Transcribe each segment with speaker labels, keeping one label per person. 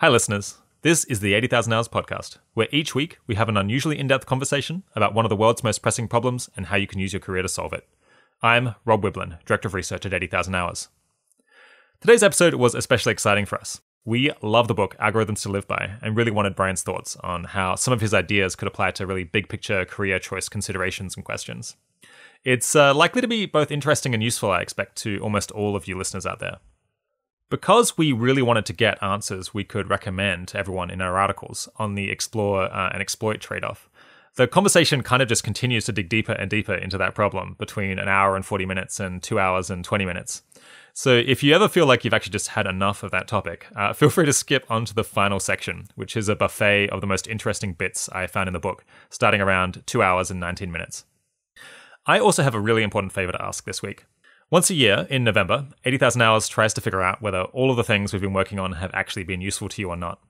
Speaker 1: Hi, listeners. This is the 80,000 Hours podcast, where each week we have an unusually in depth conversation about one of the world's most pressing problems and how you can use your career to solve it. I'm Rob Wiblin, Director of Research at 80,000 Hours. Today's episode was especially exciting for us. We love the book Algorithms to Live By and really wanted Brian's thoughts on how some of his ideas could apply to really big picture career choice considerations and questions. It's uh, likely to be both interesting and useful, I expect, to almost all of you listeners out there. Because we really wanted to get answers we could recommend to everyone in our articles on the explore uh, and exploit trade off, the conversation kind of just continues to dig deeper and deeper into that problem between an hour and 40 minutes and two hours and 20 minutes. So if you ever feel like you've actually just had enough of that topic, uh, feel free to skip onto the final section, which is a buffet of the most interesting bits I found in the book, starting around two hours and 19 minutes. I also have a really important favor to ask this week. Once a year, in November, 80,000 Hours tries to figure out whether all of the things we've been working on have actually been useful to you or not.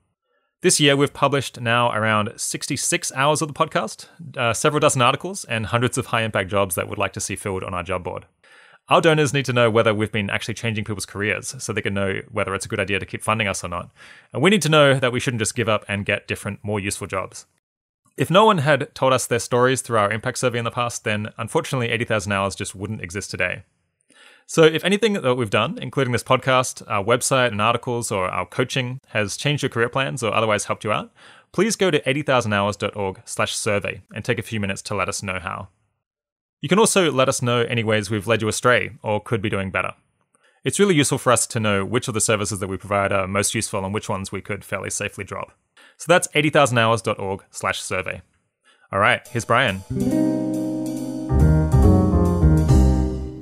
Speaker 1: This year, we've published now around 66 hours of the podcast, uh, several dozen articles, and hundreds of high impact jobs that we'd like to see filled on our job board. Our donors need to know whether we've been actually changing people's careers so they can know whether it's a good idea to keep funding us or not. And we need to know that we shouldn't just give up and get different, more useful jobs. If no one had told us their stories through our impact survey in the past, then unfortunately 80,000 Hours just wouldn't exist today. So, if anything that we've done, including this podcast, our website and articles, or our coaching, has changed your career plans or otherwise helped you out, please go to 80000hours.org/survey and take a few minutes to let us know how. You can also let us know any ways we've led you astray or could be doing better. It's really useful for us to know which of the services that we provide are most useful and which ones we could fairly safely drop. So that's 80000hours.org/survey. All right, here's Brian.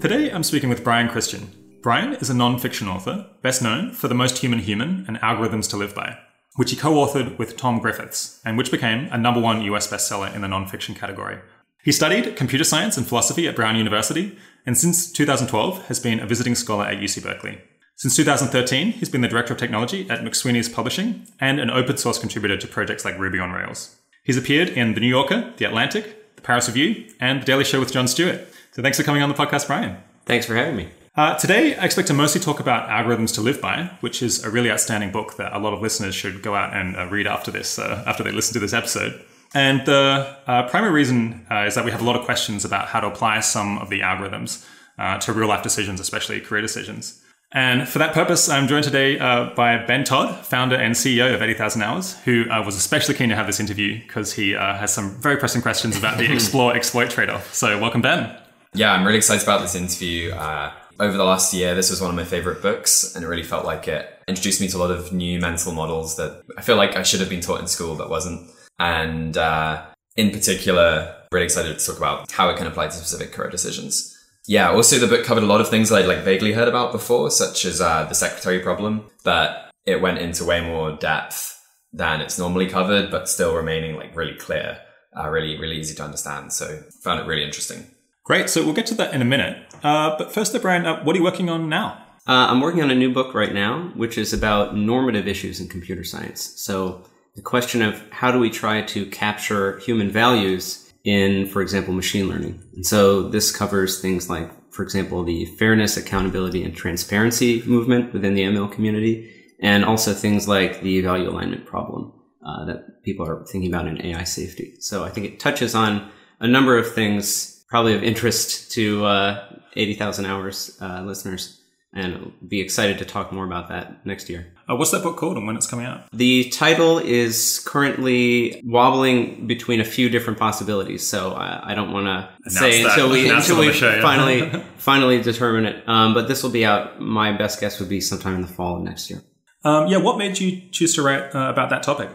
Speaker 1: Today, I'm speaking with Brian Christian. Brian is a non-fiction author, best known for The Most Human Human and Algorithms to Live By, which he co-authored with Tom Griffiths, and which became a number one US bestseller in the non-fiction category. He studied computer science and philosophy at Brown University, and since 2012 has been a visiting scholar at UC Berkeley. Since 2013, he's been the director of technology at McSweeney's Publishing and an open source contributor to projects like Ruby on Rails. He's appeared in The New Yorker, The Atlantic, The Paris Review, and The Daily Show with Jon Stewart. So thanks for coming on the podcast, Brian.
Speaker 2: Thanks for having me.
Speaker 1: Uh, today, I expect to mostly talk about Algorithms to Live By, which is a really outstanding book that a lot of listeners should go out and uh, read after this, uh, after they listen to this episode. And the uh, primary reason uh, is that we have a lot of questions about how to apply some of the algorithms uh, to real life decisions, especially career decisions. And for that purpose, I'm joined today uh, by Ben Todd, founder and CEO of 80,000 Hours, who was especially keen to have this interview because he uh, has some very pressing questions about the explore exploit trade off. So, welcome, Ben.
Speaker 2: Yeah, I'm really excited about this interview. Uh, over the last year, this was one of my favorite books, and it really felt like it introduced me to a lot of new mental models that I feel like I should have been taught in school but wasn't. And uh, in particular, really excited to talk about how it can apply to specific career decisions. Yeah, also the book covered a lot of things that I'd like vaguely heard about before, such as uh, the secretary problem, but it went into way more depth than it's normally covered, but still remaining like really clear, uh, really, really easy to understand. So found it really interesting.
Speaker 1: Great. So we'll get to that in a minute. Uh, but first, Brian, uh, what are you working on now?
Speaker 3: Uh, I'm working on a new book right now, which is about normative issues in computer science. So the question of how do we try to capture human values in, for example, machine learning. And so this covers things like, for example, the fairness, accountability, and transparency movement within the ML community, and also things like the value alignment problem uh, that people are thinking about in AI safety. So I think it touches on a number of things probably of interest to uh, 80,000 hours uh, listeners and be excited to talk more about that next year.
Speaker 1: Uh, what's that book called and when it's coming out?
Speaker 3: The title is currently wobbling between a few different possibilities, so I, I don't want to say
Speaker 1: that.
Speaker 3: until we
Speaker 1: Announce
Speaker 3: until we
Speaker 1: show, yeah.
Speaker 3: finally finally determine it. Um, but this will be out. My best guess would be sometime in the fall of next year.
Speaker 1: Um, yeah, what made you choose to write uh, about that topic?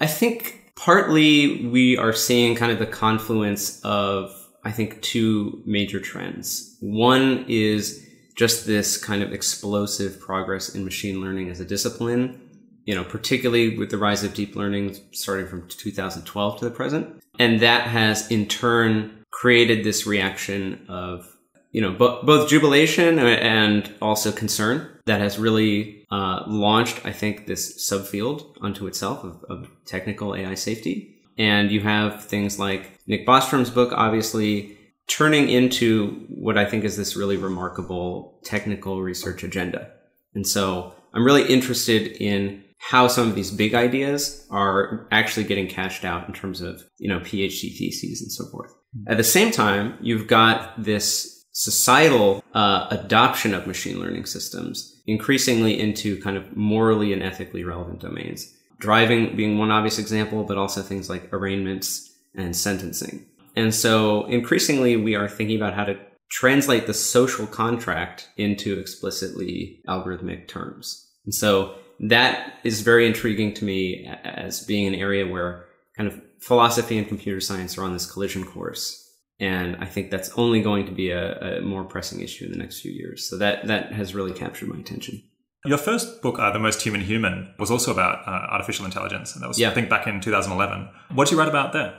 Speaker 3: I think partly we are seeing kind of the confluence of I think two major trends. One is just this kind of explosive progress in machine learning as a discipline, you know, particularly with the rise of deep learning starting from 2012 to the present. And that has in turn created this reaction of, you know, bo- both jubilation and also concern that has really uh, launched, I think, this subfield unto itself of, of technical AI safety. And you have things like Nick Bostrom's book, obviously turning into what I think is this really remarkable technical research agenda. And so I'm really interested in how some of these big ideas are actually getting cashed out in terms of, you know, PhD theses and so forth. At the same time, you've got this societal uh, adoption of machine learning systems increasingly into kind of morally and ethically relevant domains. Driving being one obvious example, but also things like arraignments and sentencing. And so increasingly we are thinking about how to translate the social contract into explicitly algorithmic terms. And so that is very intriguing to me as being an area where kind of philosophy and computer science are on this collision course. And I think that's only going to be a, a more pressing issue in the next few years. So that, that has really captured my attention.
Speaker 1: Your first book, uh, The Most Human Human, was also about uh, artificial intelligence. And that was,
Speaker 3: Yeah.
Speaker 1: I think, back in 2011. What did you write about there?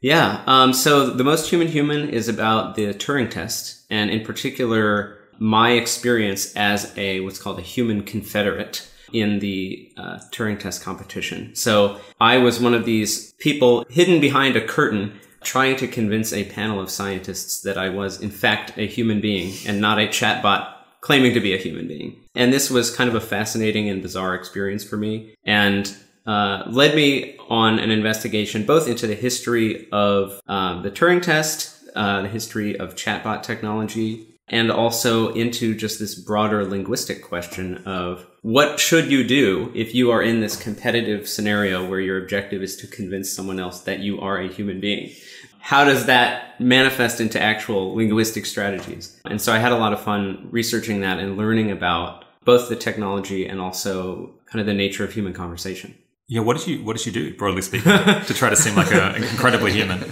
Speaker 3: Yeah. Um, so the most human human is about the Turing test, and in particular, my experience as a what's called a human confederate in the uh, Turing test competition. So I was one of these people hidden behind a curtain trying to convince a panel of scientists that I was in fact a human being and not a chatbot claiming to be a human being. And this was kind of a fascinating and bizarre experience for me. And uh, led me on an investigation both into the history of um, the Turing test, uh, the history of chatbot technology, and also into just this broader linguistic question of what should you do if you are in this competitive scenario where your objective is to convince someone else that you are a human being? How does that manifest into actual linguistic strategies? And so I had a lot of fun researching that and learning about both the technology and also kind of the nature of human conversation.
Speaker 1: Yeah, what did you what did you do, broadly speaking, to try to seem like a incredibly human?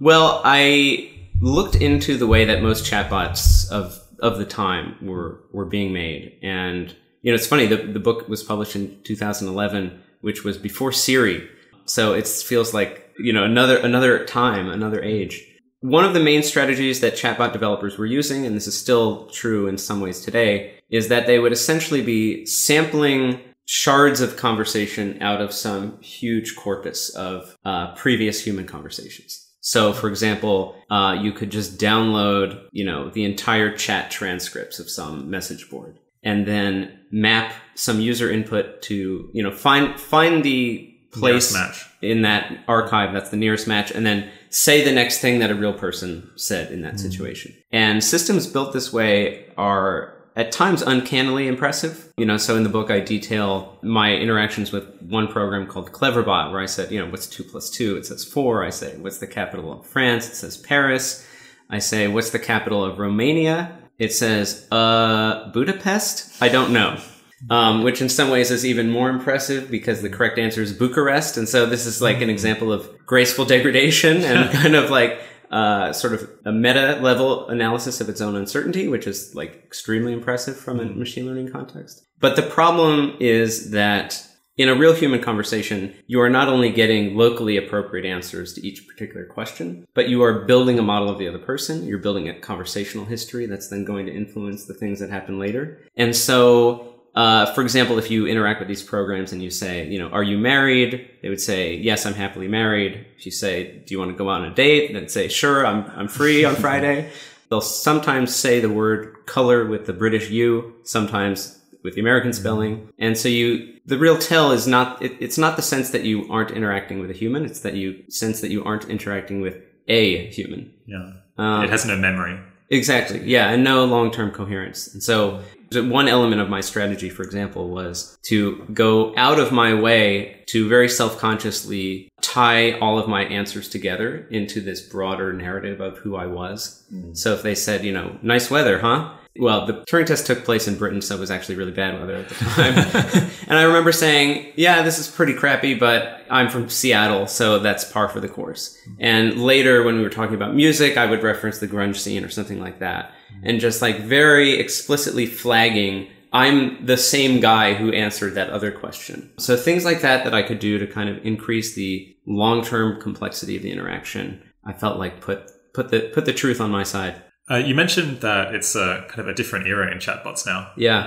Speaker 3: Well, I looked into the way that most chatbots of of the time were were being made, and you know, it's funny. The the book was published in 2011, which was before Siri, so it feels like you know another another time, another age. One of the main strategies that chatbot developers were using, and this is still true in some ways today, is that they would essentially be sampling shards of conversation out of some huge corpus of uh, previous human conversations. So, for example, uh, you could just download, you know, the entire chat transcripts of some message board, and then map some user input to, you know, find find the place
Speaker 1: match.
Speaker 3: In that archive that's the nearest match, and then say the next thing that a real person said in that
Speaker 1: Mm.
Speaker 3: situation. And systems built this way are at times uncannily impressive. You know, so in the book I detail my interactions with one program called Cleverbot, where I said, you know, what's two plus two? It says four. I say, what's the capital of France? It says Paris. I say, what's the capital of Romania? It says, uh, Budapest? I don't know. Um, which in some ways is even more impressive because the correct answer is Bucharest. And so this is like an example of graceful degradation and kind of like uh, sort of a meta level analysis of its own uncertainty, which is like extremely impressive from a machine learning context. But the problem is that in a real human conversation, you are not only getting locally appropriate answers to each particular question, but you are building a model of the other person. You're building a conversational history that's then going to influence the things that happen later. And so uh, for example, if you interact with these programs and you say, you know, are you married? They would say, yes, I'm happily married. If you say, do you want to go out on a date? They'd say, sure, I'm, I'm free on Friday. They'll sometimes say the word color with the British U, sometimes with the American spelling. And so you, the real tell is not, it, it's not the sense that you aren't interacting with a human. It's that you sense that you aren't interacting with a human.
Speaker 1: Yeah.
Speaker 3: Um,
Speaker 1: it has no memory.
Speaker 3: Exactly. Yeah, and no long-term coherence. And so so one element of my strategy, for example, was to go out of my way to very self-consciously tie all of my answers together into this broader narrative of who I was. Mm. So if they said, you know, nice weather, huh? Well, the Turing test took place in Britain, so it was actually really bad weather at the time. and I remember saying, yeah, this is pretty crappy, but I'm from Seattle, so that's par for the course. Mm. And later, when we were talking about music, I would reference the grunge scene or something like that. And just like very explicitly flagging, I'm the same guy who answered that other question. So things like that that I could do to kind of increase the long-term complexity of the interaction, I felt like put, put the, put the truth on my side.
Speaker 1: Uh, you mentioned that it's a kind of a different era in chatbots now.
Speaker 3: Yeah.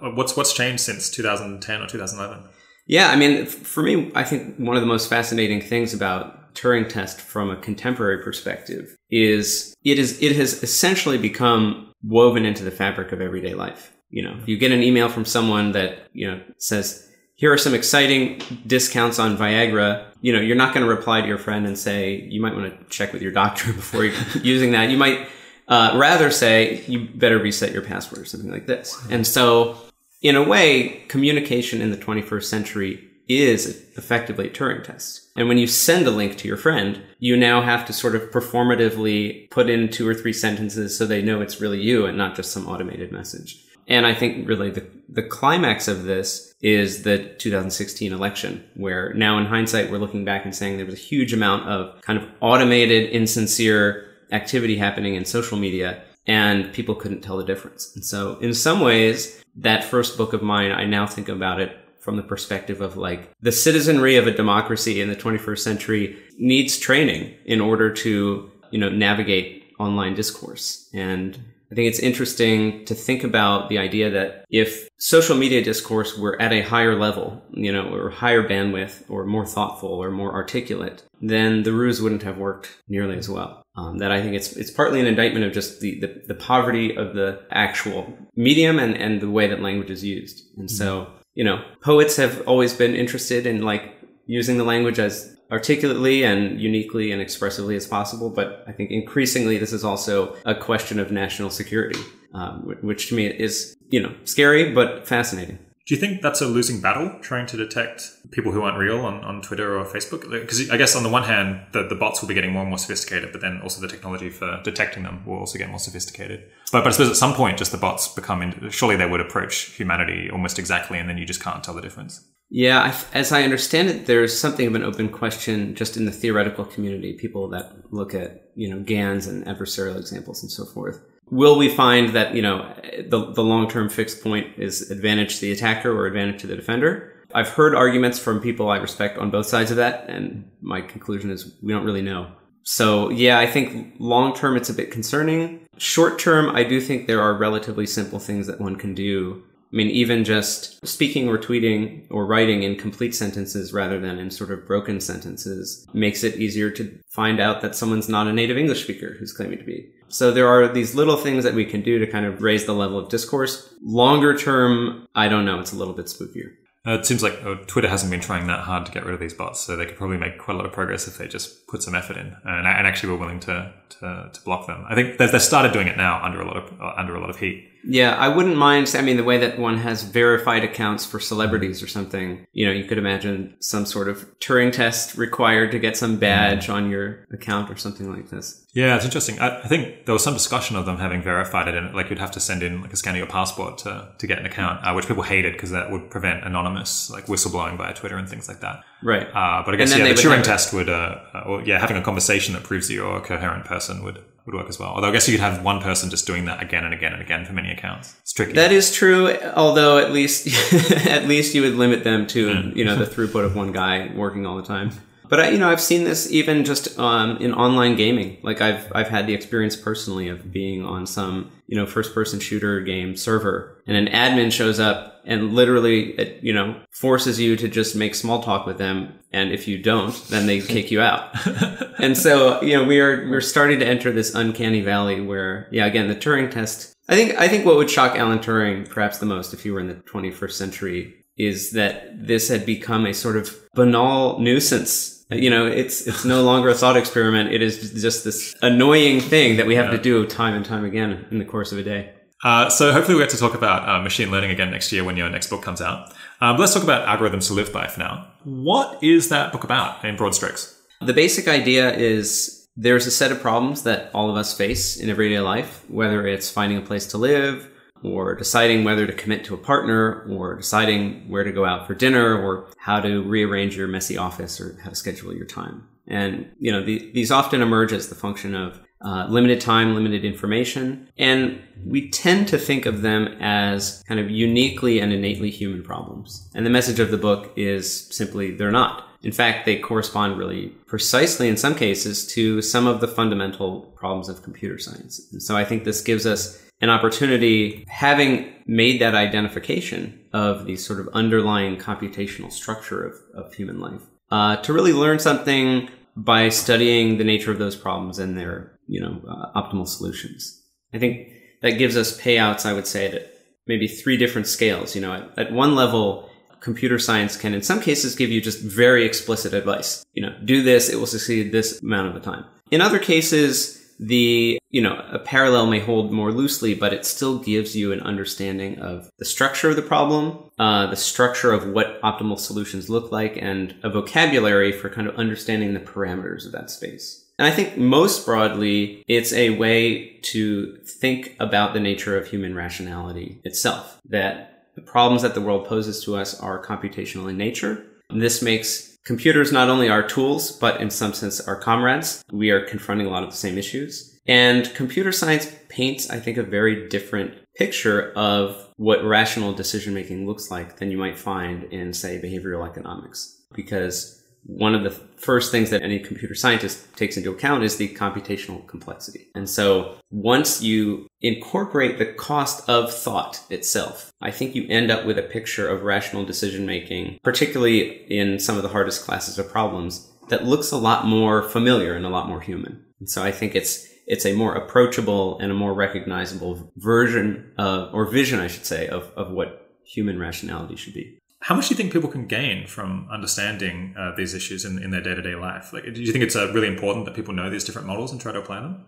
Speaker 1: Uh, what's what's changed since 2010 or 2011?
Speaker 3: Yeah, I mean, for me, I think one of the most fascinating things about Turing test from a contemporary perspective is it is it has essentially become woven into the fabric of everyday life. You know, you get an email from someone that you know says, here are some exciting discounts on Viagra. You know, you're not going to reply to your friend and say, you might want to check with your doctor before using that. You might uh, rather say, you better reset your password or something like this. And so, in a way, communication in the 21st century is effectively a Turing test. And when you send a link to your friend, you now have to sort of performatively put in two or three sentences so they know it's really you and not just some automated message. And I think really the, the climax of this is the 2016 election, where now in hindsight, we're looking back and saying there was a huge amount of kind of automated, insincere activity happening in social media and people couldn't tell the difference. And so in some ways, that first book of mine, I now think about it from the perspective of like the citizenry of a democracy in the 21st century needs training in order to, you know, navigate online discourse. And I think it's interesting to think about the idea that if social media discourse were at a higher level, you know, or higher bandwidth or more thoughtful or more articulate, then the ruse wouldn't have worked nearly as well. Um, that I think it's it's partly an indictment of just the, the, the, poverty of the actual medium and, and the way that language is used. And so, you know, poets have always been interested in like using the language as articulately and uniquely and expressively as possible. But I think increasingly this is also a question of national security, um, which to me is, you know, scary, but fascinating.
Speaker 1: Do you think that's a losing battle, trying to detect people who aren't real on, on Twitter or Facebook? Because I guess on the one hand, the, the bots will be getting more and more sophisticated, but then also the technology for detecting them will also get more sophisticated. But, but I suppose at some point, just the bots become, in, surely they would approach humanity almost exactly, and then you just can't tell the difference.
Speaker 3: Yeah, as I understand it, there's something of an open question just in the theoretical community, people that look at, you know, GANs and adversarial examples and so forth. Will we find that, you know, the, the long-term fixed point is advantage to the attacker or advantage to the defender? I've heard arguments from people I respect on both sides of that, and my conclusion is we don't really know. So yeah, I think long term it's a bit concerning. Short term, I do think there are relatively simple things that one can do I mean, even just speaking or tweeting or writing in complete sentences rather than in sort of broken sentences makes it easier to find out that someone's not a native English speaker who's claiming to be. So there are these little things that we can do to kind of raise the level of discourse. Longer term, I don't know. It's a little bit spookier.
Speaker 1: Uh, it seems like uh, Twitter hasn't been trying that hard to get rid of these bots, so they could probably make quite a lot of progress if they just put some effort in and, and actually were willing to, to, to block them. I think they've, they've started doing it now under a lot of uh, under a lot of heat.
Speaker 3: Yeah, I wouldn't mind. I mean, the way that one has verified accounts for celebrities or something, you know, you could imagine some sort of Turing test required to get some badge on your account or something like this.
Speaker 1: Yeah, it's interesting. I, I, think there was some discussion of them having verified it, and like you'd have to send in like a scan of your passport to, to get an account, uh, which people hated because that would prevent anonymous like whistleblowing via Twitter and things like that.
Speaker 3: Right.
Speaker 1: Uh, but I guess yeah, the Turing test would, uh, uh, or yeah, having a conversation that proves that you're a coherent person would would work as well. Although I guess you could have one person just doing that again and again and again for many accounts. It's tricky.
Speaker 3: That is true. Although at least at least you would limit them to mm. you know the throughput of one guy working all the time. But I, you know, I've seen this even just um, in online gaming. Like I've I've had the experience personally of being on some you know first person shooter game server, and an admin shows up and literally it, you know forces you to just make small talk with them, and if you don't, then they kick you out. and so you know we are we're starting to enter this uncanny valley where yeah again the Turing test. I think I think what would shock Alan Turing perhaps the most if he were in the 21st century is that this had become a sort of banal nuisance you know, it's it's no longer a thought experiment. It is just this annoying thing that we have yeah. to do time and time again in the course of a day.
Speaker 1: Uh, so hopefully we get to talk about uh, machine learning again next year when your next book comes out. Um, let's talk about algorithms to live by for now. What is that book about in broad strokes?
Speaker 3: The basic idea is there's a set of problems that all of us face in everyday life, whether it's finding a place to live, or deciding whether to commit to a partner or deciding where to go out for dinner or how to rearrange your messy office or how to schedule your time. And, you know, the, these often emerge as the function of uh, limited time, limited information. And we tend to think of them as kind of uniquely and innately human problems. And the message of the book is simply they're not. In fact, they correspond really precisely in some cases to some of the fundamental problems of computer science. And so I think this gives us an opportunity, having made that identification of the sort of underlying computational structure of, of human life, uh, to really learn something by studying the nature of those problems and their, you know, uh, optimal solutions. I think that gives us payouts, I would say, at maybe three different scales. You know, at, at one level, computer science can in some cases give you just very explicit advice. You know, do this, it will succeed this amount of the time. In other cases, the, you know, a parallel may hold more loosely, but it still gives you an understanding of the structure of the problem, uh, the structure of what optimal solutions look like, and a vocabulary for kind of understanding the parameters of that space. And I think most broadly, it's a way to think about the nature of human rationality itself, that the problems that the world poses to us are computational in nature. This makes Computers not only are tools, but in some sense are comrades. We are confronting a lot of the same issues. And computer science paints, I think, a very different picture of what rational decision making looks like than you might find in, say, behavioral economics. Because one of the first things that any computer scientist takes into account is the computational complexity. And so once you incorporate the cost of thought itself, I think you end up with a picture of rational decision making, particularly in some of the hardest classes of problems that looks a lot more familiar and a lot more human. And so I think it's it's a more approachable and a more recognizable version of, or vision, I should say, of, of what human rationality should be.
Speaker 1: How much do you think people can gain from understanding uh, these issues in, in their day to day life? Like, do you think it's uh, really important that people know these different models and try to apply them?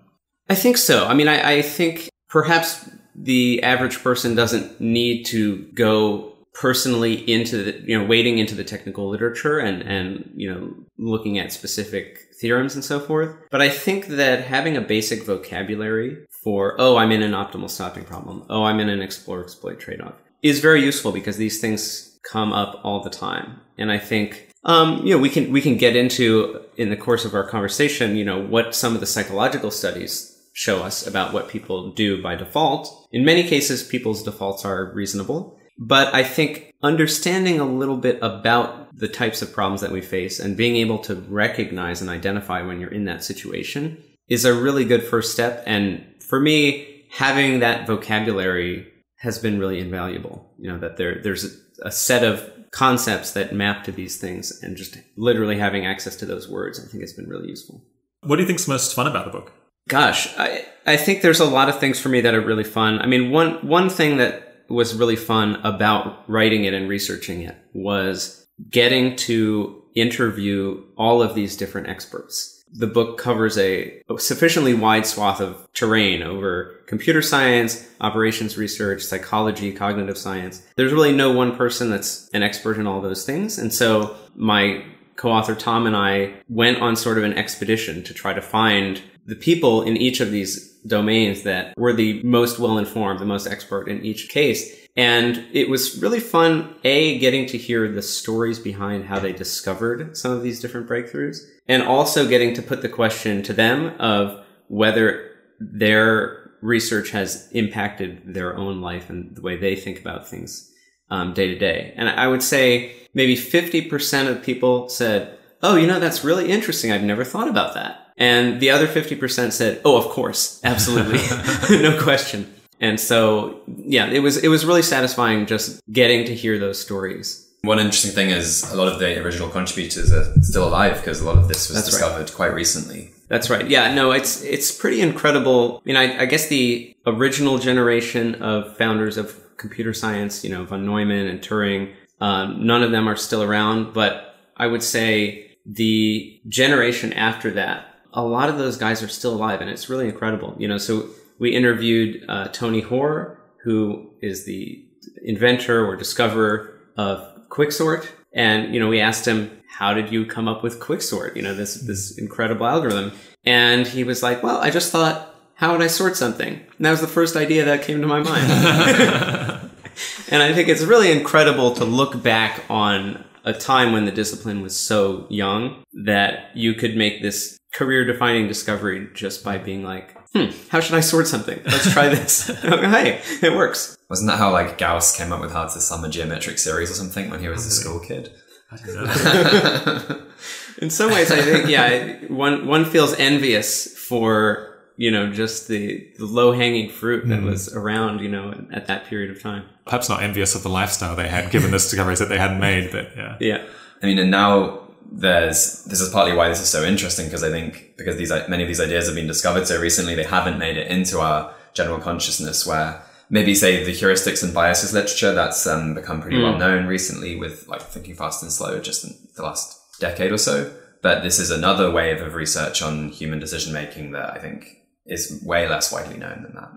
Speaker 3: I think so. I mean, I, I think perhaps the average person doesn't need to go personally into the, you know, wading into the technical literature and, and, you know, looking at specific theorems and so forth. But I think that having a basic vocabulary for, oh, I'm in an optimal stopping problem. Oh, I'm in an explore exploit trade off is very useful because these things come up all the time. And I think, um, you know, we can, we can get into in the course of our conversation, you know, what some of the psychological studies show us about what people do by default. In many cases, people's defaults are reasonable. But I think understanding a little bit about the types of problems that we face and being able to recognize and identify when you're in that situation is a really good first step. And for me, having that vocabulary has been really invaluable. You know, that there, there's a set of concepts that map to these things and just literally having access to those words, I think has been really useful.
Speaker 1: What do you think's most fun about the book?
Speaker 3: Gosh, I, I think there's a lot of things for me that are really fun. I mean, one, one thing that was really fun about writing it and researching it was getting to interview all of these different experts the book covers a sufficiently wide swath of terrain over computer science, operations research, psychology, cognitive science. There's really no one person that's an expert in all those things. And so my co-author Tom and I went on sort of an expedition to try to find the people in each of these domains that were the most well informed, the most expert in each case. And it was really fun, A, getting to hear the stories behind how they discovered some of these different breakthroughs, and also getting to put the question to them of whether their research has impacted their own life and the way they think about things um, day to day. And I would say maybe 50% of people said, Oh, you know, that's really interesting. I've never thought about that. And the other 50% said, Oh, of course. Absolutely. no question. And so, yeah, it was, it was really satisfying just getting to hear those stories.
Speaker 2: One interesting thing is a lot of the original contributors are still alive because a lot of this was That's discovered right. quite recently.
Speaker 3: That's right. Yeah, no, it's it's pretty incredible. I mean, I, I, guess the original generation of founders of computer science, you know, von Neumann and Turing, um, none of them are still around. But I would say the generation after that, a lot of those guys are still alive, and it's really incredible. You know, so we interviewed uh, Tony Hoare, who is the inventor or discoverer of Quicksort. And, you know, we asked him, how did you come up with Quicksort? You know, this, this incredible algorithm. And he was like, well, I just thought, how would I sort something? And that was the first idea that came to my mind. and I think it's really incredible to look back on a time when the discipline was so young that you could make this career defining discovery just by being like, hmm, how should I sort something? Let's try this. hey, it works.
Speaker 2: Wasn't that how like Gauss came up with how to sum a geometric series or something when he was a school kid?
Speaker 3: In some ways, I think yeah, one one feels envious for you know just the, the low hanging fruit that mm. was around you know at that period of time.
Speaker 1: Perhaps not envious of the lifestyle they had, given the discoveries that they hadn't made, but yeah,
Speaker 3: yeah.
Speaker 2: I mean, and now there's this is partly why this is so interesting because I think because these many of these ideas have been discovered so recently, they haven't made it into our general consciousness where maybe say the heuristics and biases literature that's um, become pretty
Speaker 3: Mm.
Speaker 2: well known recently with like thinking fast and slow just in the last decade or so. But this is another wave of research on human decision making that I think is way less widely known than that,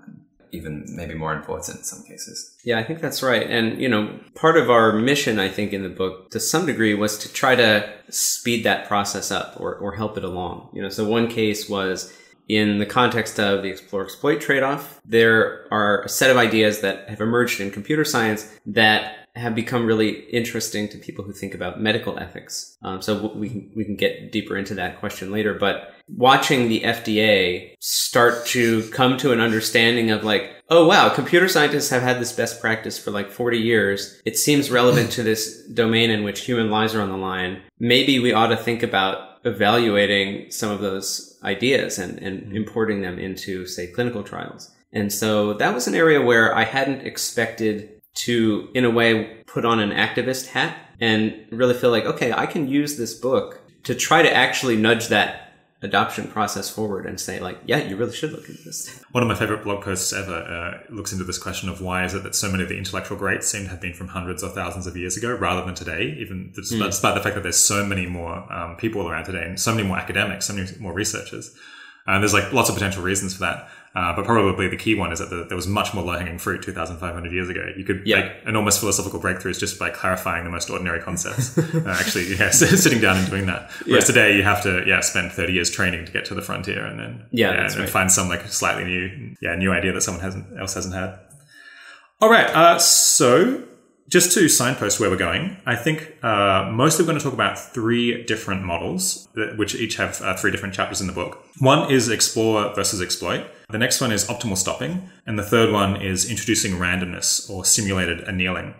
Speaker 2: even maybe more important in some cases.
Speaker 3: Yeah, I think that's right. And, you know, part of our mission, I think, in the book to some degree was to try to speed that process up or, or help it along. You know, so one case was in the context of the explore exploit trade off, there are a set of ideas that have emerged in computer science that have become really interesting to people who think about medical ethics. Um, so we can, we can get deeper into that question later, but watching the FDA start to come to an understanding of like, oh wow, computer scientists have had this best practice for like 40 years. It seems relevant to this domain in which human lives are on the line. Maybe we ought to think about evaluating some of those ideas and, and importing them into, say, clinical trials. And so that was an area where I hadn't expected to, in a way, put on an activist hat and really feel like, okay, I can use this book to try to actually nudge that adoption process forward and say like, yeah, you really should look into this.
Speaker 1: One of my favorite blog posts ever uh, looks into this question of why is it that so many of the intellectual greats seem to have been from hundreds or thousands of years ago rather than today, even despite, despite the fact that there's so many more um, people around today and so many more academics, so many more researchers. And there's like lots of potential reasons for that. Uh, but probably the key one is that the, there was much more low-hanging fruit 2,500 years ago. You could
Speaker 3: Yeah.
Speaker 1: make enormous philosophical breakthroughs just by clarifying the most ordinary concepts. uh, actually, yeah, sitting down and doing that. Whereas
Speaker 3: Yeah.
Speaker 1: today you have to, yeah, spend 30 years training to get to the frontier and then,
Speaker 3: Yeah, that's
Speaker 1: and,
Speaker 3: right.
Speaker 1: find some like slightly new, yeah, new idea that someone hasn't else hasn't had. All right. Uh, so just to signpost where we're going, I think uh, mostly we're going to talk about three different models, which each have uh, three different chapters in the book. One is explore versus exploit. The next one is optimal stopping. And the third one is introducing randomness or simulated annealing.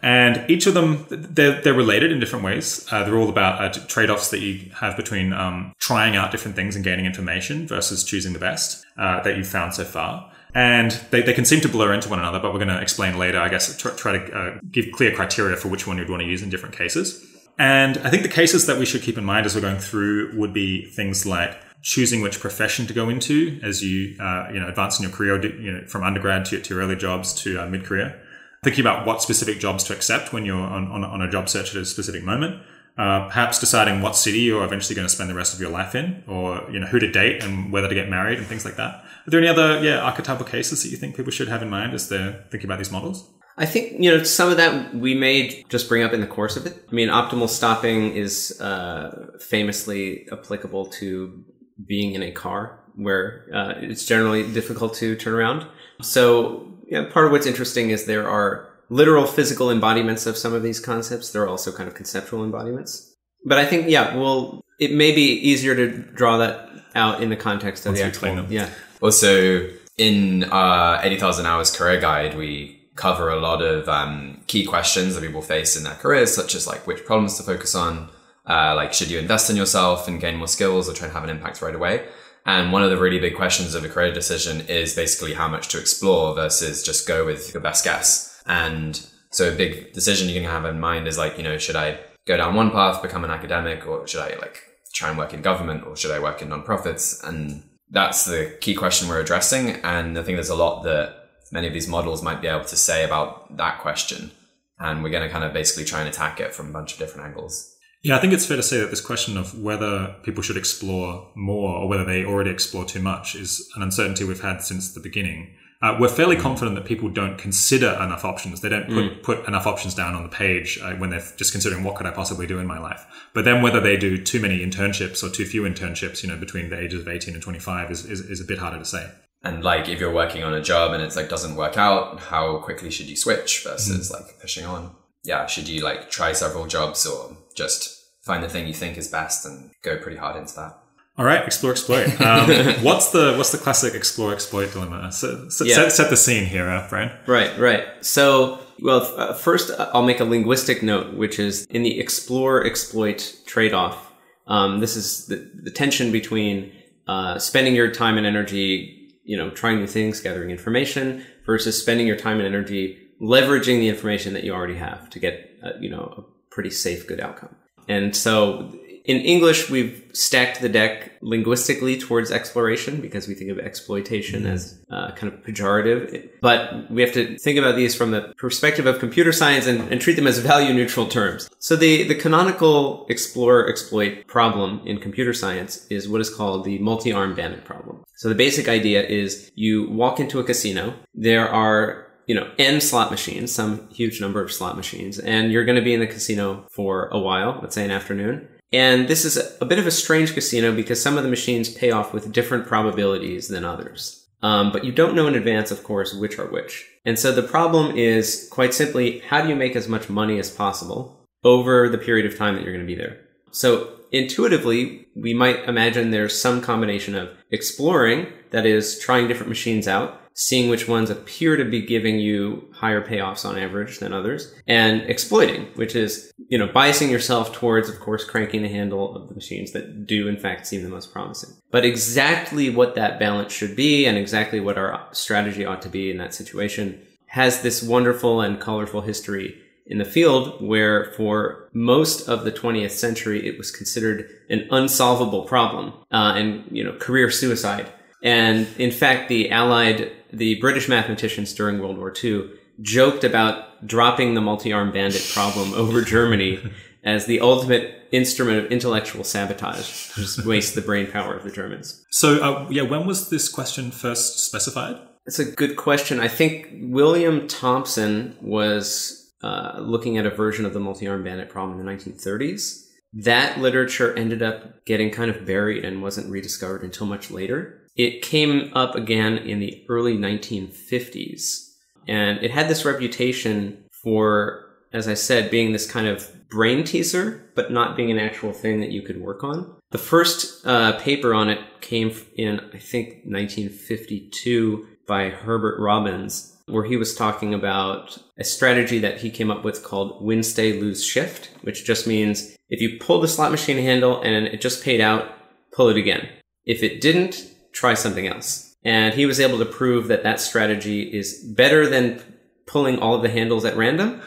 Speaker 1: And each of them, they're, they're related in different ways. Uh, they're all about uh, trade offs that you have between um, trying out different things and gaining information versus choosing the best uh, that you've found so far. And they, they can seem to blur into one another, but we're going to explain later, I guess, try, try to uh, give clear criteria for which one you'd want to use in different cases. And I think the cases that we should keep in mind as we're going through would be things like choosing which profession to go into as you, uh, you know, advance in your career, you know, from undergrad to, to your early jobs to uh, mid-career thinking about what specific jobs to accept when you're on, on, on a job search at a specific moment. Uh, perhaps deciding what city you're eventually going to spend the rest of your life in, or you know who to date and whether to get married and things like that. Are there any other yeah archetypal cases that you think people should have in mind as they're thinking about these models?
Speaker 3: I think you know some of that we may just bring up in the course of it. I mean, optimal stopping is uh, famously applicable to being in a car where uh, it's generally difficult to turn around. So, yeah, part of what's interesting is there are literal physical embodiments of some of these concepts. They're also kind of conceptual embodiments. But I think, yeah, well, it may be easier to draw that out in the context of
Speaker 1: Once
Speaker 3: the
Speaker 1: you
Speaker 3: actual. Yeah,
Speaker 2: Also, in our 80,000 hours career guide, we cover a lot of um, key questions that people face in their careers, such as like which problems to focus on, uh, like should you invest in yourself and gain more skills or try and have an impact right away. And one of the really big questions of a career decision is basically how much to explore versus just go with your best guess. And so a big decision you can have in mind is like, you know, should I go down one path, become an academic, or should I like try and work in government, or should I work in nonprofits? And that's the key question we're addressing. And I think there's a lot that many of these models might be able to say about that question. And we're going to kind of basically try and attack it from a bunch of different angles.
Speaker 1: Yeah, I think it's fair to say that this question of whether people should explore more or whether they already explore too much is an uncertainty we've had since the beginning. Uh, we're fairly confident that people don't consider enough options. They don't put, put enough options down on the page uh, when they're just considering what could I possibly do in my life. But then whether they do too many internships or too few internships, you know, between the ages of 18 and 25 is, is, is a bit harder to say.
Speaker 2: And like, if you're working on a job and it's like doesn't work out, how quickly should you switch versus like pushing on? Yeah, should you like try several jobs or just find the thing you think is best and go pretty hard into that?
Speaker 1: All right, explore, exploit. Um, what's the what's the classic explore, exploit dilemma? So, so
Speaker 3: Yeah.
Speaker 1: set, set the scene here, uh, Brian.
Speaker 3: Right, right. So, well, uh, first uh, I'll make a linguistic note, which is in the explore exploit trade off. Um, this is the, the tension between uh, spending your time and energy, you know, trying new things, gathering information, versus spending your time and energy leveraging the information that you already have to get, uh, you know, a pretty safe, good outcome. And so, In English, we've stacked the deck linguistically towards exploration because we think of exploitation as uh, kind of pejorative. But we have to think about these from the perspective of computer science and, and treat them as value neutral terms. So the, the canonical explore exploit problem in computer science is what is called the multi-arm bandit problem. So the basic idea is you walk into a casino. There are you know, n slot machines, some huge number of slot machines, and you're going to be in the casino for a while, let's say an afternoon. And this is a, bit of a strange casino because some of the machines pay off with different probabilities than others. Um, but you don't know in advance, of course, which are which. And so the problem is quite simply, how do you make as much money as possible over the period of time that you're going to be there? So intuitively, we might imagine there's some combination of exploring, that is, trying different machines out, seeing which ones appear to be giving you higher payoffs on average than others, and exploiting, which is, you know, biasing yourself towards, of course, cranking the handle of the machines that do in fact seem the most promising. But exactly what that balance should be and exactly what our strategy ought to be in that situation has this wonderful and colorful history in the field where for most of the 20th century it was considered an unsolvable problem uh, and you know career suicide and in fact the allied the British mathematicians during World War II joked about dropping the multi-arm bandit problem over Germany as the ultimate instrument of intellectual sabotage, to just waste the brain power of the Germans.
Speaker 1: So, uh, yeah, when was this question first specified?
Speaker 3: It's a good question. I think William Thompson was uh, looking at a version of the multi-arm bandit problem in the 1930s. That literature ended up getting kind of buried and wasn't rediscovered until much later. It came up again in the early 1950s, and it had this reputation for, as I said, being this kind of brain teaser, but not being an actual thing that you could work on. The first uh, paper on it came in, I think, 1952 by Herbert Robbins, where he was talking about a strategy that he came up with called win, stay, lose, shift, which just means if you pull the slot machine handle and it just paid out, pull it again. If it didn't, try something else. And he was able to prove that that strategy is better than pulling all of the handles at random,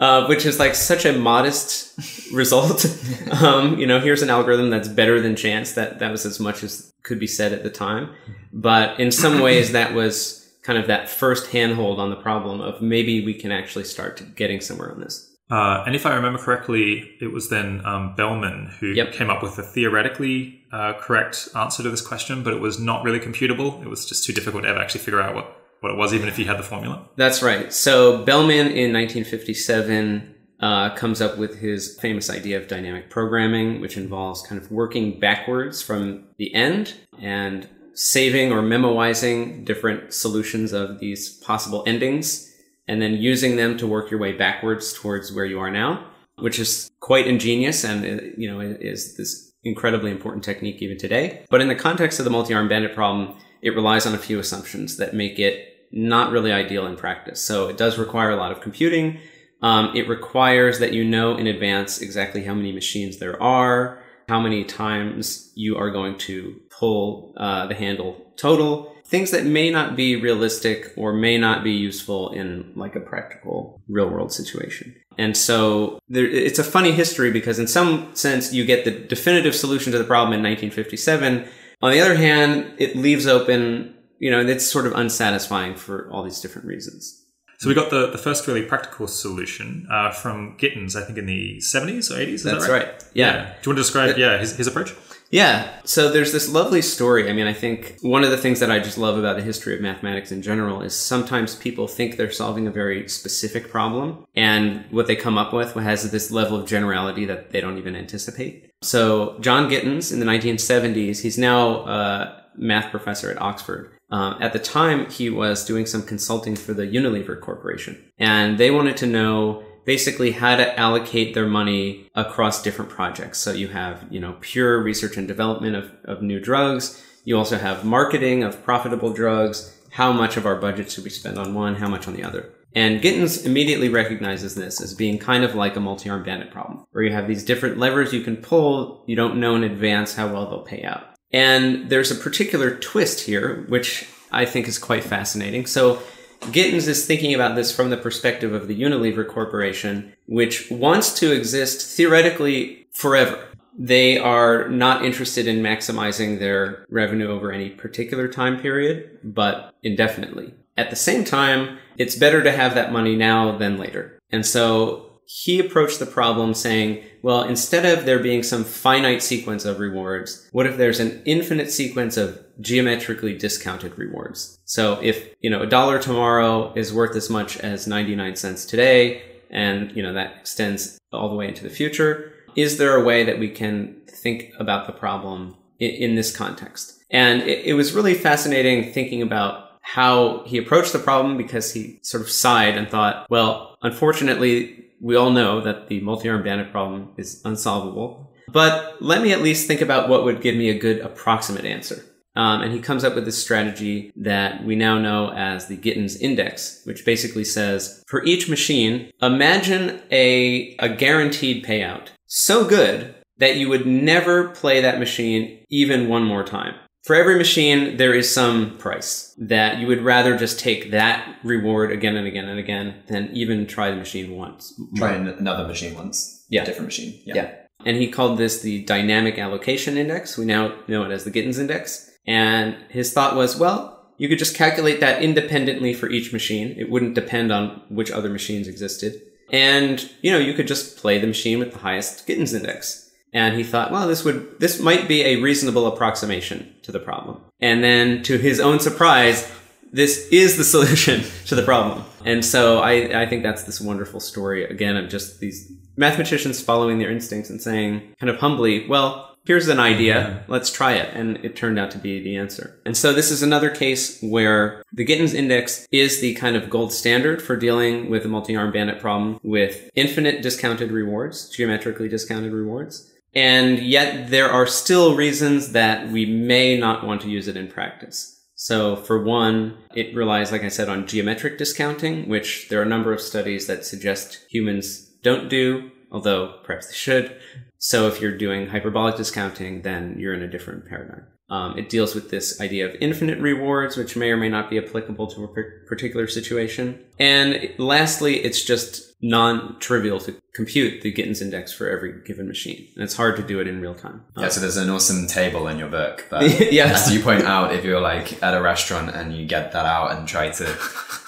Speaker 3: uh, which is like such a modest result. um, you know, here's an algorithm that's better than chance. That that was as much as could be said at the time. But in some ways, that was kind of that first handhold on the problem of maybe we can actually start getting somewhere on this.
Speaker 1: Uh, and if I remember correctly, it was then um, Bellman who
Speaker 3: Yep.
Speaker 1: came up with a theoretically uh, correct answer to this question, but it was not really computable. It was just too difficult to ever actually figure out what, what it was, even if you had the formula.
Speaker 3: That's right. So Bellman in 1957 uh, comes up with his famous idea of dynamic programming, which involves kind of working backwards from the end and saving or memoizing different solutions of these possible endings and then using them to work your way backwards towards where you are now, which is quite ingenious and, uh, you know, is this incredibly important technique even today. But in the context of the multi-arm bandit problem, it relies on a few assumptions that make it not really ideal in practice. So it does require a lot of computing. Um, it requires that you know in advance exactly how many machines there are, how many times you are going to pull uh, the handle total, things that may not be realistic or may not be useful in like a practical real world situation. And so there, it's a funny history because in some sense you get the definitive solution to the problem in 1957. On the other hand, it leaves open, you know, it's sort of unsatisfying for all these different reasons.
Speaker 1: So we got the, the first really practical solution uh, from Gittins, I think in the 70s or 80s. Is
Speaker 3: That's
Speaker 1: that right?
Speaker 3: right. Yeah.
Speaker 1: Do you want to describe, yeah, his, his approach?
Speaker 3: Yeah. So there's this lovely story. I mean, I think one of the things that I just love about the history of mathematics in general is sometimes people think they're solving a very specific problem and what they come up with has this level of generality that they don't even anticipate. So John Gittins in the 1970s, he's now a math professor at Oxford. Um, at the time, he was doing some consulting for the Unilever Corporation and they wanted to know basically how to allocate their money across different projects. So you have, you know, pure research and development of, of new drugs. You also have marketing of profitable drugs. How much of our budget should we spend on one? How much on the other? And Gittins immediately recognizes this as being kind of like a multi-arm bandit problem, where you have these different levers you can pull. You don't know in advance how well they'll pay out. And there's a particular twist here, which I think is quite fascinating. So Gittins is thinking about this from the perspective of the Unilever Corporation, which wants to exist theoretically forever. They are not interested in maximizing their revenue over any particular time period, but indefinitely. At the same time, it's better to have that money now than later. And so he approached the problem saying, well, instead of there being some finite sequence of rewards, what if there's an infinite sequence of geometrically discounted rewards? So if, you know, a dollar tomorrow is worth as much as 99 cents today, and, you know, that extends all the way into the future, is there a way that we can think about the problem in, in this context? And it, it was really fascinating thinking about how he approached the problem because he sort of sighed and thought, well, unfortunately, we all know that the multi-armed bandit problem is unsolvable. But let me at least think about what would give me a good approximate answer. Um, and he comes up with this strategy that we now know as the Gittins Index, which basically says for each machine, imagine a, a guaranteed payout so good that you would never play that machine even one more time. For every machine, there is some price that you would rather just take that reward again and again and again than even try the machine once.
Speaker 2: Try another machine once.
Speaker 3: Yeah.
Speaker 2: Different machine. Yeah.
Speaker 3: Yeah. And he called this the dynamic allocation index. We now know it as the Gittins index. And his thought was, well, you could just calculate that independently for each machine. It wouldn't depend on which other machines existed. And, you know, you could just play the machine with the highest Gittins index. And he thought, well, this would, this might be a reasonable approximation to the problem. And then to his own surprise, this is the solution to the problem. And so I, I think that's this wonderful story again of just these mathematicians following their instincts and saying kind of humbly, well, here's an idea, let's try it. And it turned out to be the answer. And so this is another case where the Gittins index is the kind of gold standard for dealing with a multi-arm bandit problem with infinite discounted rewards, geometrically discounted rewards. And yet there are still reasons that we may not want to use it in practice. So for one, it relies, like I said, on geometric discounting, which there are a number of studies that suggest humans don't do, although perhaps they should. So if you're doing hyperbolic discounting, then you're in a different paradigm. Um, it deals with this idea of infinite rewards, which may or may not be applicable to a particular situation. And lastly, it's just non-trivial to compute the Gittins index for every given machine. And it's hard to do it in real time.
Speaker 2: Yeah, so there's an awesome table in your book. But
Speaker 3: Yeah.
Speaker 2: as you point out, if you're like at a restaurant and you get that out and try to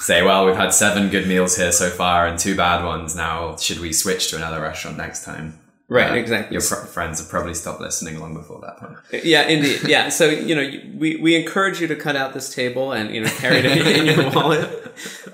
Speaker 2: say, well, we've had seven good meals here so far and two bad ones. Now, should we switch to another restaurant next time?
Speaker 3: Right,
Speaker 2: Uh,
Speaker 3: exactly.
Speaker 2: Your fr- friends have probably stopped listening long before that point.
Speaker 3: Yeah, indeed. Yeah. So, you know, we, we encourage you to cut out this table and, you know, carry it in, in your wallet.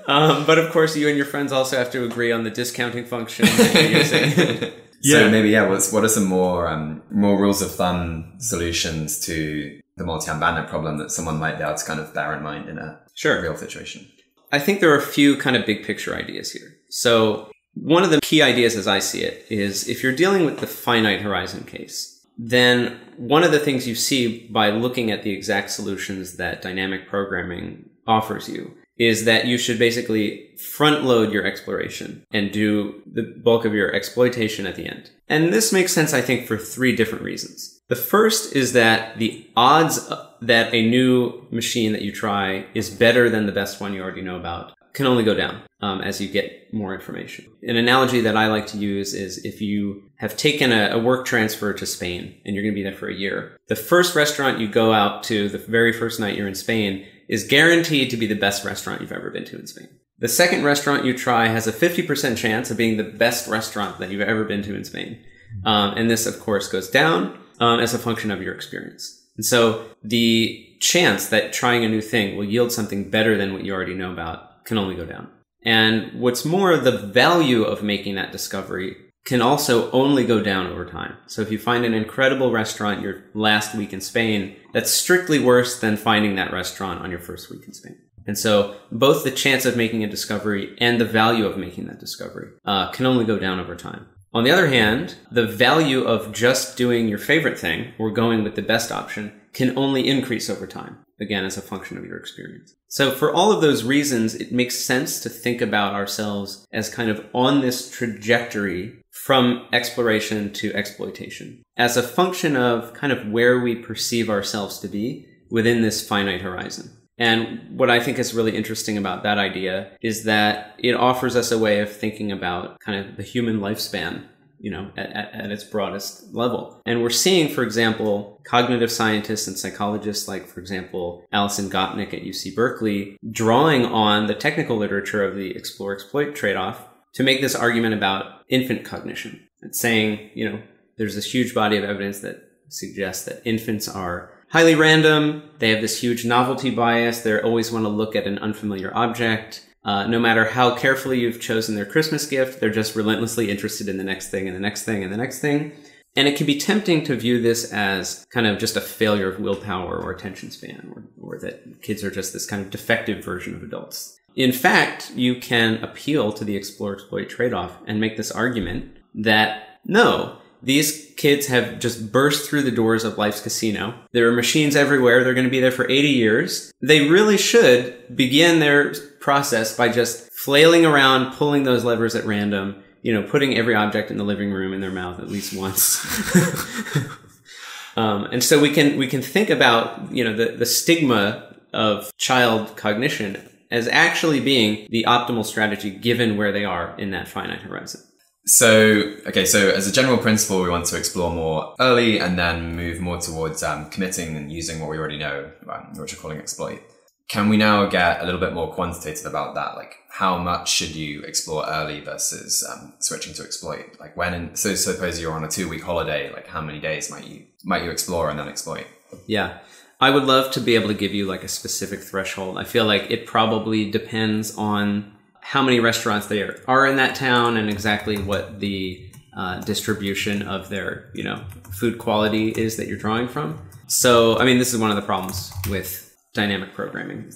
Speaker 3: Um, but of course, you and your friends also have to agree on the discounting function that you're using.
Speaker 1: Yeah.
Speaker 2: So maybe yeah, what's what are some more um, more rules of thumb solutions to the multi-arm bandit problem that someone might be able to kind of bear in mind in a
Speaker 3: Sure.
Speaker 2: real situation?
Speaker 3: I think there are a few kind of big picture ideas here. So one of the key ideas as I see it is if you're dealing with the finite horizon case, then one of the things you see by looking at the exact solutions that dynamic programming offers you is that you should basically front load your exploration and do the bulk of your exploitation at the end. And this makes sense, I think, for three different reasons. The first is that the odds that a new machine that you try is better than the best one you already know about can only go down um, as you get more information. An analogy that I like to use is if you have taken a, a work transfer to Spain and you're going to be there for a year, the first restaurant you go out to the very first night you're in Spain is guaranteed to be the best restaurant you've ever been to in Spain. The second restaurant you try has a 50% chance of being the best restaurant that you've ever been to in Spain. Um, and this, of course, goes down um, as a function of your experience. And so the chance that trying a new thing will yield something better than what you already know about can only go down. And what's more, the value of making that discovery can also only go down over time. So if you find an incredible restaurant your last week in Spain, that's strictly worse than finding that restaurant on your first week in Spain. And so both the chance of making a discovery and the value of making that discovery uh, can only go down over time. On the other hand, the value of just doing your favorite thing or going with the best option can only increase over time, again, as a function of your experience. So for all of those reasons, it makes sense to think about ourselves as kind of on this trajectory from exploration to exploitation as a function of kind of where we perceive ourselves to be within this finite horizon. And what I think is really interesting about that idea is that it offers us a way of thinking about kind of the human lifespan you know, at, at, at, its broadest level. And we're seeing, for example, cognitive scientists and psychologists like, for example, Alison Gopnik at UC Berkeley, drawing on the technical literature of the explore exploit trade-off to make this argument about infant cognition. It's saying, you know, there's this huge body of evidence that suggests that infants are highly random. They have this huge novelty bias. They always want to look at an unfamiliar object. Uh, no matter how carefully you've chosen their Christmas gift, they're just relentlessly interested in the next thing and the next thing and the next thing. And it can be tempting to view this as kind of just a failure of willpower or attention span, or, or that kids are just this kind of defective version of adults. In fact, you can appeal to the explore exploit trade off and make this argument that no, these kids have just burst through the doors of life's casino. There are machines everywhere. They're going to be there for 80 years. They really should begin their process by just flailing around, pulling those levers at random, you know, putting every object in the living room in their mouth at least once. um, and so we can, we can think about, you know, the, the stigma of child cognition as actually being the optimal strategy given where they are in that finite horizon.
Speaker 2: So, okay, so as a general principle, we want to explore more early and then move more towards um, committing and using what we already know, um, which we're calling exploit. Can we now get a little bit more quantitative about that? Like, how much should you explore early versus um, switching to exploit? Like, when? In, so, suppose you're on a two-week holiday. Like, how many days might you might you explore and then exploit?
Speaker 3: Yeah, I would love to be able to give you like a specific threshold. I feel like it probably depends on how many restaurants there are in that town and exactly what the uh, distribution of their you know food quality is that you're drawing from. So I mean, this is one of the problems with dynamic programming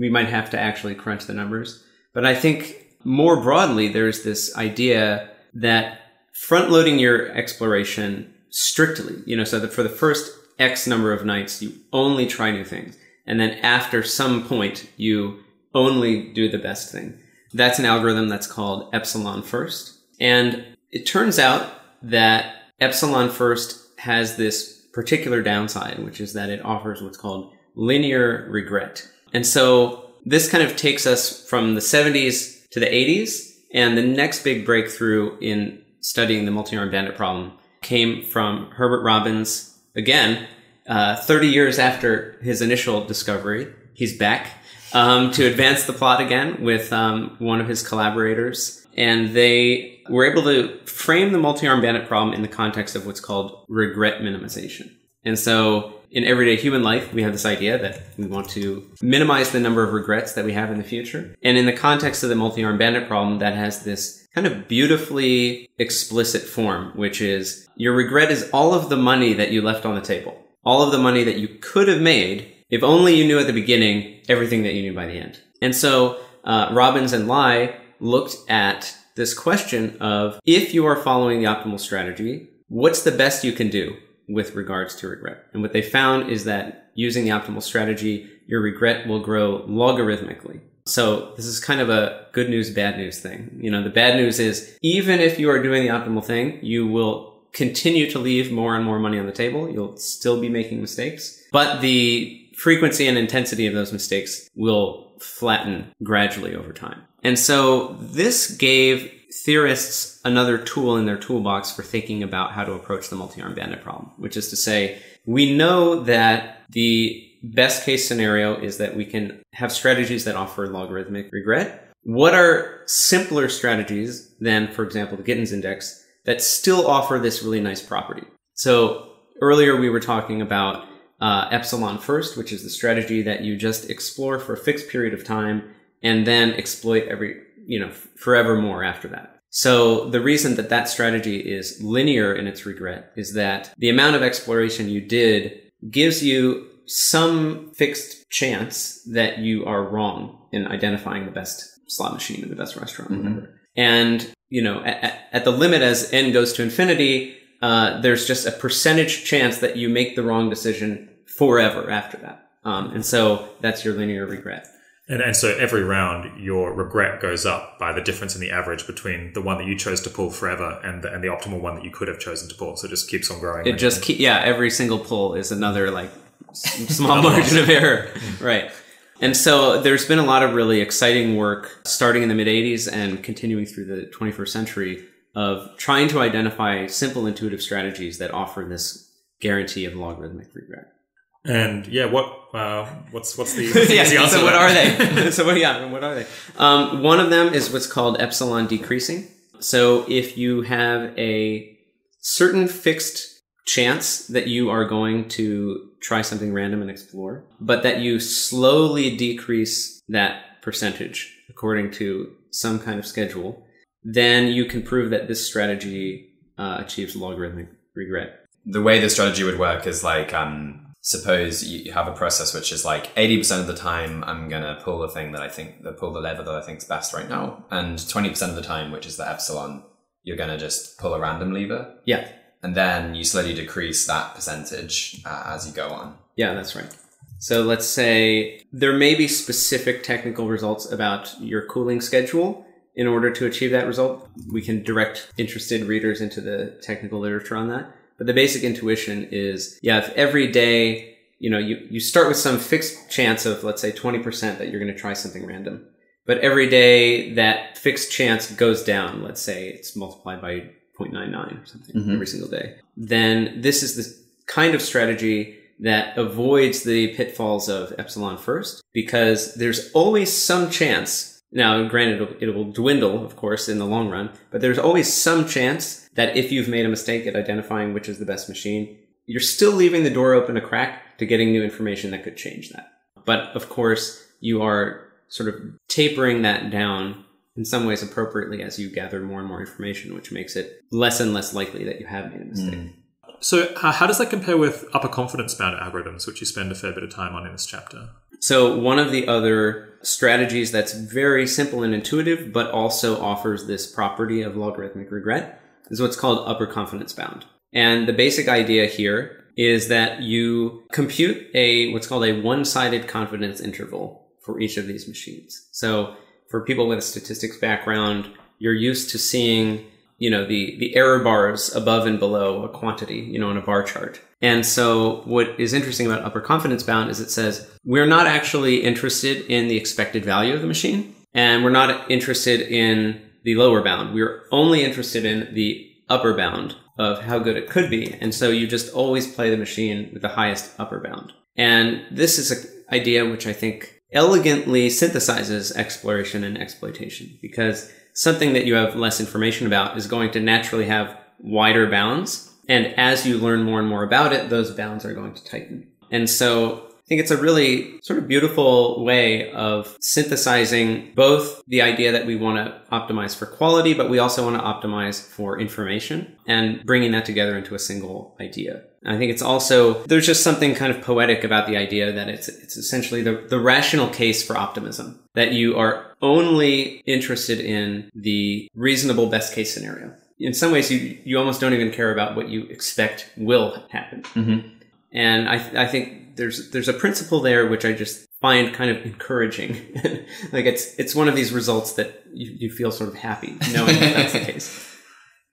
Speaker 3: we might have to actually crunch the numbers. But I think more broadly, there's this idea that front loading your exploration strictly, you know, so that for the first X number of nights, you only try new things. And then after some point, you only do the best thing. That's an algorithm that's called epsilon first. And it turns out that epsilon first has this particular downside, which is that it offers what's called linear regret. And so this kind of takes us from the 70s to the 80s. And the next big breakthrough in studying the multi-armed bandit problem came from Herbert Robbins again, uh, 30 years after his initial discovery. He's back um, to advance the plot again with um, one of his collaborators. And they were able to frame the multi-armed bandit problem in the context of what's called regret minimization. And so in everyday human life, we have this idea that we want to minimize the number of regrets that we have in the future. And in the context of the multi-armed bandit problem, that has this kind of beautifully explicit form, which is your regret is all of the money that you left on the table. All of the money that you could have made if only you knew at the beginning everything that you knew by the end. And so uh, Robbins and Lai looked at this question of if you are following the optimal strategy, what's the best you can do with regards to regret? And what they found is that using the optimal strategy, your regret will grow logarithmically. So this is kind of a good news, bad news thing. You know, the bad news is even if you are doing the optimal thing, you will continue to leave more and more money on the table. You'll still be making mistakes, but the frequency and intensity of those mistakes will flatten gradually over time. And so this gave theorists another tool in their toolbox for thinking about how to approach the multi-arm bandit problem, which is to say, we know that the best case scenario is that we can have strategies that offer logarithmic regret. What are simpler strategies than, for example, the Gittins index that still offer this really nice property? So earlier we were talking about uh, epsilon first, which is the strategy that you just explore for a fixed period of time and then exploit every, you know, forevermore after that. So the reason that that strategy is linear in its regret is that the amount of exploration you did gives you some fixed chance that you are wrong in identifying the best slot machine or the best restaurant, mm-hmm. whatever. And, you know, at, at, the limit as n goes to infinity, uh, there's just a percentage chance that you make the wrong decision forever after that. Um, and so that's your linear regret.
Speaker 1: And, and so every round, your regret goes up by the difference in the average between the one that you chose to pull forever and the, and the optimal one that you could have chosen to pull. So it just keeps on growing.
Speaker 3: It just keep, yeah. Every single pull is another like small margin of error, mm. right? And so there's been a lot of really exciting work starting in the mid 80s and continuing through the 21st century of trying to identify simple intuitive strategies that offer this guarantee of logarithmic regret.
Speaker 1: And yeah, what uh, what's what's the,
Speaker 3: yeah,
Speaker 1: the answer
Speaker 3: so what are they? so what, yeah, what are they? Um, one of them is what's called epsilon decreasing. So if you have a certain fixed chance that you are going to try something random and explore, but that you slowly decrease that percentage according to some kind of schedule, then you can prove that this strategy uh, achieves logarithmic regret.
Speaker 2: The way the strategy would work is like, um, suppose you have a process which is like 80% of the time I'm going to pull the thing that I think, the pull the lever that I think is best right now. And 20% of the time, which is the epsilon, you're going to just pull a random lever.
Speaker 3: Yeah,
Speaker 2: And then you slowly decrease that percentage uh, as you go on.
Speaker 3: Yeah, that's right. So let's say there may be specific technical results about your cooling schedule. In order to achieve that result, we can direct interested readers into the technical literature on that. But the basic intuition is, yeah, if every day, you know, you, you start with some fixed chance of, let's say, 20% that you're going to try something random. But every day that fixed chance goes down, let's say it's multiplied by 0.99 or something mm-hmm. every single day, then this is the kind of strategy that avoids the pitfalls of epsilon first because there's always some chance. Now, granted, it'll, it will dwindle, of course, in the long run, but there's always some chance that if you've made a mistake at identifying which is the best machine, you're still leaving the door open a crack to getting new information that could change that. But of course, you are sort of tapering that down in some ways appropriately as you gather more and more information, which makes it less and less likely that you have made a mistake.
Speaker 1: So uh, how does that compare with upper confidence bound algorithms, which you spend a fair bit of time on in this chapter?
Speaker 3: So one of the other strategies that's very simple and intuitive, but also offers this property of logarithmic regret is what's called upper confidence bound. And the basic idea here is that you compute a, what's called a one-sided confidence interval for each of these machines. So for people with a statistics background, you're used to seeing you know the the error bars above and below a quantity you know on a bar chart and so what is interesting about upper confidence bound is it says we're not actually interested in the expected value of the machine and we're not interested in the lower bound we're only interested in the upper bound of how good it could be and so you just always play the machine with the highest upper bound and this is an idea which i think elegantly synthesizes exploration and exploitation because something that you have less information about is going to naturally have wider bounds. And as you learn more and more about it, those bounds are going to tighten. And so I think it's a really sort of beautiful way of synthesizing both the idea that we want to optimize for quality, but we also want to optimize for information and bringing that together into a single idea. And I think it's also, there's just something kind of poetic about the idea that it's, it's essentially the, the rational case for optimism, that you are only interested in the reasonable best case scenario. In some ways, you, you almost don't even care about what you expect will happen. And I, th- I think there's, there's a principle there which I just find kind of encouraging. like it's, it's one of these results that you, you feel sort of happy knowing that that's the case.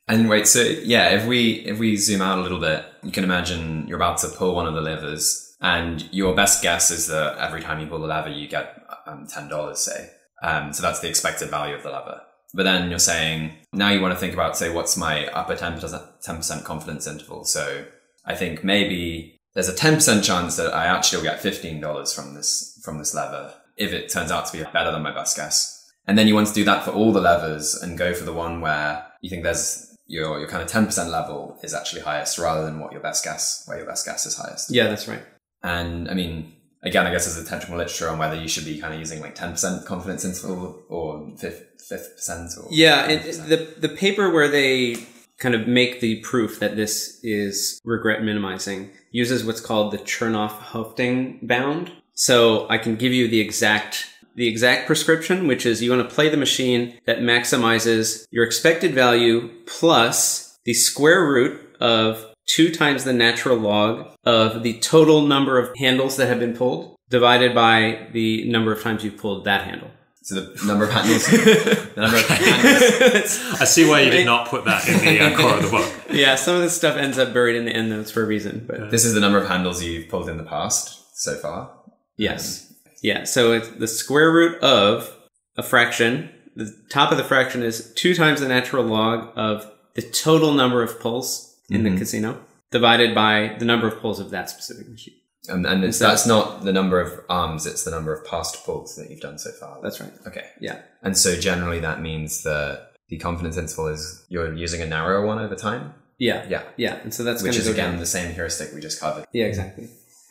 Speaker 2: And wait, so yeah, if we if we zoom out a little bit, you can imagine you're about to pull one of the levers, and your best guess is that every time you pull the lever, you get um, ten dollars, say. Um, so that's the expected value of the lever. But then you're saying now you want to think about, say, what's my upper ten percent confidence interval? So I think maybe there's a ten percent chance that I actually will get fifteen dollars from this from this lever if it turns out to be better than my best guess. And then you want to do that for all the levers and go for the one where you think there's your your kind of ten percent level is actually highest rather than what your best guess where your best guess is highest.
Speaker 3: Yeah, that's right.
Speaker 2: And I mean, again, I guess there's a technical literature on whether you should be kind of using like ten percent confidence interval or fifth fifth percent or
Speaker 3: Yeah, it, the the paper where they kind of make the proof that this is regret minimizing uses what's called the Chernoff-Hoeffding bound. So I can give you the exact the exact prescription, which is you want to play the machine that maximizes your expected value plus the square root of two times the natural log of the total number of handles that have been pulled divided by the number of times you've pulled that handle.
Speaker 2: so the number of handles, the number of handles.
Speaker 1: I see why you did not put that in the uh, core of the book.
Speaker 3: yeah, some of this stuff ends up buried in the end notes for a reason, but
Speaker 2: This is the number of handles you've pulled in the past so far.
Speaker 3: yes. Yeah, so it's the square root of a fraction, the top of the fraction is two times the natural log of the total number of pulls in the casino divided by the number of pulls of that specific machine.
Speaker 2: Um, and it's, that's not the number of arms; it's the number of past pulls that you've done so far.
Speaker 3: That's right.
Speaker 2: okay.
Speaker 3: Yeah.
Speaker 2: And so generally, that means that the confidence interval is you're using a narrower one over time.
Speaker 3: Yeah.
Speaker 2: Yeah,
Speaker 3: Yeah. And so that's
Speaker 2: which is
Speaker 3: go
Speaker 2: again
Speaker 3: down.
Speaker 2: the same heuristic we just covered.
Speaker 3: Yeah, exactly.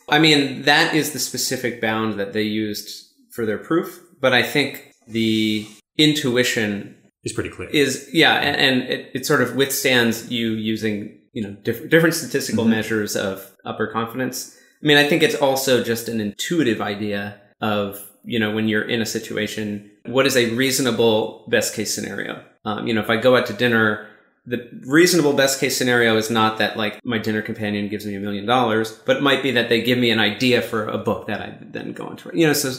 Speaker 3: I mean, that is the specific bound that they used for their proof, but I think the intuition
Speaker 1: is pretty clear.
Speaker 3: is yeah, and, and it, it sort of withstands you using you know diff- different statistical measures of upper confidence. I mean, I think it's also just an intuitive idea of you know when you're in a situation, what is a reasonable best case scenario? Um, you know, if I go out to dinner. The reasonable best case scenario is not that like my dinner companion gives me a million dollars, but it might be that they give me an idea for a book that I then go into. You know, so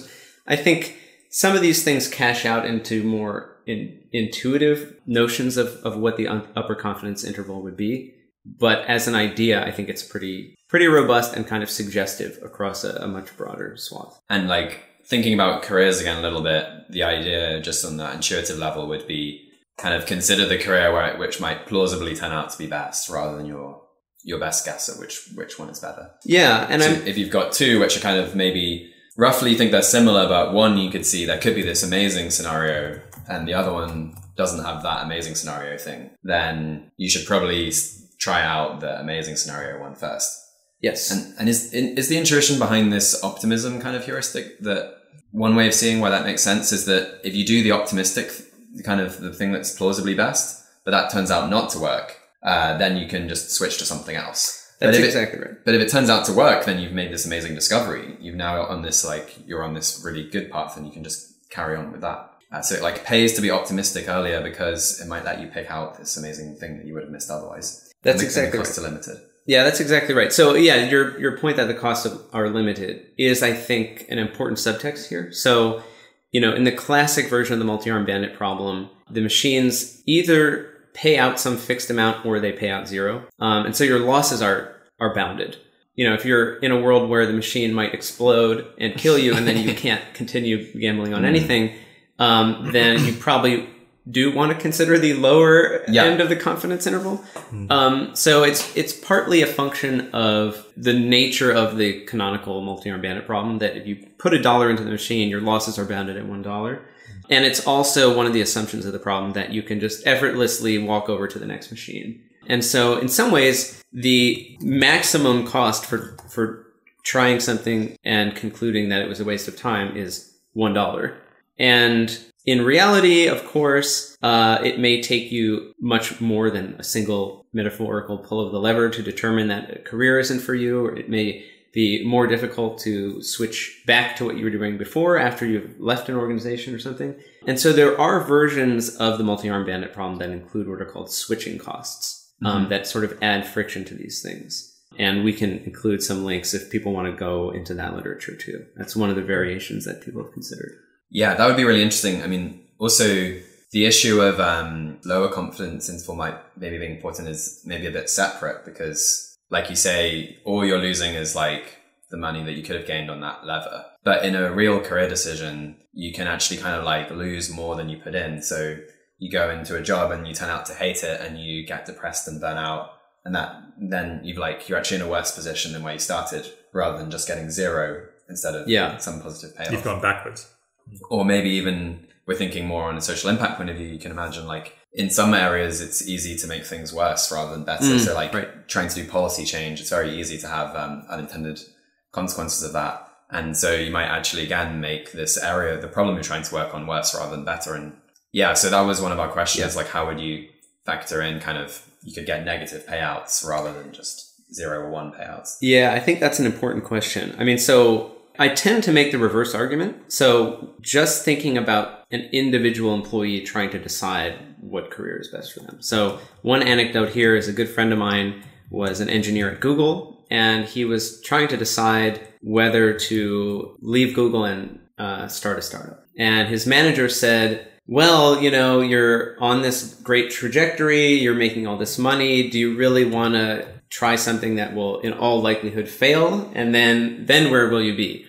Speaker 3: I think some of these things cash out into more in, intuitive notions of, of what the upper confidence interval would be. But as an idea, I think it's pretty pretty robust and kind of suggestive across a, a much broader swath.
Speaker 2: And like thinking about careers again a little bit, the idea just on that intuitive level would be kind of consider the career where which might plausibly turn out to be best rather than your your best guess at which which one is better.
Speaker 3: Yeah, and
Speaker 2: So if you've got two which are kind of maybe roughly think they're similar, but one you could see there could be this amazing scenario and the other one doesn't have that amazing scenario thing, then you should probably try out the amazing scenario one first.
Speaker 3: yes,
Speaker 2: And, and is, is the intuition behind this optimism kind of heuristic that one way of seeing why that makes sense is that if you do the optimistic, kind of the thing that's plausibly best, but that turns out not to work, uh, then you can just switch to something else.
Speaker 3: that's
Speaker 2: but if it-
Speaker 3: exactly right.
Speaker 2: but if it turns out to work, then you've made this amazing discovery. You've now on this like you're on this really good path, and you can just carry on with that. Uh, so it like pays to be optimistic earlier because it might let you pick out this amazing thing that you would have missed otherwise.
Speaker 3: That's
Speaker 2: And the-
Speaker 3: exactly
Speaker 2: costs are limited.
Speaker 3: Yeah, that's exactly right. So yeah, your your point that the costs of, are limited is, I think, an important subtext here. So you know, in the classic version of the multi-arm bandit problem, the machines either pay out some fixed amount or they pay out zero, um, and so your losses are are bounded. You know, if you're in a world where the machine might explode and kill you, and then you can't continue gambling on anything, um, then you probably do want to consider the lower
Speaker 2: Yeah.
Speaker 3: end of the confidence interval. Um, so it's it's partly a function of the nature of the canonical multi-arm bandit problem that if you put a dollar into the machine, your losses are bounded at one dollar. And it's also one of the assumptions of the problem that you can just effortlessly walk over to the next machine. And so in some ways, the maximum cost for for trying something and concluding that it was a waste of time is one dollar. And in reality, of course, uh, it may take you much more than a single metaphorical pull of the lever to determine that a career isn't for you, or it may be more difficult to switch back to what you were doing before after you've left an organization or something. And so there are versions of the multi-arm bandit problem that include what are called switching costs um, that sort of add friction to these things. And we can include some links if people want to go into that literature too. That's one of the variations that people have considered.
Speaker 2: Yeah, that would be really interesting. I mean, also the issue of um, lower confidence interval might maybe being important is maybe a bit separate because, like you say, all you're losing is like the money that you could have gained on that lever. But in a real career decision, you can actually kind of like lose more than you put in. So you go into a job and you turn out to hate it and you get depressed and burn out. And that then you've like, you're actually in a worse position than where you started rather than just getting zero instead of
Speaker 3: Yeah.
Speaker 2: some positive payoff
Speaker 1: You've gone backwards.
Speaker 2: Or maybe even we're thinking more on a social impact point of view you can imagine like in some areas it's easy to make things worse rather than better.
Speaker 3: Mm,
Speaker 2: so like
Speaker 3: right.
Speaker 2: trying to do policy change it's very easy to have um, unintended consequences of that. And so you might actually again make this area the problem you're trying to work on worse rather than better. And yeah so that was one of our questions like how would you factor in kind of you could get negative payouts rather than just zero or one payouts?
Speaker 3: Yeah, I think that's an important question. I mean, so I tend to make the reverse argument. So just thinking about an individual employee trying to decide what career is best for them. So one anecdote here is a good friend of mine was an engineer at Google and he was trying to decide whether to leave Google and uh, start a startup. And his manager said, well, you know, you're on this great trajectory, you're making all this money. Do you really want to try something that will in all likelihood fail? And then then where will you be?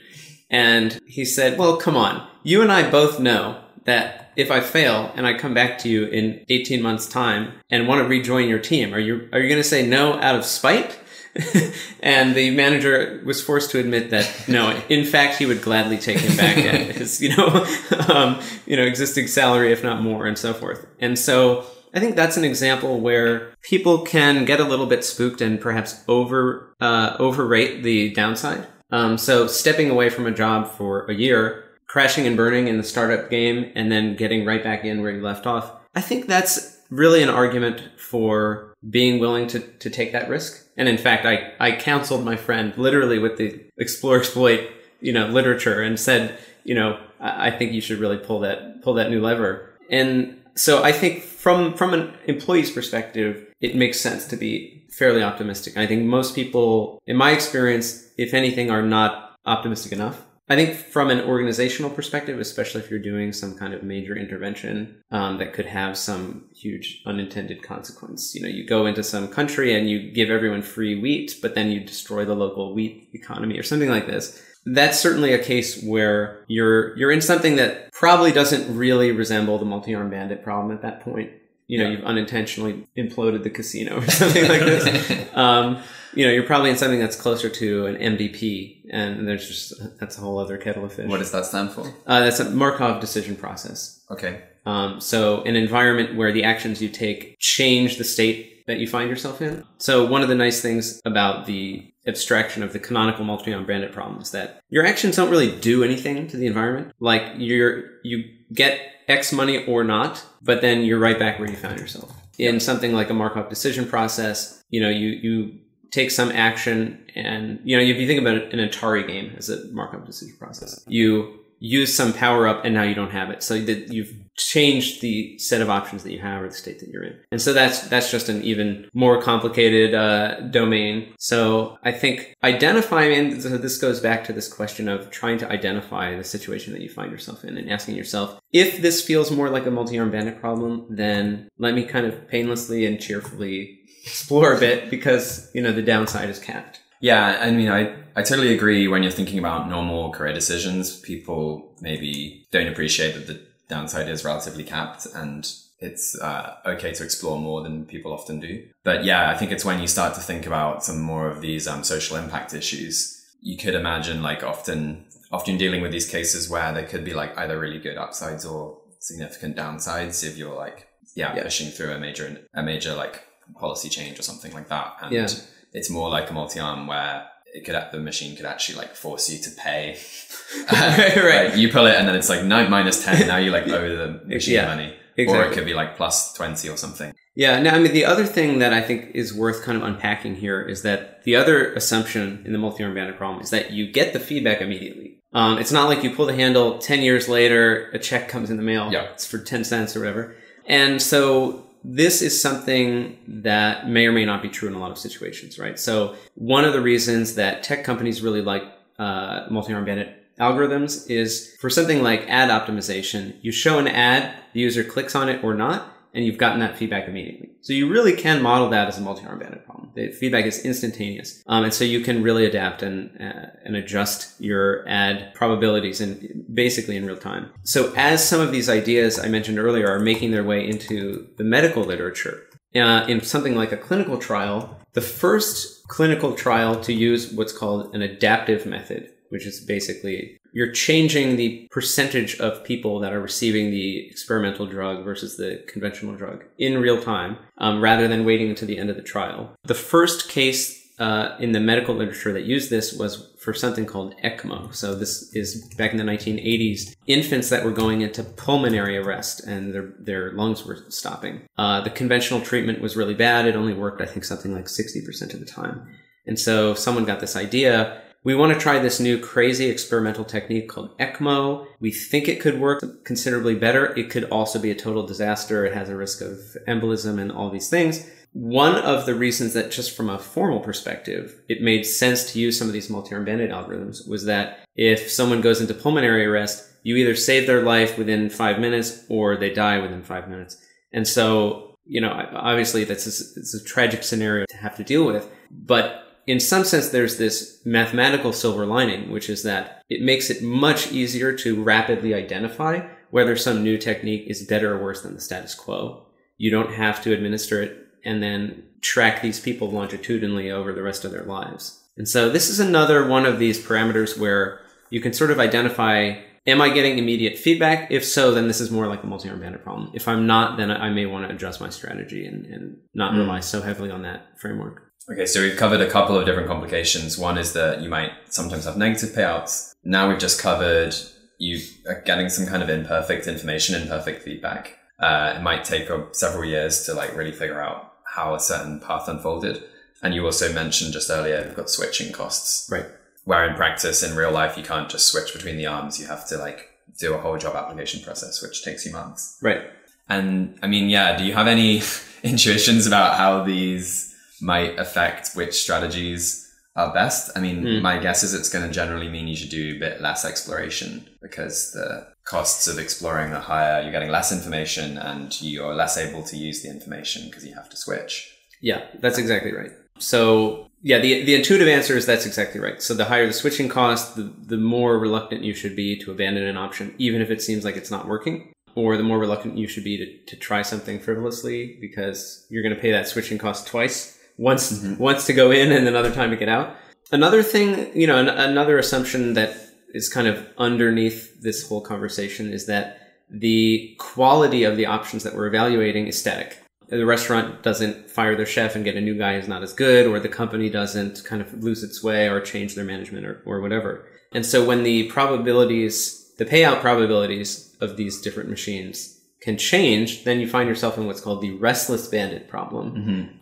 Speaker 3: And he said, "Well, come on. You and I both know that if I fail and I come back to you in 18 months time and want to rejoin your team, are you, are you going to say no out of spite? and the manager was forced to admit that no, in fact, he would gladly take him back at his, you know, um, you know, existing salary, if not more, and so forth. And so I think that's an example where people can get a little bit spooked and perhaps over uh, overrate the downside. Um, so stepping away from a job for a year, crashing and burning in the startup game, and then getting right back in where you left off. I think that's really an argument for being willing to, to take that risk. And in fact, I, I counseled my friend literally with the explore exploit, you know, literature and said, you know, I, I think you should really pull that, pull that new lever. And so I think from, from an employee's perspective, it makes sense to be fairly optimistic. I think most people, in my experience, if anything, are not optimistic enough. I think from an organizational perspective, especially if you're doing some kind of major intervention um, that could have some huge unintended consequence, you know, you go into some country and you give everyone free wheat, but then you destroy the local wheat economy or something like this. That's certainly a case where you're you're in something that probably doesn't really resemble the multi-armed bandit problem at that point. You know, yeah. you've unintentionally imploded the casino or something like this. Um, you know, you're probably in something that's closer to an MDP, and there's just that's a whole other kettle of fish.
Speaker 2: What does that stand for?
Speaker 3: Uh, that's a Markov decision process.
Speaker 2: Okay.
Speaker 3: Um, so an environment where the actions you take change the state that you find yourself in. So one of the nice things about the abstraction of the canonical multi-armed bandit problem is that your actions don't really do anything to the environment. Like you're you get X money or not, but then you're right back where you found yourself. In something like a Markov decision process, you know, you you take some action and you know if you think about an atari game as a markov decision process you use some power up and now you don't have it so that you've changed the set of options that you have or the state that you're in and so that's that's just an even more complicated uh, domain so i think identifying so this goes back to this question of trying to identify the situation that you find yourself in and asking yourself if this feels more like a multi-arm bandit problem then let me kind of painlessly and cheerfully explore a bit because you know the downside is capped.
Speaker 2: Yeah, I mean, I, I totally agree. When you're thinking about normal career decisions, people maybe don't appreciate that the downside is relatively capped and it's uh, okay to explore more than people often do. But yeah, I think it's when you start to think about some more of these um, social impact issues, you could imagine like often, often dealing with these cases where there could be like either really good upsides or significant downsides if you're like, yeah, yeah. pushing through a major, a major like policy change or something like that. And yeah. it's more like a multi-arm where it could the machine could actually like force you to pay. right. Like you pull it and then it's like nine minus ten. Now you like owe the machine yeah, money, exactly. or it could be like plus twenty or something.
Speaker 3: Yeah. Now, I mean, the other thing that I think is worth kind of unpacking here is that the other assumption in the multi-arm bandit problem is that you get the feedback immediately. Um, it's not like you pull the handle ten years later, a check comes in the mail.
Speaker 2: Yeah.
Speaker 3: It's for ten cents or whatever. And so this is something that may or may not be true in a lot of situations, right? So one of the reasons that tech companies really like uh, multi-arm bandit algorithms is for something like ad optimization, you show an ad, the user clicks on it or not, and you've gotten that feedback immediately. So you really can model that as a multi-arm bandit problem. The feedback is instantaneous, um, and so you can really adapt and uh, and adjust your ad probabilities in basically in real time. So as some of these ideas I mentioned earlier are making their way into the medical literature, uh, in something like a clinical trial, the first clinical trial to use what's called an adaptive method, which is basically you're changing the percentage of people that are receiving the experimental drug versus the conventional drug in real time, um, rather than waiting until the end of the trial. The first case uh, in the medical literature that used this was for something called ECMO. So this is back in the 1980s. Infants that were going into pulmonary arrest and their their lungs were stopping. Uh, the conventional treatment was really bad. It only worked, I think, something like 60% of the time. And so someone got this idea we want to try this new crazy experimental technique called ECMO. We think it could work considerably better. It could also be a total disaster. It has a risk of embolism and all these things. One of the reasons that just from a formal perspective, it made sense to use some of these multi-arm bandit algorithms was that if someone goes into pulmonary arrest, you either save their life within five minutes or they die within five minutes. And so, you know, obviously that's a, it's a tragic scenario to have to deal with, but in some sense, there's this mathematical silver lining, which is that it makes it much easier to rapidly identify whether some new technique is better or worse than the status quo. You don't have to administer it and then track these people longitudinally over the rest of their lives. And so this is another one of these parameters where you can sort of identify Am I getting immediate feedback? If so, then this is more like a multi-arm bandit problem. If I'm not, then I may want to adjust my strategy and, and not
Speaker 2: Mm.
Speaker 3: rely so heavily on that framework.
Speaker 2: Okay, so we've covered a couple of different complications. One is that you might sometimes have negative payouts. Now we've just covered you are getting some kind of imperfect information, imperfect feedback. Uh, it might take several years to like really figure out how a certain path unfolded. And you also mentioned just earlier, you've got switching costs.
Speaker 3: Right.
Speaker 2: Where in practice, in real life, you can't just switch between the arms. You have to like do a whole job application process, which takes you months.
Speaker 3: Right.
Speaker 2: And I mean, yeah, do you have any intuitions about how these might affect which strategies are best? I mean, hmm. my guess is it's going to generally mean you should do a bit less exploration because the costs of exploring are higher. You're getting less information and you're less able to use the information because you have to switch.
Speaker 3: Yeah, that's exactly right. So yeah, the the intuitive answer is that's exactly right. So the higher the switching cost, the, the more reluctant you should be to abandon an option, even if it seems like it's not working. Or the more reluctant you should be to, to try something frivolously because you're going to pay that switching cost twice. Once mm-hmm. once to go in and another time to get out. Another thing, you know, an, another assumption that is kind of underneath this whole conversation is that the quality of the options that we're evaluating is static the restaurant doesn't fire their chef and get a new guy who's not as good, or the company doesn't kind of lose its way or change their management or, or whatever. And so when the probabilities, the payout probabilities of these different machines can change, then you find yourself in what's called the restless bandit problem,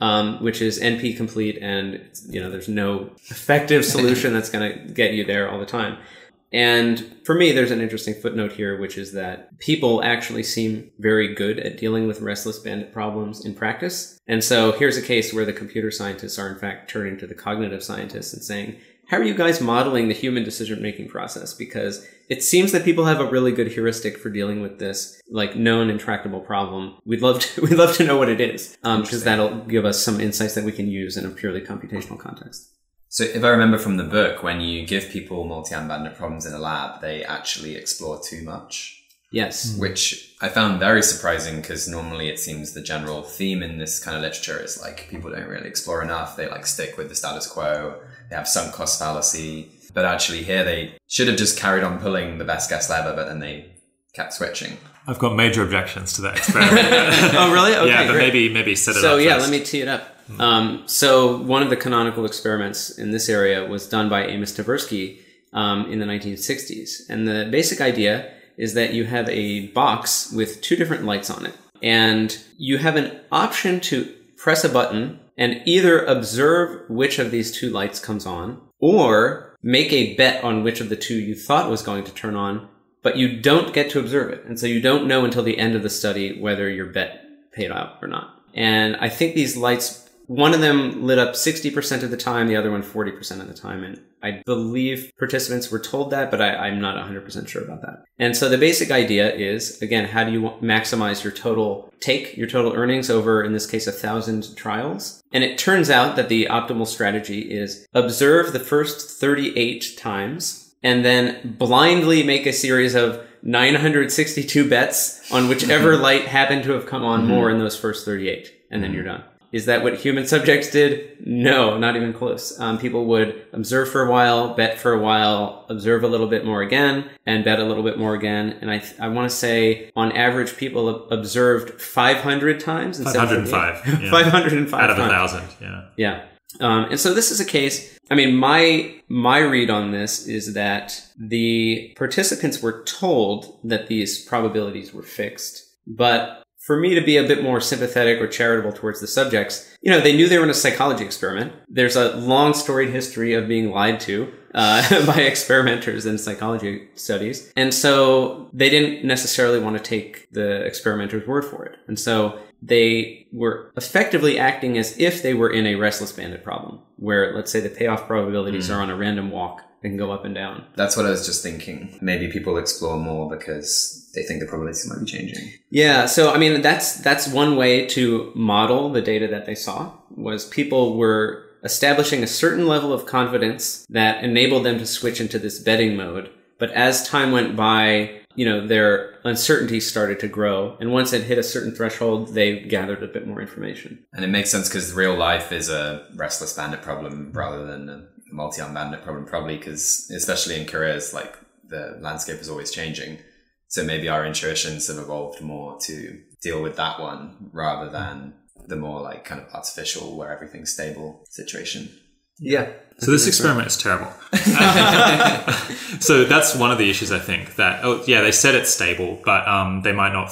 Speaker 3: um, which is NP complete and, you know, there's no effective solution that's going to get you there all the time. And for me, there's an interesting footnote here, which is that people actually seem very good at dealing with restless bandit problems in practice. And so here's a case where the computer scientists are in fact turning to the cognitive scientists and saying, how are you guys modeling the human decision making process? Because it seems that people have a really good heuristic for dealing with this like known intractable problem. We'd love to, we'd love to know what it is. Um, because that'll give us some insights that we can use in a purely computational context.
Speaker 2: So if I remember from the book, when you give people multi-arm bandit problems in a lab, they actually explore too much.
Speaker 3: Yes.
Speaker 2: which I found very surprising because normally it seems the general theme in this kind of literature is like people don't really explore enough. They like stick with the status quo. They have sunk cost fallacy. But actually here they should have just carried on pulling the best guess ever, but then they kept switching.
Speaker 1: I've got major objections to that experiment.
Speaker 3: oh, really? Okay.
Speaker 1: yeah, but
Speaker 3: great.
Speaker 1: maybe maybe set it
Speaker 3: So
Speaker 1: up.
Speaker 3: yeah,
Speaker 1: first.
Speaker 3: let me tee it up. Um, so one of the canonical experiments in this area was done by Amos Tversky um, in the 1960s, and the basic idea is that you have a box with two different lights on it, and you have an option to press a button and either observe which of these two lights comes on, or make a bet on which of the two you thought was going to turn on, but you don't get to observe it, and so you don't know until the end of the study whether your bet paid out or not. And I think these lights, one of them lit up 60% of the time, the other one 40% of the time. And I believe participants were told that, but I, I'm not 100% sure about that. And so the basic idea is, again, how do you maximize your total take, your total earnings over, in this case, a thousand trials? And it turns out that the optimal strategy is observe the first 38 times and then blindly make a series of 962 bets on whichever light happened to have come on mm-hmm. more in those first 38, and then you're done. Is that what human subjects did? No, not even close. Um, people would observe for a while, bet for a while, observe a little bit more again, and bet a little bit more again. And I, I want to say, on average, people observed 500 times
Speaker 1: 505, yeah.
Speaker 3: 505
Speaker 1: out of a thousand. Yeah.
Speaker 3: Yeah. Um, and so this is a case. I mean, my my read on this is that the participants were told that these probabilities were fixed, but for me to be a bit more sympathetic or charitable towards the subjects, you know, they knew they were in a psychology experiment. There's a long storied history of being lied to uh, by experimenters in psychology studies. And so they didn't necessarily want to take the experimenter's word for it. And so they were effectively acting as if they were in a restless bandit problem, where let's say the payoff probabilities are on a random walk. They can go up and down.
Speaker 2: That's what I was just thinking. Maybe people explore more because they think the probabilities might be changing.
Speaker 3: Yeah, so I mean that's that's one way to model the data that they saw was people were establishing a certain level of confidence that enabled them to switch into this betting mode. But as time went by, you know, their uncertainty started to grow. And once it hit a certain threshold, they gathered a bit more information.
Speaker 2: And it makes sense because real life is a restless bandit problem rather than a multi-armed bandit problem, probably because, especially in careers, like the landscape is always changing. So maybe our intuitions have evolved more to deal with that one rather than the more like kind of artificial where everything's stable situation.
Speaker 3: Yeah.
Speaker 1: So this experiment is terrible. so that's one of the issues I think that oh yeah they said it's stable, but um, they might not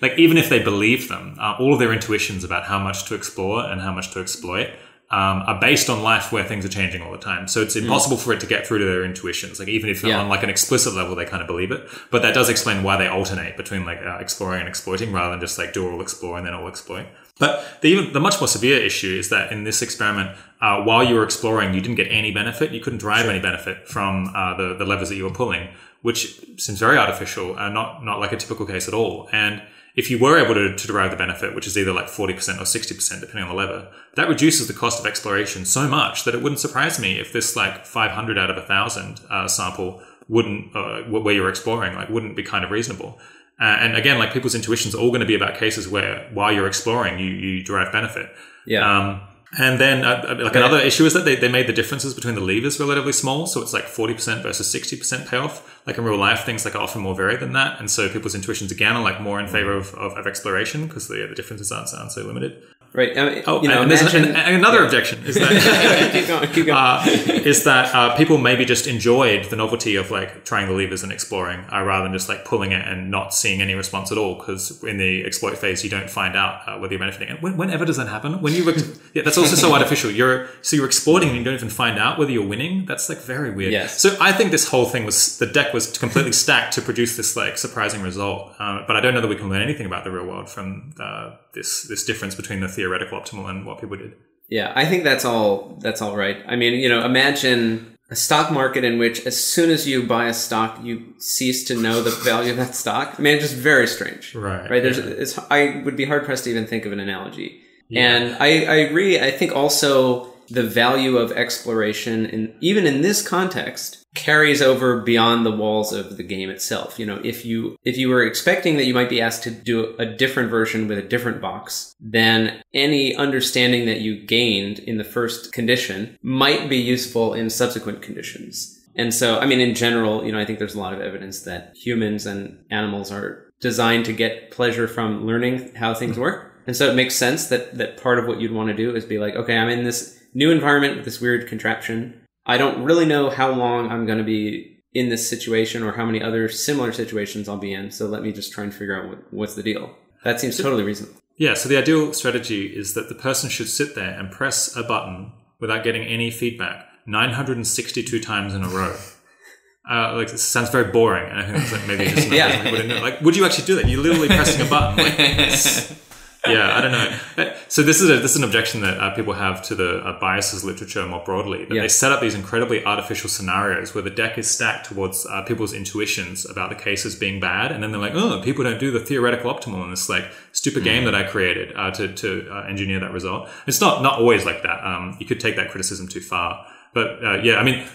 Speaker 1: like even if they believe them, uh, all of their intuitions about how much to explore and how much to exploit um, are based on life where things are changing all the time. So it's impossible mm. for it to get through to their intuitions. Like even if yeah. on like an explicit level they kind of believe it, but that does explain why they alternate between like uh, exploring and exploiting rather than just like do all explore and then all exploit. But the even the much more severe issue is that in this experiment, uh, while you were exploring, you didn't get any benefit. You couldn't derive sure. any benefit from uh, the the levers that you were pulling, which seems very artificial, and not not like a typical case at all. And if you were able to, to derive the benefit, which is either like 40% or 60%, depending on the lever, that reduces the cost of exploration so much that it wouldn't surprise me if this like 500 out of a thousand uh, sample wouldn't, uh, where you're exploring, like wouldn't be kind of reasonable. Uh, and again, like people's intuitions are all going to be about cases where while you're exploring, you, you derive benefit.
Speaker 3: Yeah.
Speaker 1: Um, and then, uh, uh like another issue is that they, they made the differences between the levers relatively small. So it's like 40% versus 60% payoff. Like in real life, things like are often more varied than that. And so people's intuitions again are like more in favor of, of, of exploration because the, the differences aren't, aren't so limited.
Speaker 3: Right. I mean,
Speaker 1: oh,
Speaker 3: you know,
Speaker 1: and, imagine, an, another yeah. objection is that
Speaker 3: keep going, keep going. Uh,
Speaker 1: is that uh, people maybe just enjoyed the novelty of like trying the levers and exploring uh, rather than just like pulling it and not seeing any response at all. Because in the exploit phase, you don't find out uh, whether you're benefiting. And when, whenever does that happen? When you yeah, that's also so artificial. You're so you're exploiting and you don't even find out whether you're winning. That's like very weird.
Speaker 3: Yes.
Speaker 1: So I think this whole thing was the deck was completely stacked to produce this like surprising result. Uh, but I don't know that we can learn anything about the real world from uh, this this difference between the theoretical optimal and what people did.
Speaker 3: Yeah, I think that's all. That's all right. I mean, you know, imagine a stock market in which, as soon as you buy a stock, you cease to know the value of that stock. I mean, it's just very strange.
Speaker 1: Right.
Speaker 3: Right. There's. Yeah. It's. I would be hard pressed to even think of an analogy. Yeah. And I, I agree. I think also the value of exploration, and even in this context, carries over beyond the walls of the game itself. You know, if you if you were expecting that you might be asked to do a different version with a different box, then any understanding that you gained in the first condition might be useful in subsequent conditions. And so, I mean, in general, you know, I think there's a lot of evidence that humans and animals are designed to get pleasure from learning how things mm-hmm. work. And so it makes sense that, that part of what you'd want to do is be like, okay, I'm in this new environment with this weird contraption. I don't really know how long I'm going to be in this situation or how many other similar situations I'll be in. So let me just try and figure out what, what's the deal. That seems totally reasonable.
Speaker 1: Yeah. So the ideal strategy is that the person should sit there and press a button without getting any feedback 962 times in a row. Uh, like this sounds very boring, and I think it's like maybe just yeah. Like, would you actually do that? You're literally pressing a button. Like, yeah, I don't know. So this is a, this is an objection that uh, people have to the uh, biases literature more broadly. That yeah. they set up these incredibly artificial scenarios where the deck is stacked towards uh, people's intuitions about the cases being bad, and then they're like, "Oh, people don't do the theoretical optimal in this like stupid game mm. that I created uh, to to uh, engineer that result." It's not not always like that. Um, you could take that criticism too far. But uh, yeah, I mean,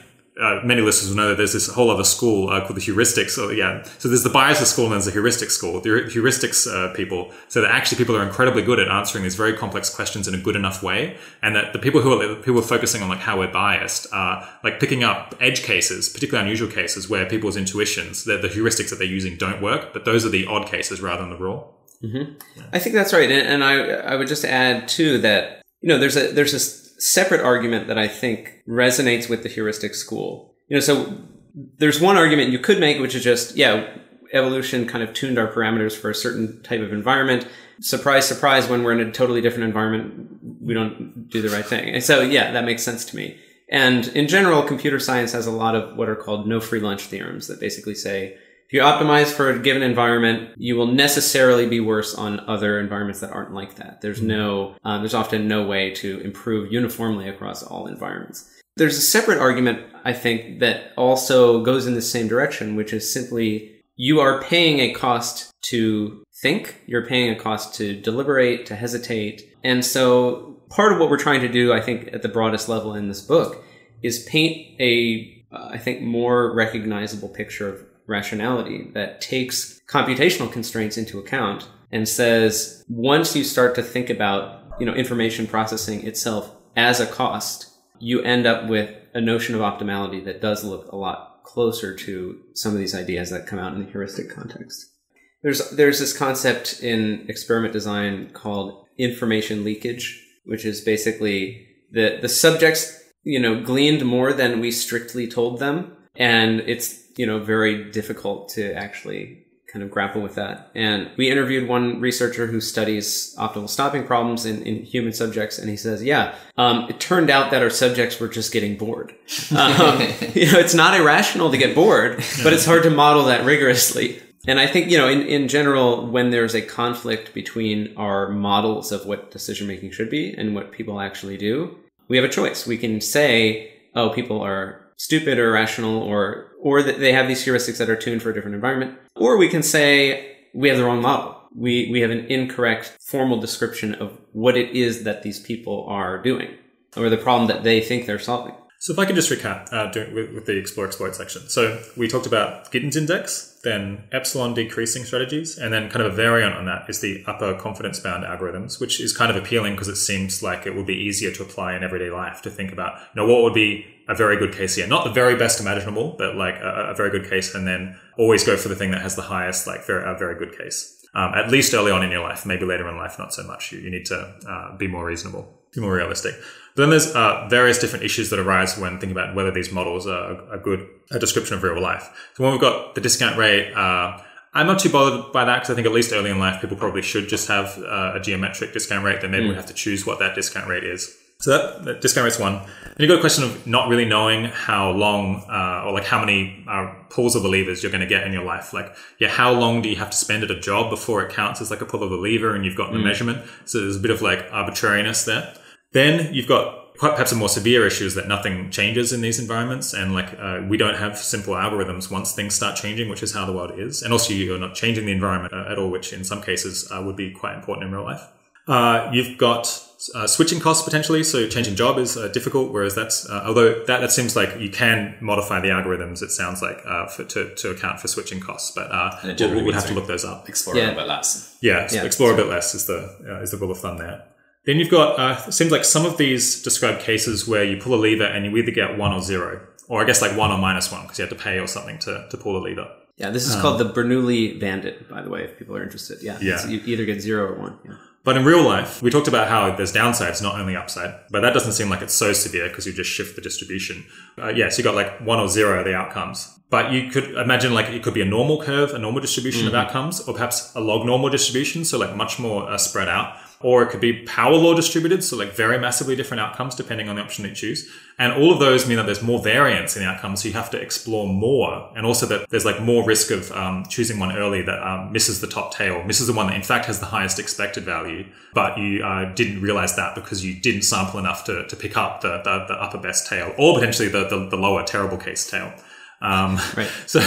Speaker 1: uh, many listeners will know that there's this whole other school uh, called the heuristics. So yeah, so there's the biases school and there's the heuristic school. The heuristics uh, people, so that actually people are incredibly good at answering these very complex questions in a good enough way, and that the people who are people are focusing on like how we're biased are like picking up edge cases, particularly unusual cases where people's intuitions, the, the heuristics that they're using don't work, but those are the odd cases rather than the rule.
Speaker 3: Mm-hmm. Yeah. I think that's right, and, and I I would just add too that you know there's a there's a separate argument that I think resonates with the heuristic school. You know, so there's one argument you could make, which is just, yeah, evolution kind of tuned our parameters for a certain type of environment. Surprise, surprise, when we're in a totally different environment, we don't do the right thing. And so, yeah, that makes sense to me. And in general, computer science has a lot of what are called no free lunch theorems that basically say if you optimize for a given environment, you will necessarily be worse on other environments that aren't like that. There's mm-hmm. no, um, there's often no way to improve uniformly across all environments. There's a separate argument, I think, that also goes in the same direction, which is simply you are paying a cost to think, you're paying a cost to deliberate, to hesitate. And so part of what we're trying to do, I think, at the broadest level in this book is paint a, uh, I think, more recognizable picture of rationality that takes computational constraints into account and says once you start to think about you know information processing itself as a cost, you end up with a notion of optimality that does look a lot closer to some of these ideas that come out in the heuristic context. There's there's this concept in experiment design called information leakage, which is basically the the subjects you know gleaned more than we strictly told them, and it's you know very difficult to actually kind of grapple with that. And we interviewed one researcher who studies optimal stopping problems in, in human subjects, and he says, yeah, um, it turned out that our subjects were just getting bored. Um, you know, it's not irrational to get bored, but it's hard to model that rigorously. And I think, you know, in, in general, when there's a conflict between our models of what decision making should be and what people actually do, we have a choice. We can say, oh, people are stupid or irrational or or that they have these heuristics that are tuned for a different environment. Or we can say we have the wrong model. We, we have an incorrect formal description of what it is that these people are doing or the problem that they think they're solving.
Speaker 1: So if I could just recap uh, with, with, the explore exploit section. So we talked about Gittins index, then epsilon decreasing strategies, and then kind of a variant on that is the upper confidence bound algorithms, which is kind of appealing because it seems like it would be easier to apply in everyday life to think about, you know, what would be a very good case here. Not the very best imaginable, but like a, a very good case, and then always go for the thing that has the highest, like very, a very good case. Um, at least early on in your life, maybe later in life, not so much. You, you need to uh, be more reasonable, be more realistic. But then there's uh, various different issues that arise when thinking about whether these models are a good a description of real life. So when we've got the discount rate, uh, I'm not too bothered by that because I think at least early in life, people probably should just have uh, a geometric discount rate. Then maybe mm. we have to choose what that discount rate is. So that, that discount rate's one. And you've got a question of not really knowing how long uh, or like how many uh, pulls of the levers you're going to get in your life. Like, yeah, how long do you have to spend at a job before it counts as like a pull of the lever and you've got mm. the measurement? So there's a bit of like arbitrariness there. Then you've got perhaps a more severe issue is that nothing changes in these environments and like uh, we don't have simple algorithms once things start changing which is how the world is and also you're not changing the environment uh, at all which in some cases uh, would be quite important in real life uh, you've got uh, switching costs potentially. So changing job is uh, difficult, whereas that's uh, although that, that seems like you can modify the algorithms. It sounds like uh, for, to, to account for switching costs, but uh, we'll, we'll have to look those up.
Speaker 2: Explore yeah. a bit less.
Speaker 1: Yeah, yeah. explore a bit less is the is the rule of thumb there. Then you've got it seems like some of these describe cases where you pull a lever and you either get one or zero, or I guess like one or minus one because you have to pay or something to, to pull the lever.
Speaker 3: Yeah, this is um, called the Bernoulli bandit, by the way, if people are interested. Yeah,
Speaker 1: yeah.
Speaker 3: you either get zero or one. Yeah.
Speaker 1: But in real life, we talked about how there's downsides, not only upside. But that doesn't seem like it's so severe because you just shift the distribution. Uh, yes, yeah, so you got like one or zero the outcomes. But you could imagine like it could be a normal curve, a normal distribution mm-hmm. of outcomes, or perhaps a log normal distribution, so like much more uh, spread out or it could be power law distributed, so like very massively different outcomes depending on the option you choose. And all of those mean that there's more variance in outcomes, so you have to explore more, and also that there's like more risk of um, choosing one early that um, misses the top tail, misses the one that in fact has the highest expected value, but you uh, didn't realize that because you didn't sample enough to, to pick up the, the, the upper best tail, or potentially the, the, the lower terrible case tail. Um, right. So,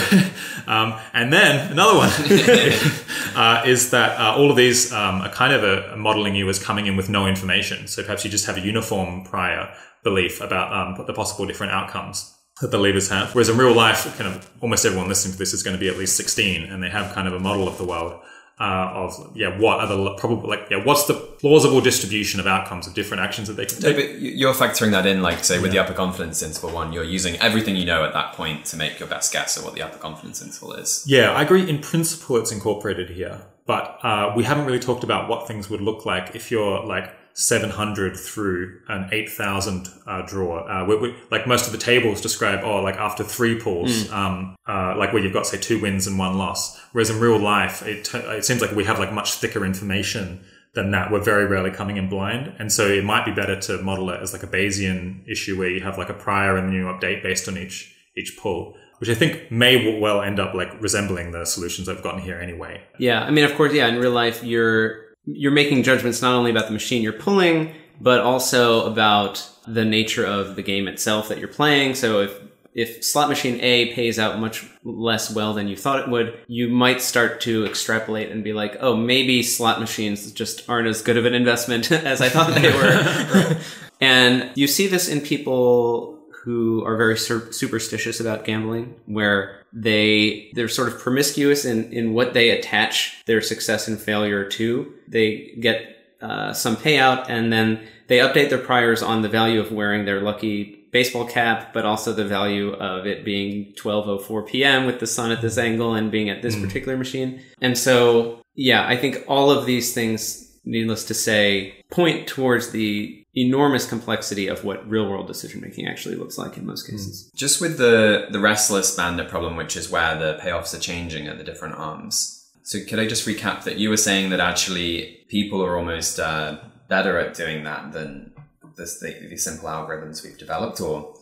Speaker 1: um, and then another one uh, is that uh, all of these um, are kind of a, a modeling you as coming in with no information. So perhaps you just have a uniform prior belief about um, the possible different outcomes that the have. Whereas in real life, kind of almost everyone listening to this is going to be at least 16 and they have kind of a model of the world uh, of yeah what are the probable like yeah what's the plausible distribution of outcomes of different actions that they can take.
Speaker 2: No, but you're factoring that in, like say with yeah. the upper confidence interval one, you're using everything you know at that point to make your best guess at what the upper confidence interval is.
Speaker 1: Yeah, I agree. In principle, it's incorporated here, but uh, we haven't really talked about what things would look like if you're like 700 through an 8000 uh, draw. Uh, we, we, like most of the tables describe, oh, like after three pulls, mm. um, uh, like where you've got, say, two wins and one loss. Whereas in real life, it, it seems like we have like much thicker information than that. We're very rarely coming in blind. And so it might be better to model it as like a Bayesian issue where you have like a prior and new update based on each, each pull which I think may well end up like resembling the solutions I've gotten here anyway.
Speaker 3: Yeah, I mean, of course, yeah. In real life, you're you're making judgments not only about the machine you're pulling, but also about the nature of the game itself that you're playing. So if if slot machine A pays out much less well than you thought it would, you might start to extrapolate and be like, oh, maybe slot machines just aren't as good of an investment as I thought they were. and you see this in people who are very sur- superstitious about gambling, where they they're sort of promiscuous in in what they attach their success and failure to. They get uh, some payout, and then they update their priors on the value of wearing their lucky baseball cap, but also the value of it being 12:04 p.m. with the sun at this angle and being at this particular machine. And so, yeah, I think all of these things, needless to say, point towards the enormous complexity of what real world decision making actually looks like in most cases.
Speaker 2: Just with the the restless bandit problem, which is where the payoffs are changing at the different arms. So could I just recap that you were saying that actually people are almost uh, better at doing that than this, the, the simple algorithms we've developed, or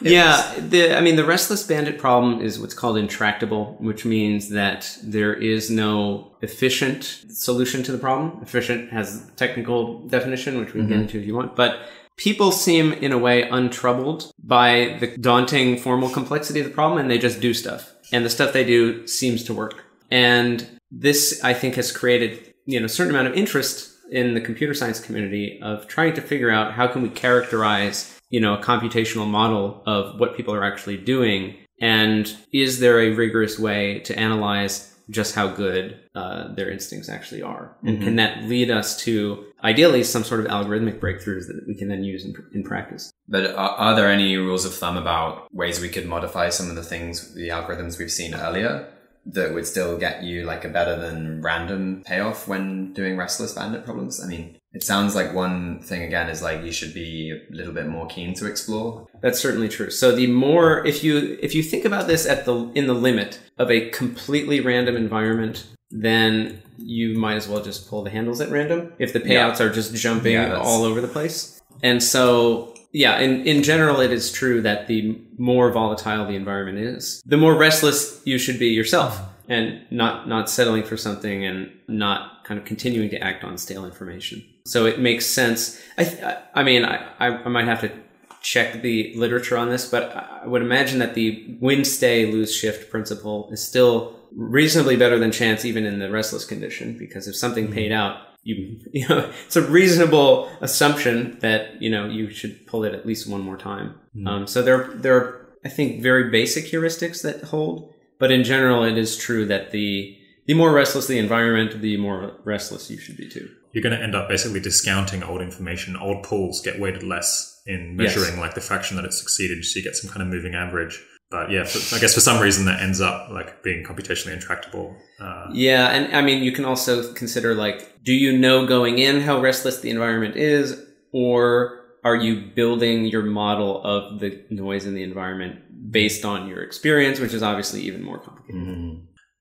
Speaker 3: Yeah, the I mean the restless bandit problem is what's called intractable, which means that there is no efficient solution to the problem. Efficient has a technical definition, which we can get mm-hmm. into if you want, but people seem in a way untroubled by the daunting formal complexity of the problem and they just do stuff. And the stuff they do seems to work. And this I think has created, you know, a certain amount of interest in the computer science community of trying to figure out how can we characterize you know a computational model of what people are actually doing? And is there a rigorous way to analyze just how good uh, their instincts actually are? And can that lead us to ideally some sort of algorithmic breakthroughs that we can then use in, in practice?
Speaker 2: But are, are there any rules of thumb about ways we could modify some of the things, the algorithms we've seen earlier, that would still get you like a better than random payoff when doing restless bandit problems? I mean, it sounds like one thing again is like you should be a little bit more keen to explore.
Speaker 3: That's certainly true. So the more if you if you think about this at the in the limit of a completely random environment, then you might as well just pull the handles at random if the payouts are just jumping
Speaker 2: Yeah,
Speaker 3: all over the place. And so yeah, in, in general it is true that the more volatile the environment is, the more restless you should be yourself and not not settling for something and not kind of continuing to act on stale information. So it makes sense. I th- I mean I, I I might have to check the literature on this, but I would imagine that the win stay lose shift principle is still reasonably better than chance even in the restless condition because if something paid out you you know it's a reasonable assumption that you know you should pull it at least one more time. Um, so there there are i think very basic heuristics that hold but in general it is true that the the more restless the environment the more restless you should be too
Speaker 1: You're going to end up basically discounting old information. Old pools get weighted less in measuring like the fraction that it succeeded, so you get some kind of moving average. But yeah, for, I guess for some reason that ends up like being computationally intractable. Uh,
Speaker 3: Yeah, and I mean, you can also consider like, do you know going in how restless the environment is, or are you building your model of the noise in the environment based on your experience, which is obviously even more complicated.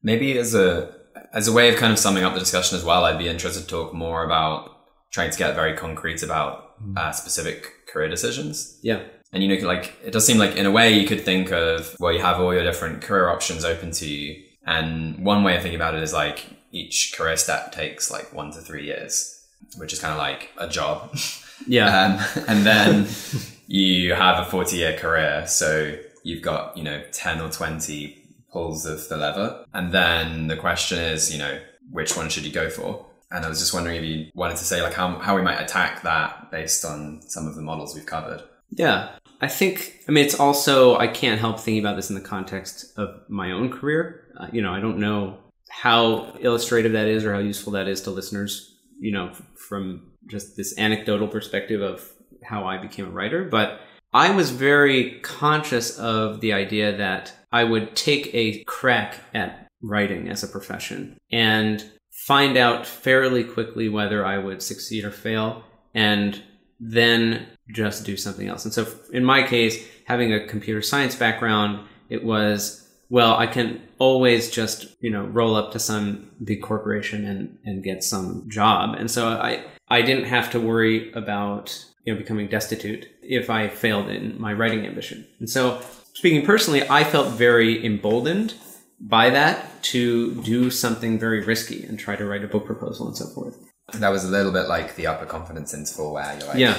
Speaker 2: Maybe as a as a way of kind of summing up the discussion as well, I'd be interested to talk more about trying to get very concrete about uh, specific career decisions.
Speaker 3: Yeah,
Speaker 2: And you know, like it does seem like in a way you could think of well, you have all your different career options open to you, and one way of thinking about it is like each career step takes like one to three years, which is kind of like a job.
Speaker 3: yeah,
Speaker 2: Um, and then you have a 40 year career. So you've got, you know, 10 or 20 pulls of the lever. And then the question is, you know, which one should you go for? And I was just wondering if you wanted to say like how, how we might attack that based on some of the models we've covered.
Speaker 3: yeah. I think. I mean, it's also I can't help thinking about this in the context of my own career. Uh, you know, I don't know how illustrative that is or how useful that is to listeners. You know, from just this anecdotal perspective of how I became a writer, but I was very conscious of the idea that I would take a crack at writing as a profession and find out fairly quickly whether I would succeed or fail and then just do something else. And so in my case, having a computer science background, it was well, I can always just, you know, roll up to some big corporation and, and get some job. And so I, I didn't have to worry about, you know, becoming destitute if I failed in my writing ambition. And so speaking personally, I felt very emboldened by that to do something very risky and try to write a book proposal and so forth.
Speaker 2: That was a little bit like the upper confidence interval where you're like,
Speaker 3: Yeah.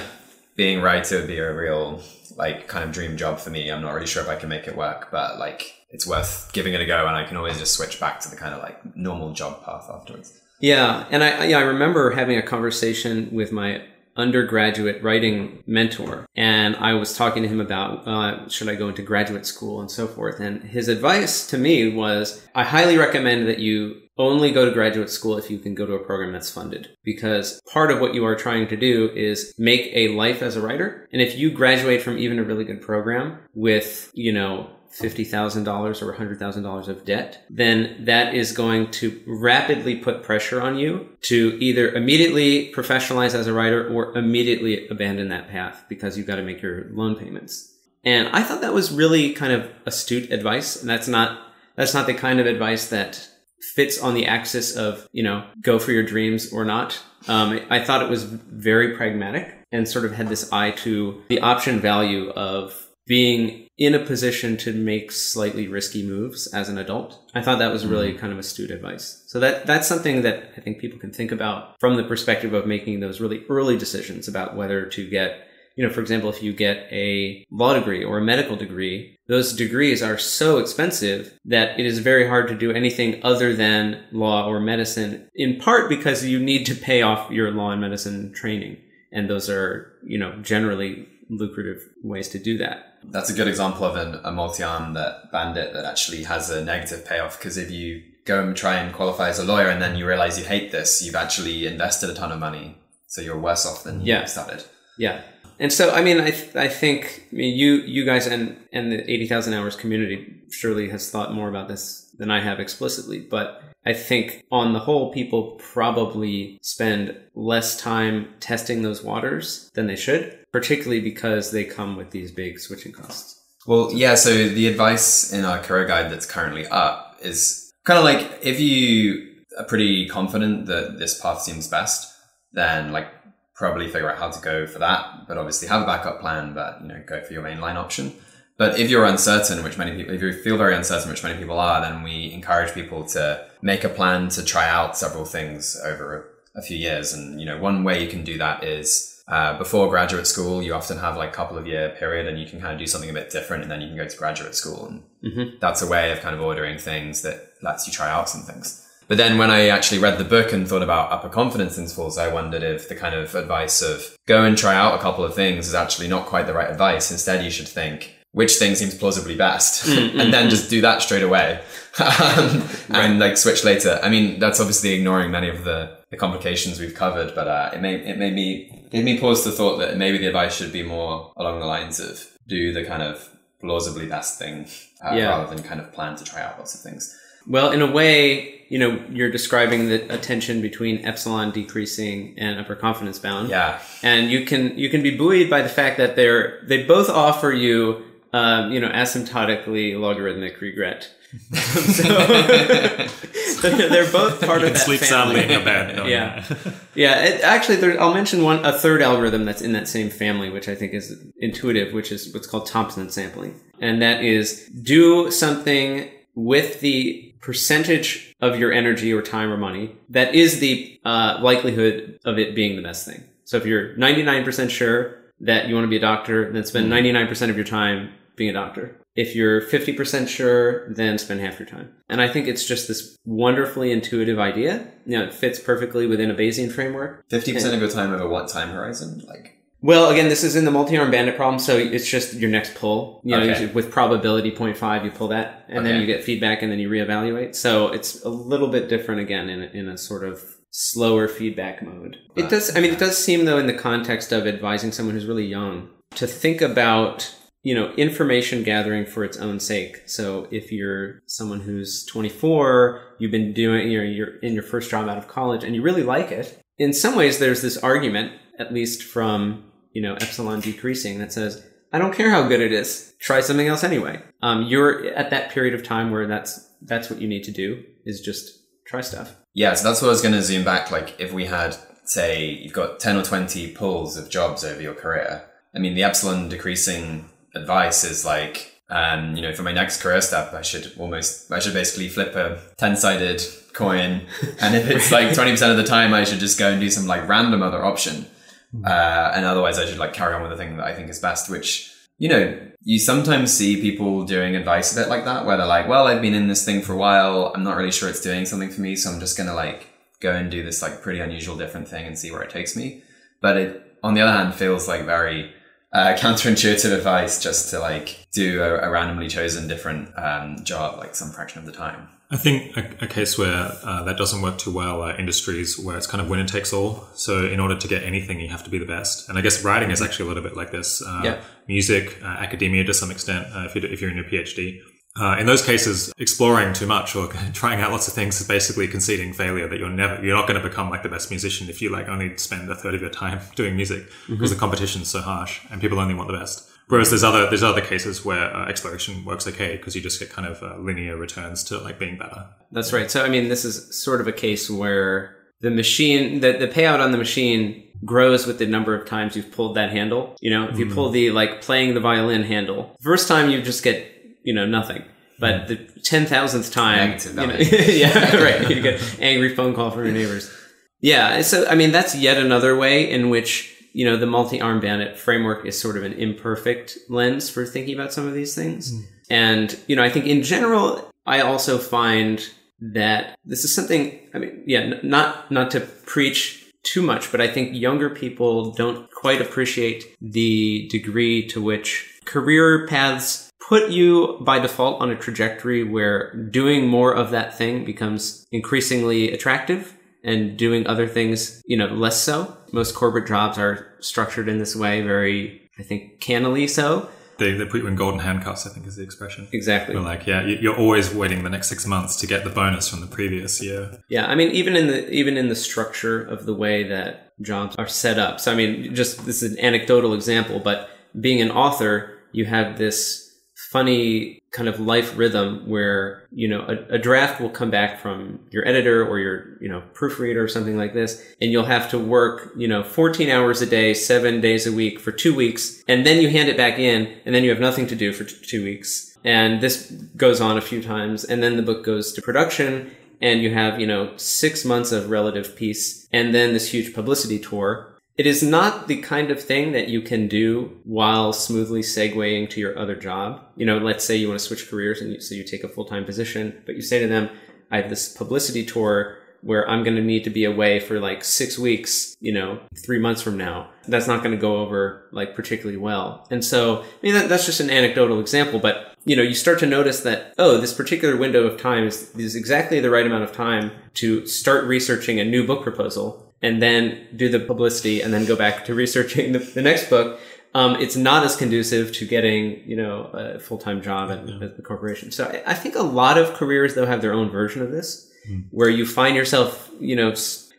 Speaker 2: being writer would be a real like kind of dream job for me. I'm not really sure if I can make it work, but like it's worth giving it a go and I can always just switch back to the kind of like normal job path afterwards.
Speaker 3: Yeah, and I, I- yeah, I remember having a conversation with my undergraduate writing mentor, and I was talking to him about uh, should I go into graduate school and so forth. And his advice to me was, I highly recommend that you only go to graduate school if you can go to a program that's funded because part of what you are trying to do is make a life as a writer and if you graduate from even a really good program with you know $50,000 or $100,000 of debt, then that is going to rapidly put pressure on you to either immediately professionalize as a writer or immediately abandon that path because you've got to make your loan payments. And I thought that was really kind of astute advice. And that's not, that's not the kind of advice that fits on the axis of, you know, go for your dreams or not. Um, I thought it was very pragmatic and sort of had this eye to the option value of being in a position to make slightly risky moves as an adult. I thought that was really mm. kind of astute advice. So that that's something that I think people can think about from the perspective of making those really early decisions about whether to get, you know, for example, if you get a law degree or a medical degree, those degrees are so expensive that it is very hard to do anything other than law or medicine in part because you need to pay off your law and medicine training and those are, you know, generally lucrative ways to do that.
Speaker 2: That's a good example of an, a multi-arm that bandit that actually has a negative payoff because if you go and try and qualify as a lawyer and then you realize you hate this, you've actually invested a ton of money. So you're worse off than yeah. you started.
Speaker 3: Yeah. And so, I mean, I, th- I think I mean, you, you guys and, and the 80,000 hours community surely has thought more about this than I have explicitly, but I think on the whole, people probably spend less time testing those waters than they should, particularly because they come with these big switching costs.
Speaker 2: Well, yeah. So the advice in our career guide that's currently up is kind of like if you are pretty confident that this path seems best, then like probably figure out how to go for that. But obviously have a backup plan, but you know, go for your mainline option. But if you're uncertain, which many people, if you feel very uncertain, which many people are, then we encourage people to make a plan to try out several things over a few years. And, you know, one way you can do that is uh, before graduate school, you often have like a couple of year period and you can kind of do something a bit different and then you can go to graduate school. And mm-hmm. that's a way of kind of ordering things that lets you try out some things. But then when I actually read the book and thought about upper confidence intervals, I wondered if the kind of advice of go and try out a couple of things is actually not quite the right advice. Instead, you should think, which thing seems plausibly best mm, and then mm. just do that straight away um, and like switch later i mean that's obviously ignoring many of the, the complications we've covered but uh, it made it made me made me pause the thought that maybe the advice should be more along the lines of do the kind of plausibly best thing uh, yeah. rather than kind of plan to try out lots of things.
Speaker 3: Well in a way you know you're describing the tension between epsilon decreasing and upper confidence bound.
Speaker 2: Yeah.
Speaker 3: And you can you can be buoyed by the fact that they're they both offer you um, you know, asymptotically logarithmic regret. so they're both part of that
Speaker 1: sleep
Speaker 3: family.
Speaker 1: soundly in your bed.
Speaker 3: yeah, yeah. It, actually, there, I'll mention one a third algorithm that's in that same family, which I think is intuitive, which is what's called Thompson sampling, and that is do something with the percentage of your energy or time or money that is the uh, likelihood of it being the best thing. So if you're 99% sure that you want to be a doctor, then spend 99% mm. of your time being a doctor. If you're 50% sure, then spend half your time. And I think it's just this wonderfully intuitive idea. You know, it fits perfectly within a Bayesian framework.
Speaker 2: 50% and, of your time over what time horizon? Like,
Speaker 3: well, again, this is in the multi-arm bandit problem, so it's just your next pull. You know, okay. with probability 0.5, you pull that, and okay. then you get feedback, and then you reevaluate. So it's a little bit different again in, in a sort of slower feedback mode. It does, I mean, it does seem though in the context of advising someone who's really young to think about you know, information gathering for its own sake. So if you're someone who's 24, you've been doing, you're, you're in your first job out of college and you really like it. In some ways, there's this argument, at least from, you know, epsilon decreasing that says, I don't care how good it is. Try something else anyway. Um, you're at that period of time where that's, that's what you need to do is just try stuff.
Speaker 2: Yeah. So that's what I was going to zoom back. Like if we had, say, you've got 10 or 20 pulls of jobs over your career. I mean, the epsilon decreasing advice is like, um, you know, for my next career step, I should almost, I should basically flip a 10 sided coin. And if it's like 20% of the time, I should just go and do some like random other option. Hmm. Uh, and otherwise I should like carry on with the thing that I think is best, which, you know, you sometimes see people doing advice a bit like that, where they're like, well, I've been in this thing for a while. I'm not really sure it's doing something for me. So I'm just going to like go and do this like pretty unusual different thing and see where it takes me. But it, on the other hand, feels like very uh, counterintuitive advice just to like do a, a randomly chosen different um, job like some fraction of the time.
Speaker 1: I think a, a case where uh, that doesn't work too well are industries where it's kind of winner takes all. So in order to get anything, you have to be the best. And I guess writing is actually a little bit like this. Uh,
Speaker 3: Yeah.
Speaker 1: Music, uh, academia to some extent, uh, if, you're, if you're in your PhD. Uh, in those cases, exploring too much or trying out lots of things is basically conceding failure that you're never, you're not going to become like the best musician if you like only spend a third of your time doing music because the competition's so harsh and people only want the best. Whereas there's other, there's other cases where uh, exploration works okay because you just get kind of uh, linear returns to like being better.
Speaker 3: That's right. So, I mean, this is sort of a case where the machine, the, the payout on the machine grows with the number of times you've pulled that handle. You know, if you pull the, like, playing the violin handle, first time you just get, you know, nothing. But the 10,000th time, you know- yeah, right. You get angry phone call from your neighbors. Yeah. So, I mean, that's yet another way in which, you know, the multi-arm bandit framework is sort of an imperfect lens for thinking about some of these things. Hmm. And, you know, I think in general, I also find that this is something, I mean, yeah, not, not to preach too much, but I think younger people don't quite appreciate the degree to which career paths put you by default on a trajectory where doing more of that thing becomes increasingly attractive and doing other things, you know, less so. Most corporate jobs are structured in this way, very, I think, cannily so.
Speaker 1: They, they put you in golden handcuffs, I think is the expression.
Speaker 3: Exactly.
Speaker 1: They're like, yeah, you- you're always waiting the next six months to get the bonus from the previous year.
Speaker 3: Yeah, I mean, even in the even in the structure of the way that jobs are set up. So, I mean, just this is an anecdotal example, but being an author, you have this funny kind of life rhythm where you know a, a draft will come back from your editor or your you know proofreader or something like this and you'll have to work you know 14 hours a day seven days a week for two weeks and then you hand it back in and then you have nothing to do for t- two weeks. And this goes on a few times and then the book goes to production and you have you know six months of relative peace and then this huge publicity tour it is not the kind of thing that you can do while smoothly segueing to your other job. You know, let's say you want to switch careers and you, so you take a full-time position, but you say to them, I have this publicity tour where I'm going to need to be away for like six weeks, you know, three months from now. That's not going to go over like particularly well. And so, I mean, that, that's just an anecdotal example, but you know, you start to notice that, oh, this particular window of time is, is exactly the right amount of time to start researching a new book proposal and then do the publicity and then go back to researching the, the next book. Um, it's not as conducive to getting, you know, a full-time job at, at the corporation. So I, I think a lot of careers though have their own version of this, where you find yourself, you know,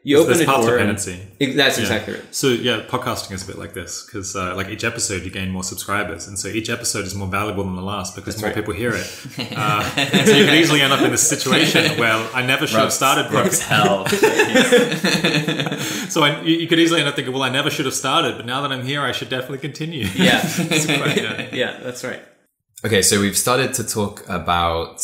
Speaker 3: you
Speaker 1: There's
Speaker 3: open
Speaker 1: this
Speaker 3: a
Speaker 1: path
Speaker 3: door.
Speaker 1: dependency.
Speaker 3: Ex- that's
Speaker 1: Yeah.
Speaker 3: exactly right.
Speaker 1: So yeah, podcasting is a bit like this because uh, like each episode you gain more subscribers, and so each episode is more valuable than the last because more
Speaker 3: right.
Speaker 1: people hear it. Uh, so you could easily end up in this situation where I never should have started.
Speaker 2: Rob's hell.
Speaker 1: So I, you you could easily end up thinking, well, I never should have started, but now that I'm here, I should definitely continue.
Speaker 3: Yeah.
Speaker 1: It's quite, yeah.
Speaker 3: yeah, that's right.
Speaker 2: Okay, so we've started to talk about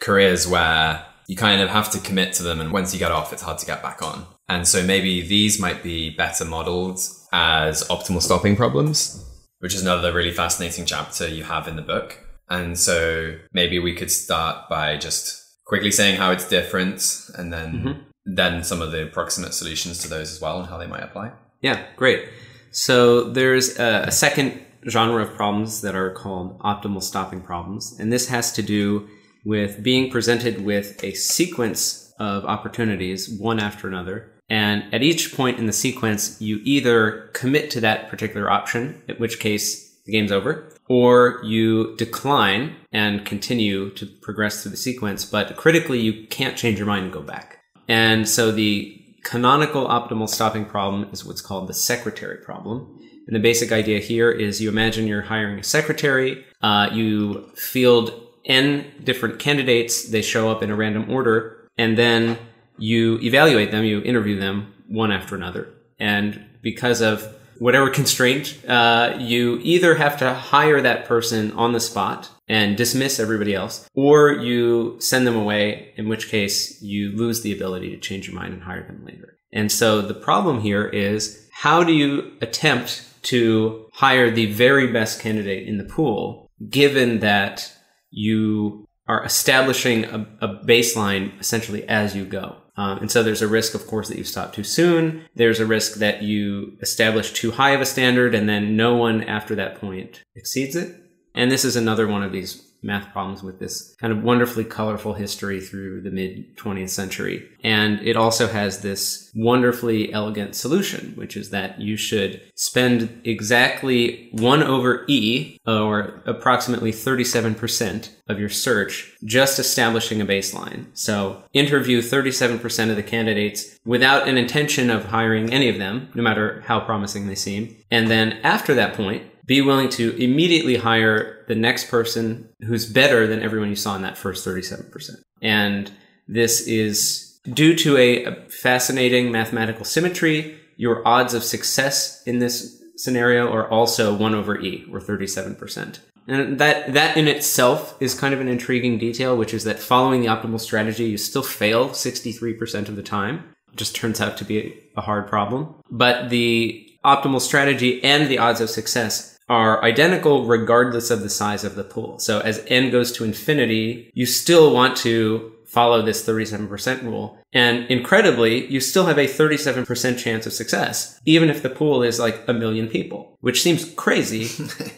Speaker 2: careers where you kind of have to commit to them, and once you get off, it's hard to get back on. And so maybe these might be better modeled as optimal stopping problems, which is another really fascinating chapter you have in the book. And so maybe we could start by just quickly saying how it's different, and then mm-hmm. then some of the approximate solutions to those as well, and how they might apply.
Speaker 3: Yeah, great. So there's a, a second genre of problems that are called optimal stopping problems. And this has to do with being presented with a sequence of opportunities, one after another. And at each point in the sequence, you either commit to that particular option, in which case the game's over, or you decline and continue to progress through the sequence. But critically, you can't change your mind and go back. And so the canonical optimal stopping problem is what's called the secretary problem. And the basic idea here is you imagine you're hiring a secretary, uh, you field n different candidates, they show up in a random order, and then you evaluate them, you interview them one after another. And because of whatever constraint, uh, you either have to hire that person on the spot and dismiss everybody else, or you send them away, in which case you lose the ability to change your mind and hire them later. And so the problem here is how do you attempt to hire the very best candidate in the pool, given that you are establishing a, a baseline essentially as you go? Um, and so there's a risk, of course, that you stop too soon. There's a risk that you establish too high of a standard and then no one after that point exceeds it. And this is another one of these math problems with this kind of wonderfully colorful history through the mid 20th century. And it also has this wonderfully elegant solution, which is that you should spend exactly 1 over E, or approximately 37% of your search, just establishing a baseline. So interview 37% of the candidates without an intention of hiring any of them, no matter how promising they seem. And then after that point, be willing to immediately hire the next person who's better than everyone you saw in that first 37%. And this is due to a, fascinating mathematical symmetry. Your odds of success in this scenario are also 1 over e, or 37%. And that, that in itself is kind of an intriguing detail, which is that following the optimal strategy, you still fail 63% of the time. It just turns out to be a hard problem. But the optimal strategy and the odds of success are identical regardless of the size of the pool. So as n goes to infinity, you still want to follow this 37% rule. And incredibly, you still have a 37% chance of success, even if the pool is like a million people, which seems crazy.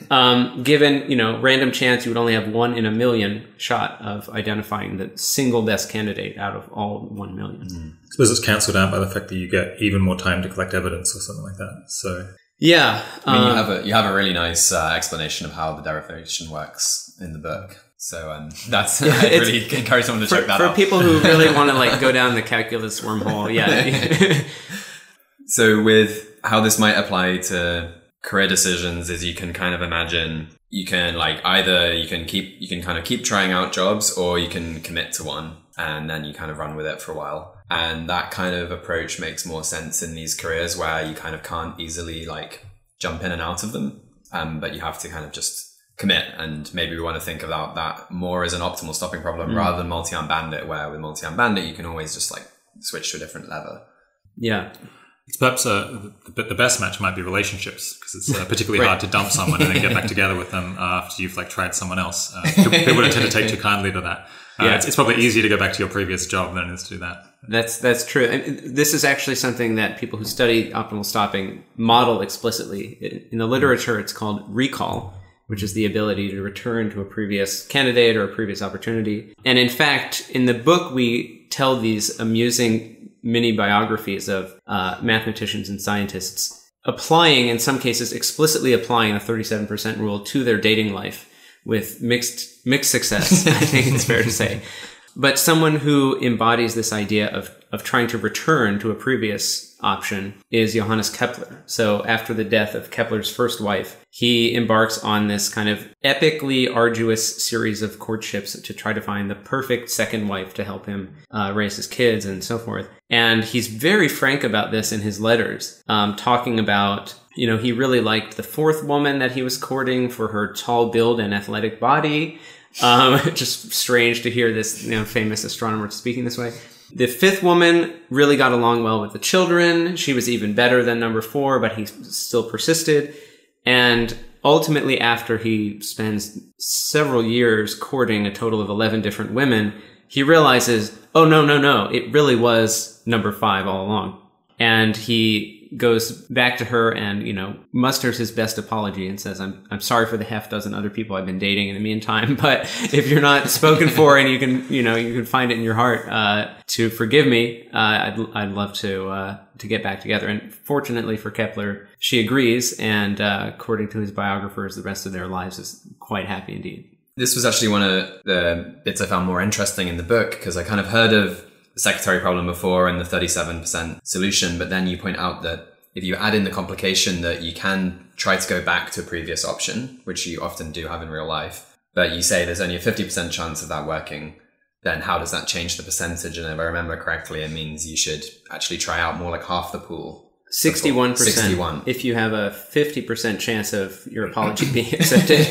Speaker 3: um, given, you know, random chance, you would only have one in a million shot of identifying the single best candidate out of all 1 million.
Speaker 1: Mm. I suppose it's cancelled out by the fact that you get even more time to collect evidence or something like that. So
Speaker 3: yeah,
Speaker 2: I mean, um, you have a you have a really nice uh, explanation of how the derivation works in the book. So um, that's yeah, I really encourage someone to
Speaker 3: for,
Speaker 2: check that
Speaker 3: for
Speaker 2: out.
Speaker 3: For people who really want to like go down the calculus wormhole, yeah.
Speaker 2: so with how this might apply to career decisions is you can kind of imagine you can like either you can keep you can kind of keep trying out jobs or you can commit to one and then you kind of run with it for a while. And that kind of approach makes more sense in these careers where you kind of can't easily like jump in and out of them. Um, but you have to kind of just commit. And maybe we want to think about that more as an optimal stopping problem mm. rather than multi-arm bandit, where with multi-arm bandit, you can always just like switch to a different lever.
Speaker 3: Yeah.
Speaker 1: It's perhaps uh, the, the best match might be relationships because it's uh, particularly right. hard to dump someone and then get back together with them uh, after you've like tried someone else. Uh, people, people don't tend to take too kindly to that. Uh, yeah. It's, it's, probably easier to go back to your previous job than it is to do that.
Speaker 3: That's that's true. And this is actually something that people who study optimal stopping model explicitly. In the literature, it's called recall, which is the ability to return to a previous candidate or a previous opportunity. And in fact, in the book, we tell these amusing mini biographies of uh, mathematicians and scientists applying, in some cases, explicitly applying the 37% rule to their dating life with mixed mixed success. I think it's fair to say. But someone who embodies this idea of, of trying to return to a previous option is Johannes Kepler. So after the death of Kepler's first wife, he embarks on this kind of epically arduous series of courtships to try to find the perfect second wife to help him uh, raise his kids and so forth. And he's very frank about this in his letters, um, talking about you know, he really liked the fourth woman that he was courting for her tall build and athletic body. Um, just strange to hear this you know, famous astronomer speaking this way. The fifth woman really got along well with the children. She was even better than number four, but he still persisted. And ultimately, after he spends several years courting a total of 11 different women, he realizes, oh, no, no, no, it really was number five all along. And he goes back to her and you know musters his best apology and says i'm i'm sorry for the half dozen other people i've been dating in the meantime but if you're not spoken for and you can you know you can find it in your heart uh, to forgive me uh, I'd, I'd love to uh, to get back together. And fortunately for kepler she agrees and uh, according to his biographers the rest of their lives is quite happy indeed.
Speaker 2: This was actually one of the bits i found more interesting in the book because i kind of heard of secretary problem before and the 37% solution, but then you point out that if you add in the complication that you can try to go back to a previous option, which you often do have in real life, but you say there's only a 50% chance of that working, then how does that change the percentage? And if I remember correctly, it means you should actually try out more like half the pool.
Speaker 3: 61%. 61. If you have a 50% chance of your apology being accepted.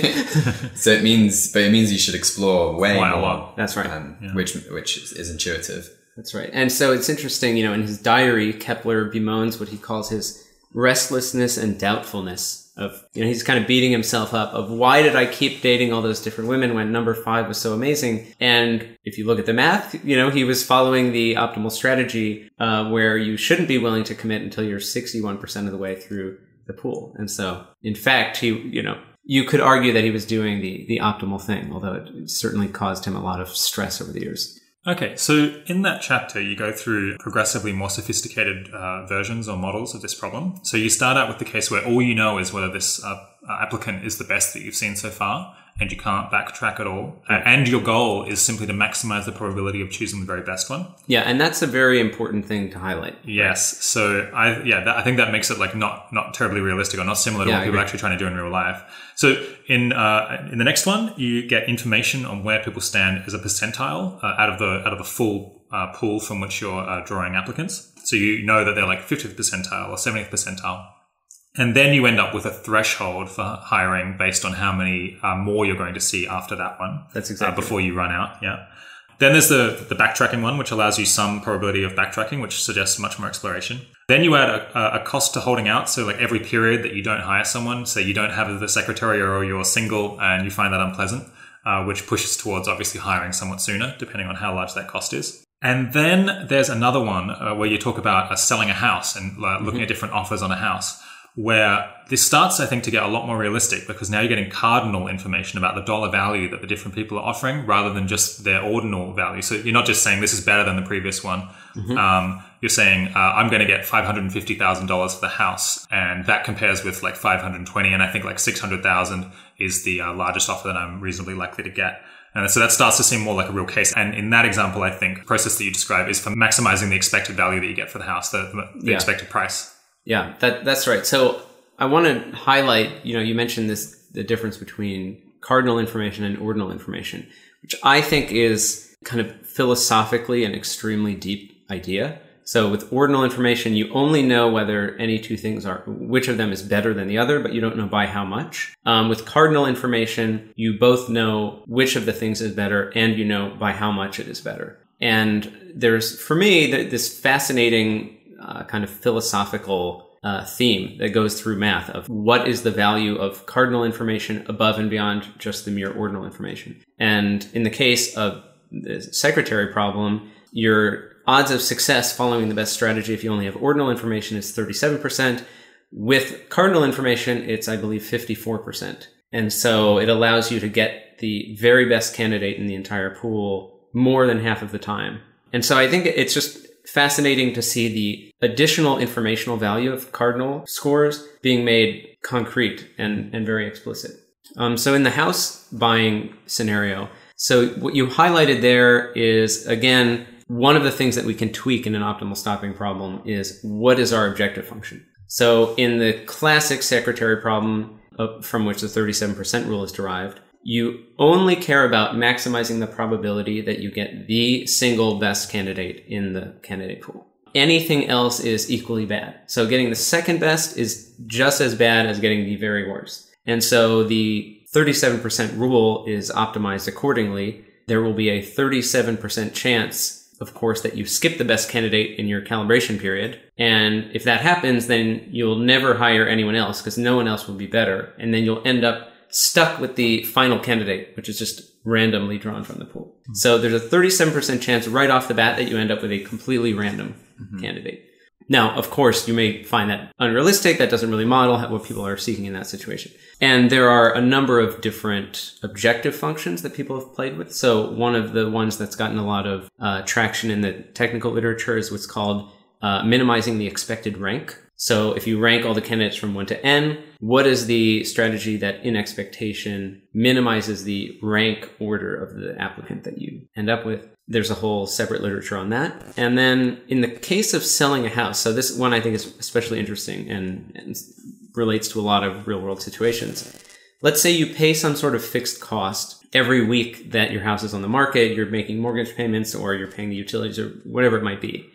Speaker 2: so it means, but it means you should explore way Quite more.
Speaker 3: That's right.
Speaker 2: Um, yeah. Which, which is, is intuitive.
Speaker 3: That's right. And so it's interesting, you know, in his diary, Kepler bemoans what he calls his restlessness and doubtfulness of you know he's kind of beating himself up of why did I keep dating all those different women when number five was so amazing? And if you look at the math, you know he was following the optimal strategy uh, where you shouldn't be willing to commit until you're 61% of the way through the pool. And so, in fact, he you know you could argue that he was doing the the optimal thing, although it certainly caused him a lot of stress over the years.
Speaker 1: Okay, so in that chapter, you go through progressively more sophisticated uh, versions or models of this problem. So you start out with the case where all you know is whether this uh, applicant is the best that you've seen so far and you can't backtrack at all. Uh, and your goal is simply to maximize the probability of choosing the very best one.
Speaker 3: Yeah, and that's a very important thing to highlight.
Speaker 1: Yes. So I yeah, that, I think that makes it like not not terribly realistic or not similar to
Speaker 3: Yeah,
Speaker 1: what
Speaker 3: I
Speaker 1: people are actually trying to do in real life. So in uh, in the next one, you get information on where people stand as a percentile uh, out of the out of the full uh, pool from which you're uh, drawing applicants. So you know that they're like 50th percentile or 70th percentile. And then you end up with a threshold for hiring based on how many uh, more you're going to see after that one.
Speaker 3: That's exactly
Speaker 1: uh, before you run out. Yeah. Then there's the the backtracking one, which allows you some probability of backtracking, which suggests much more exploration. Then you add a, a cost to holding out. So like every period that you don't hire someone, say you don't have the secretary or you're single and you find that unpleasant, uh, which pushes towards obviously hiring somewhat sooner, depending on how large that cost is. And then there's another one uh, where you talk about uh, selling a house and uh, looking at different offers on a house where this starts, I think, to get a lot more realistic because now you're getting cardinal information about the dollar value that the different people are offering rather than just their ordinal value. So you're not just saying this is better than the previous one. Um, you're saying uh, I'm going to get five hundred and fifty thousand dollars for the house, and that compares with like five hundred twenty, and I think like six hundred thousand is the uh, largest offer that I'm reasonably likely to get. And so that starts to seem more like a real case. And in that example, I think the process that you describe is for maximizing the expected value that you get for the house, the, the
Speaker 3: Yeah.
Speaker 1: expected price.
Speaker 3: Yeah, that that's right. So I want to highlight, you know, you mentioned this the difference between cardinal information and ordinal information, which I think is kind of philosophically an extremely deep idea. So with ordinal information, you only know whether any two things are, which of them is better than the other, but you don't know by how much. Um, with cardinal information, you both know which of the things is better and you know by how much it is better. And there's, for me, th- this fascinating uh, kind of philosophical uh, theme that goes through math of what is the value of cardinal information above and beyond just the mere ordinal information. And in the case of the secretary problem, your odds of success following the best strategy if you only have ordinal information is 37%. With cardinal information, it's, I believe, 54%. And so it allows you to get the very best candidate in the entire pool more than half of the time. And so I think it's just fascinating to see the additional informational value of cardinal scores being made concrete and, and very explicit. Um, so in the house buying scenario, so what you highlighted there is again, one of the things that we can tweak in an optimal stopping problem is what is our objective function? So in the classic secretary problem uh, from which the 37% rule is derived, you only care about maximizing the probability that you get the single best candidate in the candidate pool. Anything else is equally bad. So getting the second best is just as bad as getting the very worst. And so the 37% rule is optimized accordingly. There will be a 37% chance of course, that you skip the best candidate in your calibration period. And if that happens, then you'll never hire anyone else because no one else will be better. And then you'll end up stuck with the final candidate, which is just randomly drawn from the pool. So there's a 37% chance right off the bat that you end up with a completely random candidate. Now, of course, you may find that unrealistic. That doesn't really model what people are seeking in that situation. And there are a number of different objective functions that people have played with. So one of the ones that's gotten a lot of uh, traction in the technical literature is what's called uh, minimizing the expected rank. So if you rank all the candidates from 1 to n, what is the strategy that in expectation minimizes the rank order of the applicant that you end up with? There's a whole separate literature on that. And then in the case of selling a house, so this one I think is especially interesting and, and relates to a lot of real world situations. Let's say you pay some sort of fixed cost every week that your house is on the market, you're making mortgage payments or you're paying the utilities or whatever it might be.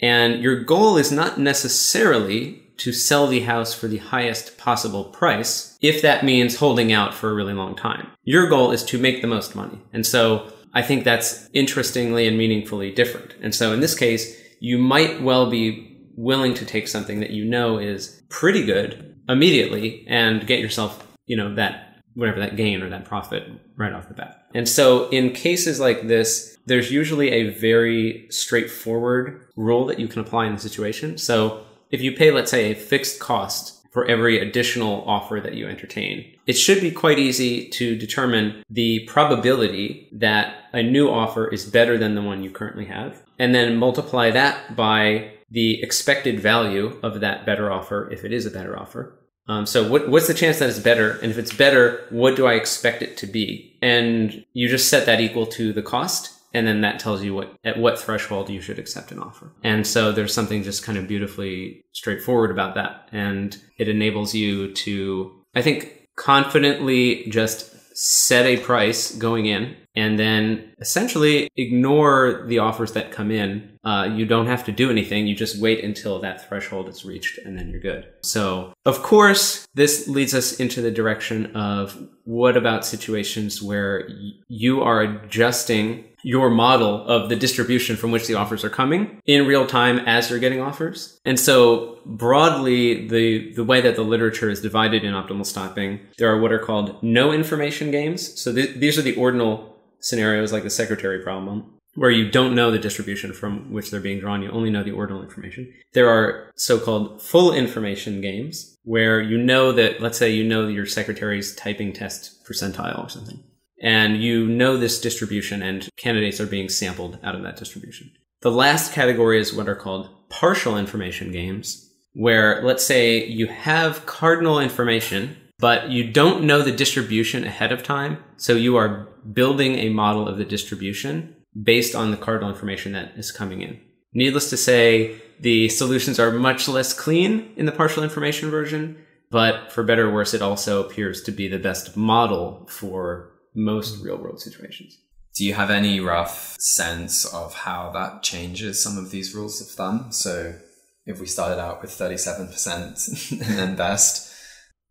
Speaker 3: And your goal is not necessarily to sell the house for the highest possible price if that means holding out for a really long time. Your goal is to make the most money. And so I think that's interestingly and meaningfully different. And so in this case, you might well be willing to take something that you know is pretty good, immediately and get yourself, you know, that whatever that gain or that profit right off the bat. And so in cases like this, there's usually a very straightforward rule that you can apply in the situation. So if you pay, let's say, a fixed cost for every additional offer that you entertain. It should be quite easy to determine the probability that a new offer is better than the one you currently have, and then multiply that by the expected value of that better offer if it is a better offer. Um, so what, what's the chance that it's better? And if it's better, what do I expect it to be? And you just set that equal to the cost and then that tells you what at what threshold you should accept an offer. And so there's something just kind of beautifully straightforward about that and it enables you to I think confidently just set a price going in and then essentially ignore the offers that come in. Uh, you don't have to do anything. You just wait until that threshold is reached and then you're good. So, of course, this leads us into the direction of what about situations where you are adjusting your model of the distribution from which the offers are coming in real time as you're getting offers. And so broadly, the, the way that the literature is divided in optimal stopping, there are what are called no information games. So th- these are the ordinal scenarios like the secretary problem where you don't know the distribution from which they're being drawn. You only know the ordinal information. There are so-called full information games where you know that, let's say you know your secretary's typing test percentile or something and you know this distribution and candidates are being sampled out of that distribution. The last category is what are called partial information games, where let's say you have cardinal information, but you don't know the distribution ahead of time. So you are building a model of the distribution based on the cardinal information that is coming in. Needless to say, the solutions are much less clean in the partial information version, but for better or worse, it also appears to be the best model for most real world situations.
Speaker 2: Do you have any rough sense of how that changes some of these rules of thumb? So if we started out with 37% and then best,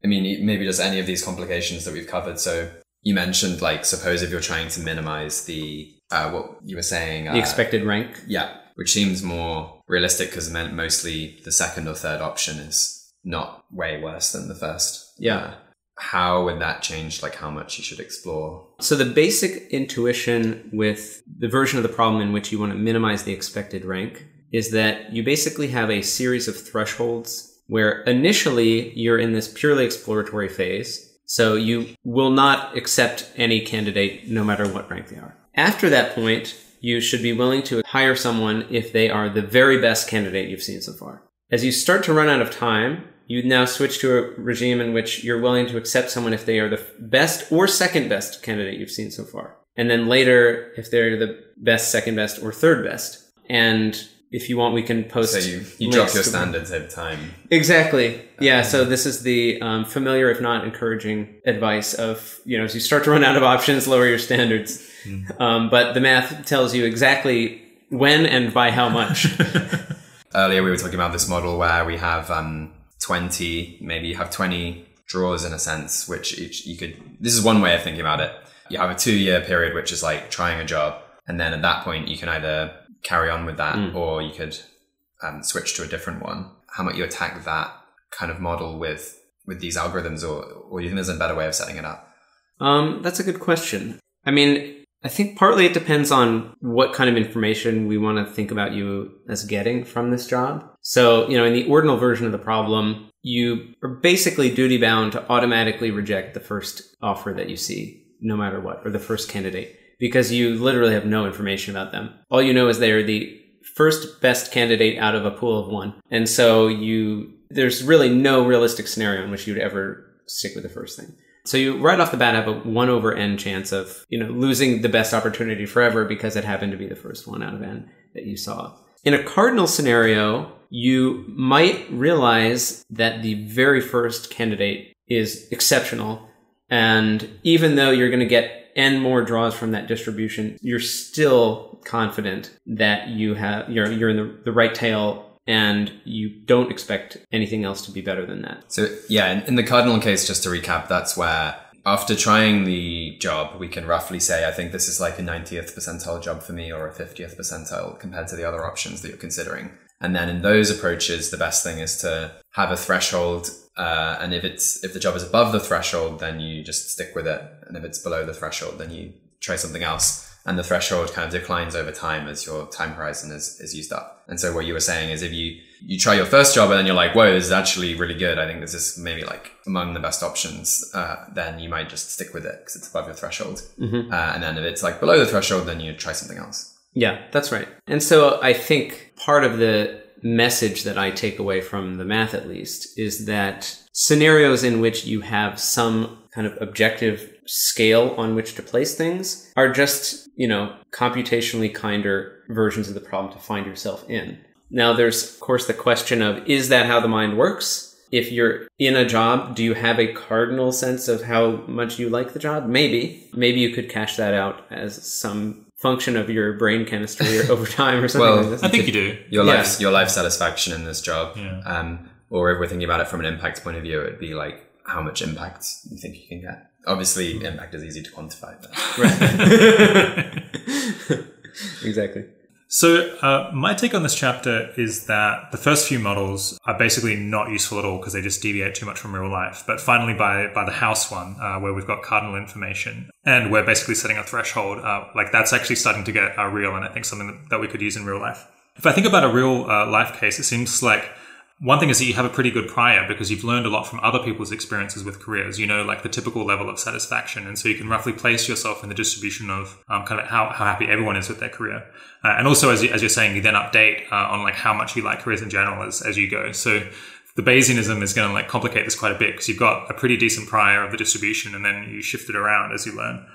Speaker 2: I mean, maybe just any of these complications that we've covered. So you mentioned, like, suppose if you're trying to minimize the, uh, what you were saying,
Speaker 3: the uh, expected rank.
Speaker 2: Yeah. Which seems more realistic because mostly the second or third option is not way worse than the first.
Speaker 3: Yeah.
Speaker 2: How would that change like how much you should explore?
Speaker 3: So the basic intuition with the version of the problem in which you want to minimize the expected rank is that you basically have a series of thresholds where initially you're in this purely exploratory phase so you will not accept any candidate no matter what rank they are. After that point you should be willing to hire someone if they are the very best candidate you've seen so far. As you start to run out of time you now switch to a regime in which you're willing to accept someone if they are the best or second best candidate you've seen so far. And then later, if they're the best, second best, or third best. And if you want, we can post.
Speaker 2: So you, you drop your standards over time.
Speaker 3: Exactly. Yeah. So this is the um, familiar, if not encouraging, advice of you know as you start to run out of options, lower your standards. Mm. Um, but the math tells you exactly when and by how much.
Speaker 2: Earlier, we were talking about this model where we have um, 20, maybe you have 20 draws in a sense, which each you could, this is one way of thinking about it. You have a two year period, which is like trying a job. And then at that point, you can either carry on with that mm. or you could um, switch to a different one. How might you attack that kind of model with, with these algorithms or, or do you think there's a better way of setting it up?
Speaker 3: Um, that's a good question. I mean, I think partly it depends on what kind of information we want to think about you as getting from this job. So, you know, in the ordinal version of the problem, you are basically duty bound to automatically reject the first offer that you see, no matter what, or the first candidate, because you literally have no information about them. All you know is they are the first best candidate out of a pool of one. And so you, there's really no realistic scenario in which you'd ever stick with the first thing. So you right off the bat have a one over n chance of, you know, losing the best opportunity forever because it happened to be the first one out of n that you saw. In a cardinal scenario, you might realize that the very first candidate is exceptional. And even though you're going to get n more draws from that distribution, you're still confident that you have, you're, you're in the, the right tail and you don't expect anything else to be better than that.
Speaker 2: So, yeah, in the cardinal case, just to recap, that's where after trying the job, we can roughly say, I think this is like a 90th percentile job for me or a 50th percentile compared to the other options that you're considering. And then in those approaches, the best thing is to have a threshold. Uh, and if it's if the job is above the threshold, then you just stick with it. And if it's below the threshold, then you try something else. And the threshold kind of declines over time as your time horizon is, is used up. And so what you were saying is if you you try your first job and then you're like, whoa, this is actually really good. I think this is maybe like among the best options. Uh, then you might just stick with it because it's above your threshold.
Speaker 3: Mm-hmm.
Speaker 2: Uh, and then if it's like below the threshold, then you try something else.
Speaker 3: Yeah, that's right. And so I think part of the message that I take away from the math, at least, is that scenarios in which you have some kind of objective scale on which to place things are just, you know, computationally kinder versions of the problem to find yourself in. Now, there's, of course, the question of is that how the mind works? If you're in a job, do you have a cardinal sense of how much you like the job? Maybe. Maybe you could cash that out as some function of your brain chemistry or over time or something
Speaker 2: Well,
Speaker 3: like this.
Speaker 1: I think you do.
Speaker 2: Your
Speaker 3: Yeah.
Speaker 2: life, your life satisfaction in this job.
Speaker 1: Yeah.
Speaker 2: Um, or if we're thinking about it from an impact point of view, it'd be like how much impact you think you can get. Obviously, impact is easy to quantify. But
Speaker 3: exactly.
Speaker 1: So, uh, my take on this chapter is that the first few models are basically not useful at all because they just deviate too much from real life. But finally, by by the house one, uh, where we've got cardinal information and we're basically setting a threshold, uh, like that's actually starting to get uh, real, and I think something that, that we could use in real life. If I think about a real uh, life case, it seems like one thing is that you have a pretty good prior because you've learned a lot from other people's experiences with careers. You know, like the typical level of satisfaction. And so you can roughly place yourself in the distribution of um, kind of how, how happy everyone is with their career. Uh, and also, as, you, as you're saying, you then update uh, on like how much you like careers in general as, as you go. So the Bayesianism is going to like complicate this quite a bit because you've got a pretty decent prior of the distribution and then you shift it around as you learn.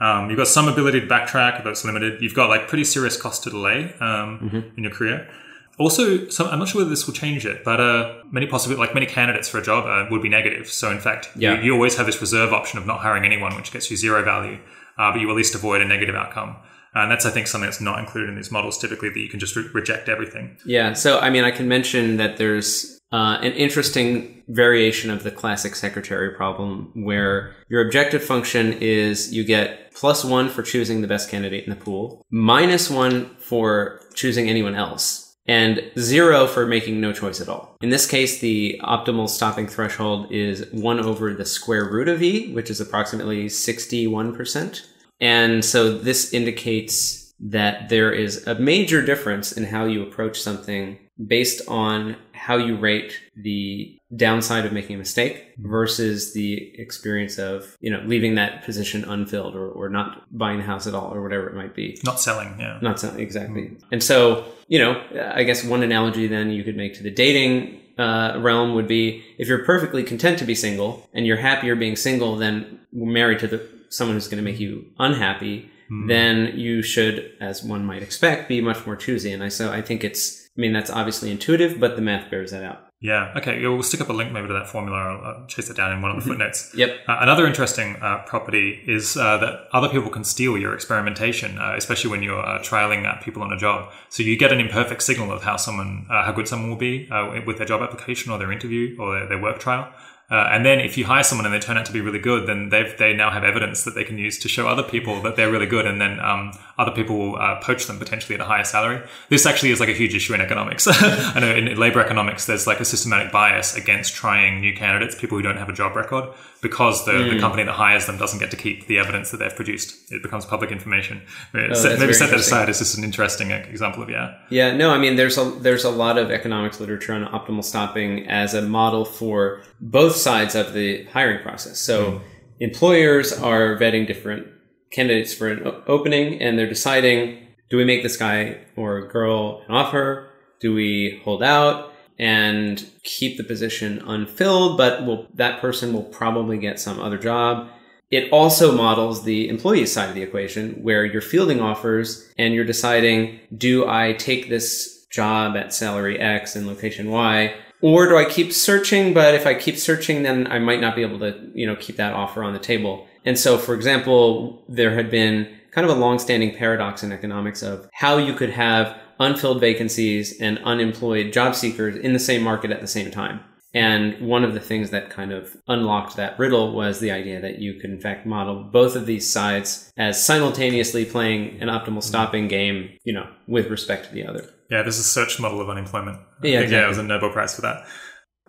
Speaker 1: Um, you've got some ability to backtrack, though it's limited. You've got like pretty serious cost to delay um, in your career. Also, some, I'm not sure whether this will change it, but uh, many possibly like many candidates for a job uh, would be negative. So in fact,
Speaker 3: Yeah.
Speaker 1: you, you always have this reserve option of not hiring anyone, which gets you zero value, uh, but you at least avoid a negative outcome. And that's, I think, something that's not included in these models typically that you can just re- reject everything.
Speaker 3: Yeah. So, I mean, I can mention that there's uh, an interesting variation of the classic secretary problem where your objective function is you get plus one for choosing the best candidate in the pool, minus one for choosing anyone else, and zero for making no choice at all. In this case, the optimal stopping threshold is one over the square root of e, which is approximately 61%. And so this indicates that there is a major difference in how you approach something based on how you rate the downside of making a mistake versus the experience of, you know, leaving that position unfilled or, or not buying the house at all or whatever it might be.
Speaker 1: Not selling, yeah.
Speaker 3: Not so, exactly. And so, you know, I guess one analogy then you could make to the dating uh, realm would be if you're perfectly content to be single and you're happier being single than married to the, someone who's going to make you unhappy, then you should, as one might expect, be much more choosy. And I so I think it's, I mean, that's obviously intuitive, but the math bears that out.
Speaker 1: Yeah. Okay. Yeah, we'll stick up a link maybe to that formula. I'll, I'll chase it down in one of the footnotes.
Speaker 3: Yep.
Speaker 1: Uh, another interesting uh, property is uh, that other people can steal your experimentation, uh, especially when you're uh, trialing uh, people on a job. So you get an imperfect signal of how someone, uh, how good someone will be uh, with their job application or their interview or their, their work trial. Uh, and then if you hire someone and they turn out to be really good, then they they now have evidence that they can use to show other people that they're really good, and then um, other people will uh, poach them potentially at a higher salary. This actually is like a huge issue in economics. I know in labor economics, there's like a systematic bias against trying new candidates, people who don't have a job record, because the, the hmm. company that hires them doesn't get to keep the evidence that they've produced. It becomes public information. Oh,
Speaker 3: maybe
Speaker 1: set, maybe set that aside It's just an interesting example of yeah.
Speaker 3: Yeah, no, I mean, there's a there's a lot of economics literature on optimal stopping as a model for both sides of the hiring process. So hmm. employers are vetting different candidates for an opening, and they're deciding: do we make this guy or girl an offer? Do we hold out and keep the position unfilled? But will that person will probably get some other job. It also models the employee side of the equation where you're fielding offers and you're deciding, do I take this job at salary X and location Y? Or do I keep searching? But if I keep searching, then I might not be able to, you know, keep that offer on the table. And so, for example, there had been kind of a long-standing paradox in economics of how you could have unfilled vacancies and unemployed job seekers in the same market at the same time. And one of the things that kind of unlocked that riddle was the idea that you could, in fact, model both of these sides as simultaneously playing an optimal stopping game, you know, with respect to the other.
Speaker 1: Yeah, this is search model of unemployment. I
Speaker 3: Yeah,
Speaker 1: think, yeah, it was a Nobel Prize for that.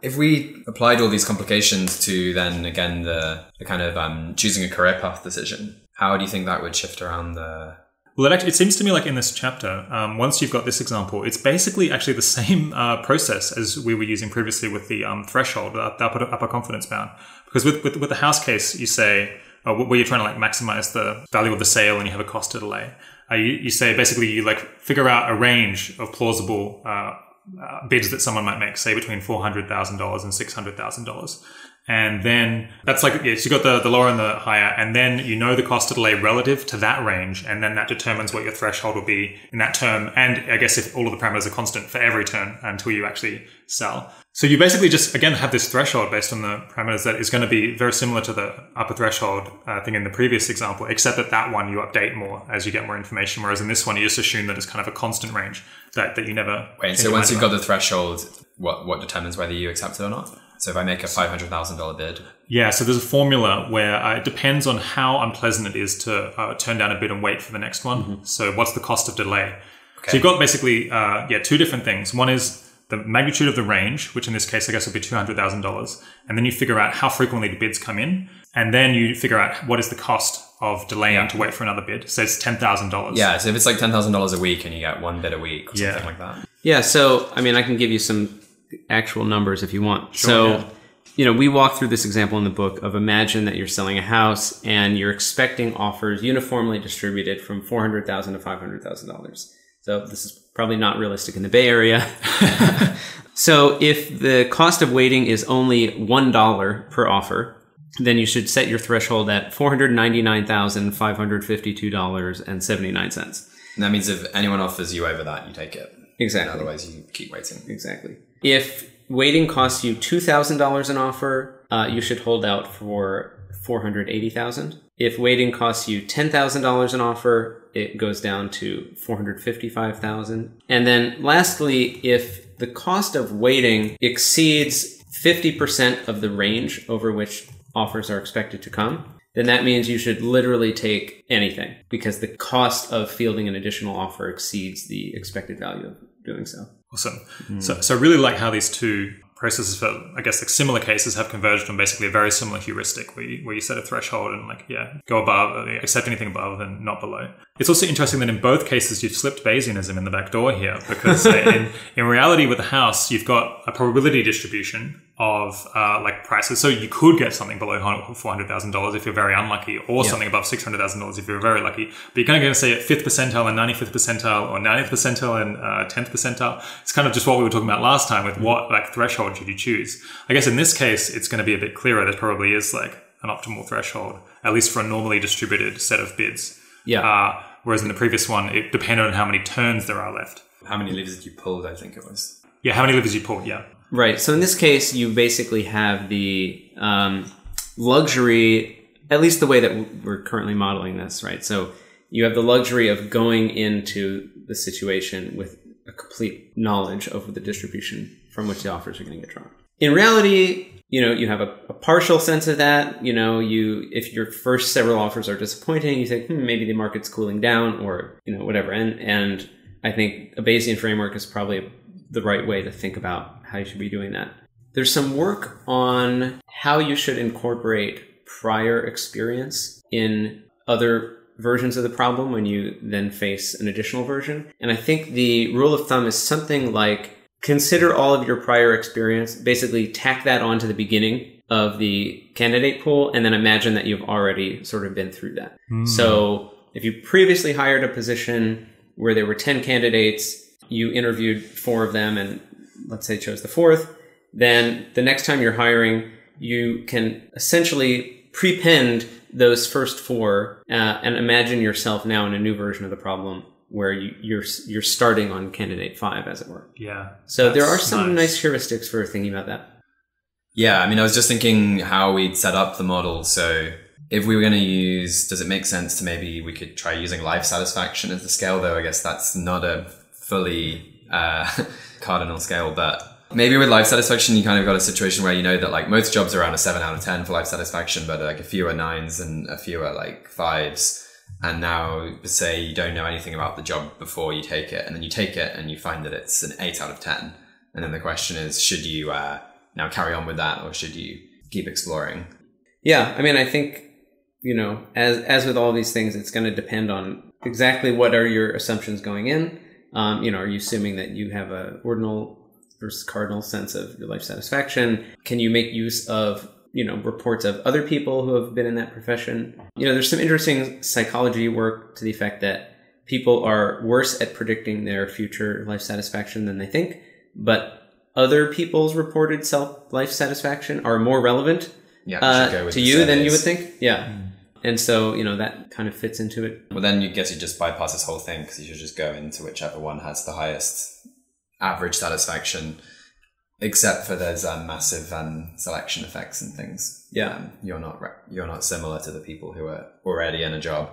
Speaker 2: If we applied all these complications to then again the, the kind of um, choosing a career path decision, how do you think that would shift around the
Speaker 1: Well, it, actually, it seems to me like in this chapter, um, once you've got this example, it's basically actually the same uh, process as we were using previously with the um, threshold, the, upper, upper confidence bound. Because with, with, with the house case, you say, uh, where you're trying to like maximize the value of the sale and you have a cost to delay, uh, you, you say basically you like figure out a range of plausible uh, uh, bids that someone might make, say between $400,000 and $600,000. And then that's like, yes, you got the, the lower and the higher, and then you know the cost to delay relative to that range, and then that determines what your threshold will be in that term. And I guess if all of the parameters are constant for every turn until you actually sell. So you basically just, again, have this threshold based on the parameters that is going to be very similar to the upper threshold uh, thing in the previous example, except that that one you update more as you get more information, whereas in this one you just assume that it's kind of a constant range that, that you never.
Speaker 2: Wait, so once you've got the threshold, what what determines whether you accept it or not? So if I make a five hundred thousand dollar bid,
Speaker 1: Yeah, so there's a formula where uh, it depends on how unpleasant it is to uh, turn down a bid and wait for the next one. So what's the cost of delay? So you've got basically uh, yeah two different things. One is the magnitude of the range, which in this case I guess would be two hundred thousand dollars, and then you figure out how frequently the bids come in, and then you figure out what is the cost of delaying to wait for another bid. So it's ten thousand dollars.
Speaker 2: yeah. So if it's like ten thousand dollars a week and you get one bid a week or
Speaker 1: Yeah.
Speaker 2: something like that,
Speaker 3: Yeah, so I mean, I can give you some actual numbers if you want. so,
Speaker 1: yeah.
Speaker 3: you know, we walk through this example in the book of imagine that you're selling a house and you're expecting offers uniformly distributed from four hundred thousand to five hundred thousand dollars. So this is probably not realistic in the Bay Area. so if the cost of waiting is only one dollar per offer, then you should set your threshold at four hundred ninety nine thousand five hundred fifty two dollars and seventy nine cents.
Speaker 2: and that means if anyone offers you over that, you take it.
Speaker 3: Exactly.
Speaker 2: Otherwise, you keep waiting.
Speaker 3: Exactly. If waiting costs you two thousand dollars an offer, uh, you should hold out for four hundred eighty thousand. If waiting costs you ten thousand dollars an offer, it goes down to four hundred fifty-five thousand. And then, lastly, if the cost of waiting exceeds fifty percent of the range over which offers are expected to come, then that means you should literally take anything because the cost of fielding an additional offer exceeds the expected value of doing so.
Speaker 1: Awesome. So, so I really like how these two processes for, I guess, like similar cases have converged on basically a very similar heuristic where you, where you set a threshold and like, yeah, go above, uh, accept anything above and not below. It's also interesting that in both cases you've slipped Bayesianism in the back door here because uh, in, in reality with the house, you've got a probability distribution of uh, like prices. So you could get something below $400,000 if you're very unlucky or something above $600,000 if you're very lucky. But you're kind of going to say at 5th percentile and 95th percentile or 90th percentile and uh, 10th percentile. It's kind of just what we were talking about last time with what like threshold should you choose. I guess in this case, it's going to be a bit clearer. There probably is like an optimal threshold, at least for a normally distributed set of bids.
Speaker 3: Yeah.
Speaker 1: Uh, whereas in the previous one, it depended on how many turns there are left.
Speaker 2: How many levers did you pull? I think it was.
Speaker 1: Yeah, how many levers did you pulled? Yeah.
Speaker 3: Right. So in this case, you basically have the um, luxury, at least the way that we're currently modeling this, right? So you have the luxury of going into the situation with a complete knowledge of the distribution from which the offers are going to get drawn. In reality, you know, you have a, a partial sense of that. You know, you if your first several offers are disappointing, you think hmm, maybe the market's cooling down, or you know, whatever. And and I think a Bayesian framework is probably the right way to think about how you should be doing that. There's some work on how you should incorporate prior experience in other versions of the problem when you then face an additional version. And I think the rule of thumb is something like consider all of your prior experience, basically tack that on to the beginning of the candidate pool, and then imagine that you've already sort of been through that. Hmm. So if you previously hired a position where there were 10 candidates, you interviewed four of them and let's say chose the fourth, then the next time you're hiring, you can essentially prepend those first four uh, and imagine yourself now in a new version of the problem where you, you're you're starting on candidate five, as it were.
Speaker 1: Yeah.
Speaker 3: So there are
Speaker 1: That's
Speaker 3: some nice heuristics for thinking about that.
Speaker 2: Yeah, I mean, I was just thinking how we'd set up the model. So if we were going to use, does it make sense to maybe we could try using life satisfaction as the scale? Though I guess that's not a fully uh, cardinal scale, but Maybe with life satisfaction, you kind of got a situation where you know that like most jobs are around a seven out of 10 for life satisfaction, but like a few are nines and a few are like fives. And now say you don't know anything about the job before you take it and then you take it and you find that it's an eight out of 10. And then the question is, should you, uh, now carry on with that or should you keep exploring?
Speaker 3: Yeah. I mean, I think, you know, as, as with all these things, it's going to depend on exactly what are your assumptions going in. Um, you know, are you assuming that you have a ordinal versus cardinal sense of your life satisfaction? Can you make use of you know reports of other people who have been in that profession? You know, there's some interesting psychology work to the effect that people are worse at predicting their future life satisfaction than they think, but other people's reported self life satisfaction are more relevant
Speaker 2: Yeah,
Speaker 3: uh, to you than you would think. Yeah. And so, you know, that kind of fits into it.
Speaker 2: Well, then you guess you just bypass this whole thing because you should just go into whichever one has the highest average satisfaction, except for there's um, massive um, selection effects and things.
Speaker 3: Yeah.
Speaker 2: Um, you're not re- you're not similar to the people who are already in a job.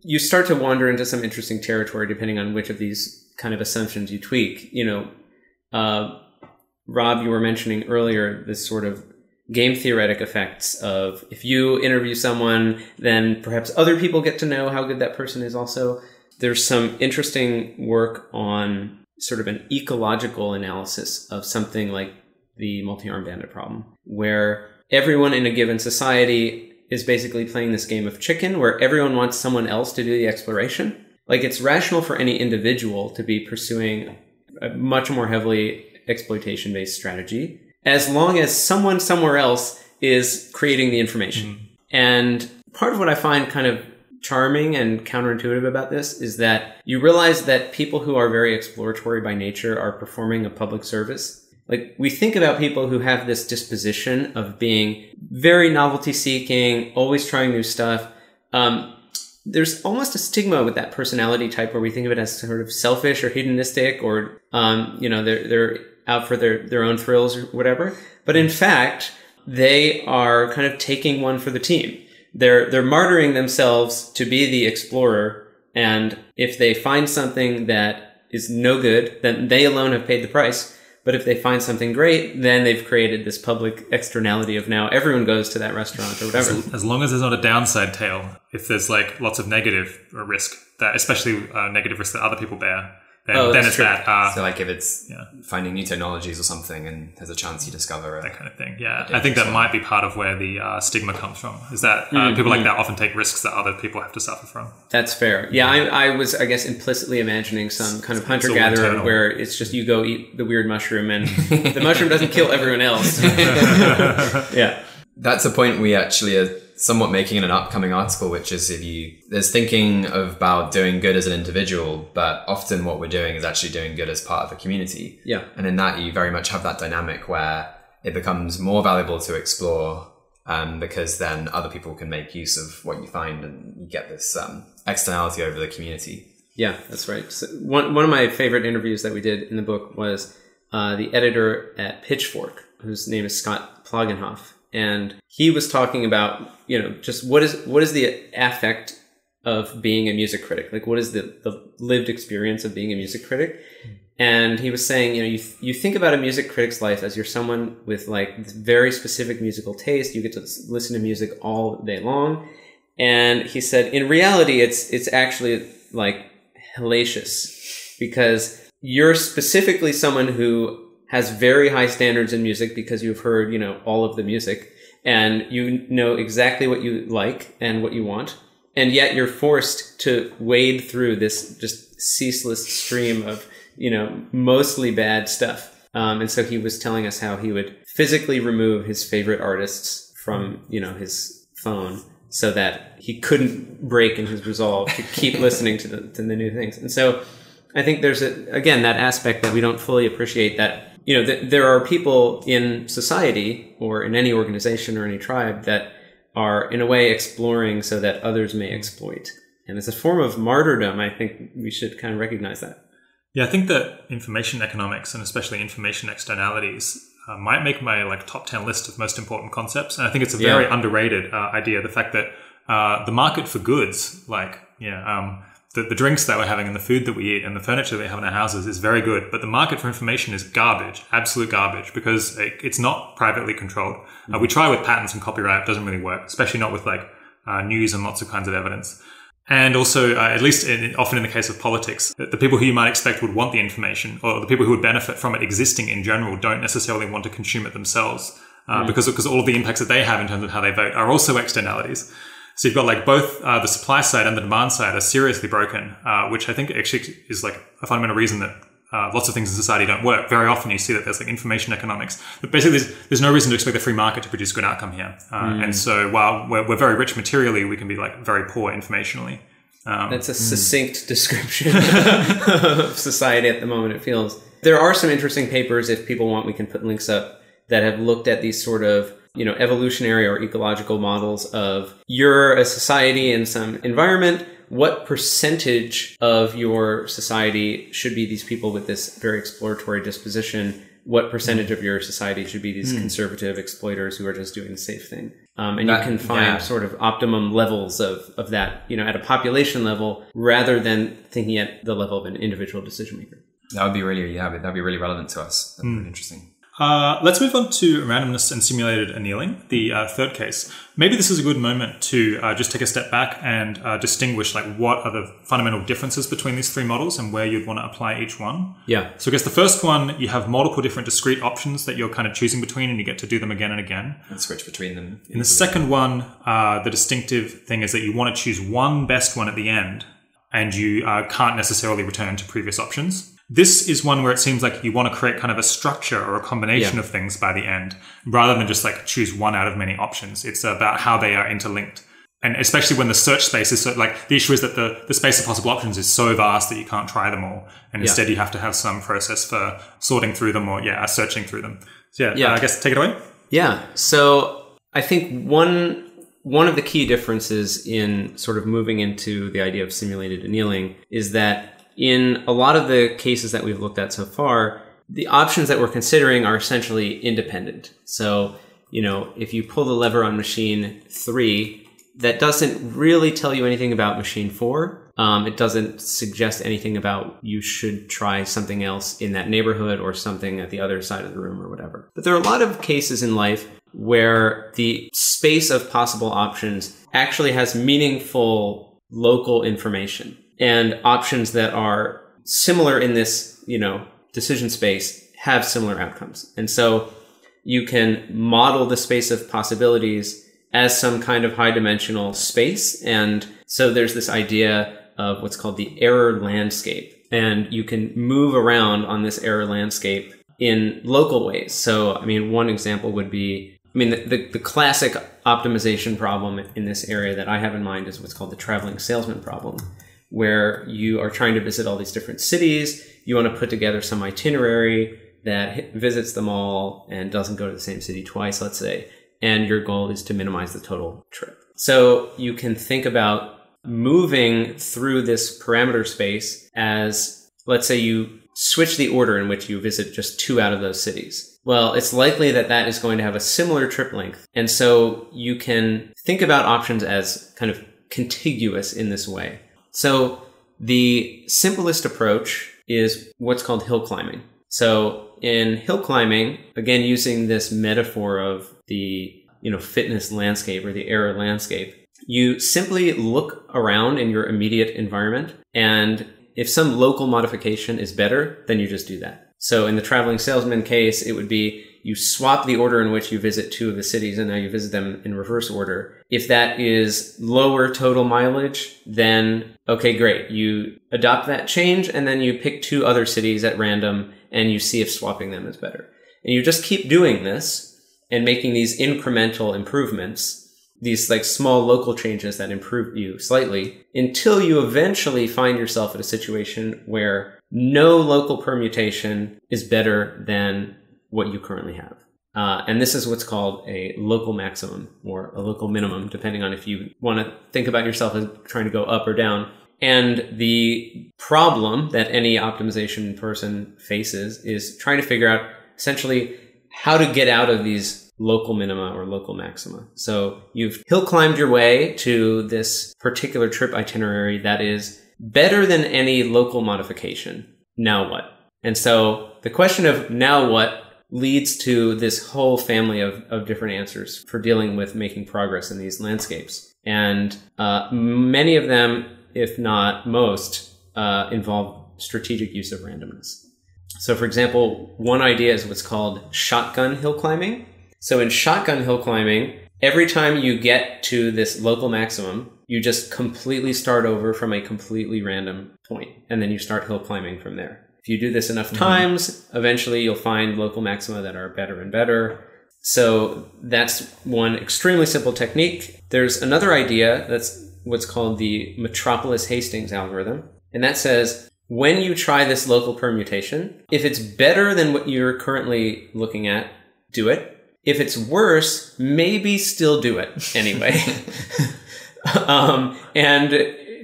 Speaker 3: You start to wander into some interesting territory depending on which of these kind of assumptions you tweak. You know, uh, Rob, you were mentioning earlier this sort of game theoretic effects of if you interview someone, then perhaps other people get to know how good that person is also. There's some interesting work on sort of an ecological analysis of something like the multi-armed bandit problem, where everyone in a given society is basically playing this game of chicken where everyone wants someone else to do the exploration. Like it's rational for any individual to be pursuing a much more heavily exploitation based strategy as long as someone somewhere else is creating the information. And part of what I find kind of charming and counterintuitive about this is that you realize that people who are very exploratory by nature are performing a public service. Like we think about people who have this disposition of being very novelty seeking, always trying new stuff. Um, there's almost a stigma with that personality type where we think of it as sort of selfish or hedonistic or, um, you know, they're, they're out for their, their own thrills or whatever. But in fact, they are kind of taking one for the team. They're, they're martyring themselves to be the explorer. And if they find something that is no good, then they alone have paid the price. But if they find something great, then they've created this public externality of now everyone goes to that restaurant or whatever.
Speaker 1: As long as there's not a downside tail, if there's like lots of negative risk, that especially uh, negative risk that other people bear, then,
Speaker 3: Oh,
Speaker 1: then it's
Speaker 3: true.
Speaker 1: that uh,
Speaker 2: So like if it's
Speaker 1: Yeah.
Speaker 2: finding new technologies or something, and there's a chance you discover
Speaker 1: that
Speaker 2: it.
Speaker 1: kind of thing. Yeah, I think that might be part of where the uh, stigma comes from. Is that uh,
Speaker 3: Mm-hmm.
Speaker 1: people like that often take risks that other people have to suffer from.
Speaker 3: That's fair. Yeah, I, I was, I guess, implicitly imagining some kind of hunter gatherer where it's just you go eat the weird mushroom and the mushroom doesn't kill everyone else. yeah.
Speaker 2: That's a point we actually are somewhat making in an upcoming article, which is if you there's thinking about doing good as an individual, but often what we're doing is actually doing good as part of a community.
Speaker 3: Yeah.
Speaker 2: And in that, you very much have that dynamic where it becomes more valuable to explore um, because then other people can make use of what you find and you get this um, externality over the community.
Speaker 3: Yeah, that's right. So one one of my favorite interviews that we did in the book was uh, the editor at Pitchfork, whose name is Scott Plagenhoef, and he was talking about you know just what is what is the affect of being a music critic, like what is the the lived experience of being a music critic. And he was saying, you know, you, you think about a music critic's life as you're someone with like very specific musical taste. You get to listen to music all day long. And he said, in reality, it's, it's actually like hellacious because you're specifically someone who has very high standards in music because you've heard, you know, all of the music and you know exactly what you like and what you want. And yet you're forced to wade through this just ceaseless stream of, you know, mostly bad stuff. Um, and so he was telling us how he would physically remove his favorite artists from, you know, his phone so that he couldn't break in his resolve to keep listening to the, to the new things. And so I think there's a, again, that aspect that we don't fully appreciate that, you know, th- there are people in society or in any organization or any tribe that are in a way exploring so that others may exploit. And as a form of martyrdom, I think we should kind of recognize that.
Speaker 1: Yeah, I think that information economics and especially information externalities uh, might make my like top 10 list of most important concepts. And I think it's a very
Speaker 3: Yeah.
Speaker 1: underrated uh, idea. The fact that uh, the market for goods, like, yeah, um, the, the drinks that we're having and the food that we eat and the furniture that we have in our houses is very good, but the market for information is garbage, absolute garbage, because it, it's not privately controlled. Uh, we try with patents and copyright, it doesn't really work, especially not with like uh, news and lots of kinds of evidence. And also, uh, at least in, often in the case of politics, the people who you might expect would want the information or the people who would benefit from it existing in general don't necessarily want to consume it themselves uh, mm. because, because all of the impacts that they have in terms of how they vote are also externalities. So you've got like both uh, the supply side and the demand side are seriously broken, uh, which I think actually is like a fundamental reason that uh, lots of things in society don't work. Very often you see that there's like information economics, but basically there's, there's no reason to expect the free market to produce good outcome here. Uh, mm. And so while we're, we're, very rich materially, we can be like very poor informationally.
Speaker 3: Um, That's a succinct mm. description of society at the moment. It feels there are some interesting papers. If people want, we can put links up that have looked at these sort of you know, evolutionary or ecological models of you're a society in some environment. What percentage of your society should be these people with this very exploratory disposition? What percentage of your society should be these mm. conservative exploiters who are just doing the safe thing? Um, and that, you can find yeah. sort of optimum levels of, of that, you know, at a population level rather than thinking at the level of an individual decision maker.
Speaker 2: That would be really, yeah, that'd be really relevant to us. That'd mm. interesting.
Speaker 1: Uh, let's move on to randomness and simulated annealing, the uh, third case. Maybe this is a good moment to uh, just take a step back and uh, distinguish like what are the fundamental differences between these three models and where you'd want to apply each one.
Speaker 3: Yeah.
Speaker 1: So I guess the first one, you have multiple different discrete options that you're kind of choosing between, and you get to do them again and again.
Speaker 2: And switch between them.
Speaker 1: In the second one, uh, the distinctive thing is that you want to choose one best one at the end, and you uh, can't necessarily return to previous options. This is one where it seems like you want to create kind of a structure or a combination yeah. of things by the end, rather than just like choose one out of many options. It's about how they are interlinked. And especially when the search space is so like the issue is that the, the space of possible options is so vast that you can't try them all. And instead you have to have some process for sorting through them or yeah, searching through them. So yeah, yeah. Uh, I guess take it away.
Speaker 3: Yeah. So I think one one of the key differences in sort of moving into the idea of simulated annealing is that in a lot of the cases that we've looked at so far, the options that we're considering are essentially independent. So, you know, if you pull the lever on machine three, that doesn't really tell you anything about machine four. Um, it doesn't suggest anything about you should try something else in that neighborhood or something at the other side of the room or whatever. But there are a lot of cases in life where the space of possible options actually has meaningful local information and options that are similar in this, you know, decision space have similar outcomes. And so you can model the space of possibilities as some kind of high dimensional space. And so there's this idea of what's called the error landscape. And you can move around on this error landscape in local ways. So, I mean, one example would be I mean, the, the, the, classic optimization problem in this area that I have in mind is what's called the traveling salesman problem, where you are trying to visit all these different cities. You want to put together some itinerary that visits them all and doesn't go to the same city twice, let's say. And your goal is to minimize the total trip. So you can think about moving through this parameter space as, let's say you switch the order in which you visit just two out of those cities. Well, it's likely that that is going to have a similar trip length. And so you can think about options as kind of contiguous in this way. So the simplest approach is what's called hill climbing. So in hill climbing, again, using this metaphor of the, you know, fitness landscape or the error landscape, you simply look around in your immediate environment and if some local modification is better, then you just do that. So in the traveling salesman case, it would be you swap the order in which you visit two of the cities and now you visit them in reverse order. If that is lower total mileage, then okay, great. You adopt that change and then you pick two other cities at random and you see if swapping them is better. And you just keep doing this and making these incremental improvements, these like small local changes that improve you slightly until you eventually find yourself at a situation where no local permutation is better than what you currently have. Uh, and this is what's called a local maximum or a local minimum, depending on if you want to think about yourself as trying to go up or down. And the problem that any optimization person faces is trying to figure out essentially how to get out of these local minima or local maxima. So you've hill climbed your way to this particular trip itinerary that is better than any local modification. Now what? And so the question of now what leads to this whole family of, of different answers for dealing with making progress in these landscapes. And uh, many of them, if not most, uh, involve strategic use of randomness. So, for example, one idea is what's called shotgun hill climbing. So, in shotgun hill climbing, every time you get to this local maximum, you just completely start over from a completely random point, and then you start hill climbing from there. If you do this enough mm-hmm. times, eventually you'll find local maxima that are better and better. So that's one extremely simple technique. There's another idea that's what's called the Metropolis Hastings algorithm. And that says when you try this local permutation, if it's better than what you're currently looking at, do it. If it's worse, maybe still do it anyway. um, and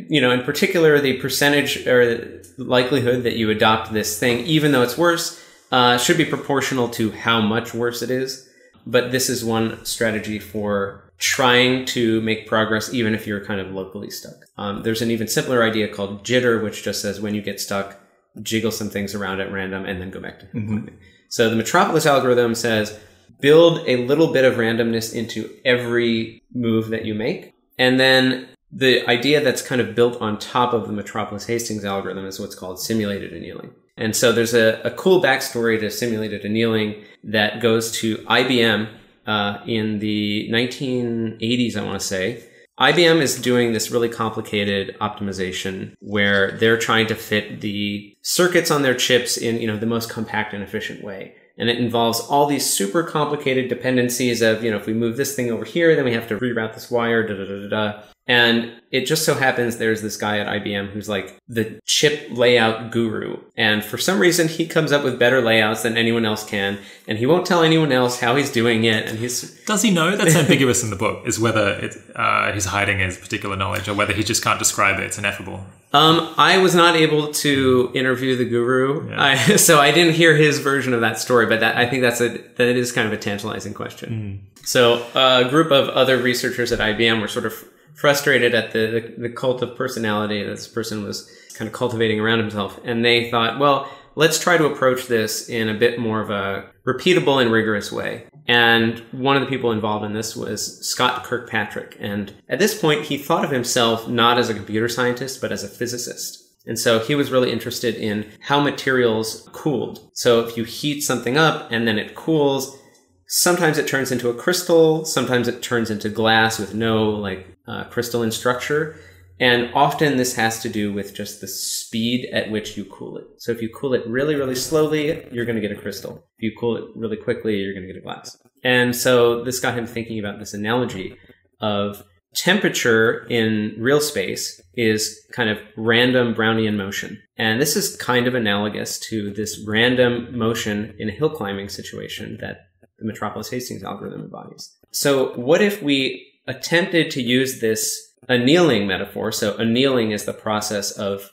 Speaker 3: you know, in particular, the percentage or likelihood that you adopt this thing, even though it's worse, uh, should be proportional to how much worse it is. But this is one strategy for trying to make progress, even if you're kind of locally stuck. Um, there's an even simpler idea called jitter, which just says when you get stuck, jiggle some things around at random and then go back to mm-hmm. So the Metropolis algorithm says build a little bit of randomness into every move that you make. And then the idea that's kind of built on top of the Metropolis Hastings algorithm is what's called simulated annealing. And so there's a, a cool backstory to simulated annealing that goes to IBM uh, in the 1980s, I want to say. IBM is doing this really complicated optimization where they're trying to fit the circuits on their chips in, you know, the most compact and efficient way. And it involves all these super complicated dependencies of, you know, if we move this thing over here, then we have to reroute this wire, da da da da da. And it just so happens there's this guy at IBM who's like the chip layout guru. And for some reason, he comes up with better layouts than anyone else can. And he won't tell anyone else how he's doing it. And he's.
Speaker 1: Does he know? That's ambiguous in the book, is whether it, uh, he's hiding his particular knowledge or whether he just can't describe it. It's ineffable.
Speaker 3: Um, I was not able to interview the guru, yeah. I, so I didn't hear his version of that story. But that, I think that's a that is kind of a tantalizing question. Mm. So a group of other researchers at IBM were sort of frustrated at the, the, the cult of personality that this person was kind of cultivating around himself. And they thought, well, let's try to approach this in a bit more of a repeatable and rigorous way. And one of the people involved in this was Scott Kirkpatrick. And at this point, he thought of himself not as a computer scientist, but as a physicist. And so he was really interested in how materials cooled. So if you heat something up and then it cools, sometimes it turns into a crystal, sometimes it turns into glass with no like uh, crystalline structure. And often this has to do with just the speed at which you cool it. So if you cool it really, really slowly, you're going to get a crystal. If you cool it really quickly, you're going to get a glass. And so this got him thinking about this analogy of temperature in real space is kind of random Brownian motion. And this is kind of analogous to this random motion in a hill climbing situation that the Metropolis Hastings algorithm embodies. So what if we attempted to use this annealing metaphor. So annealing is the process of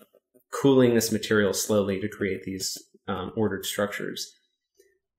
Speaker 3: cooling this material slowly to create these um, ordered structures.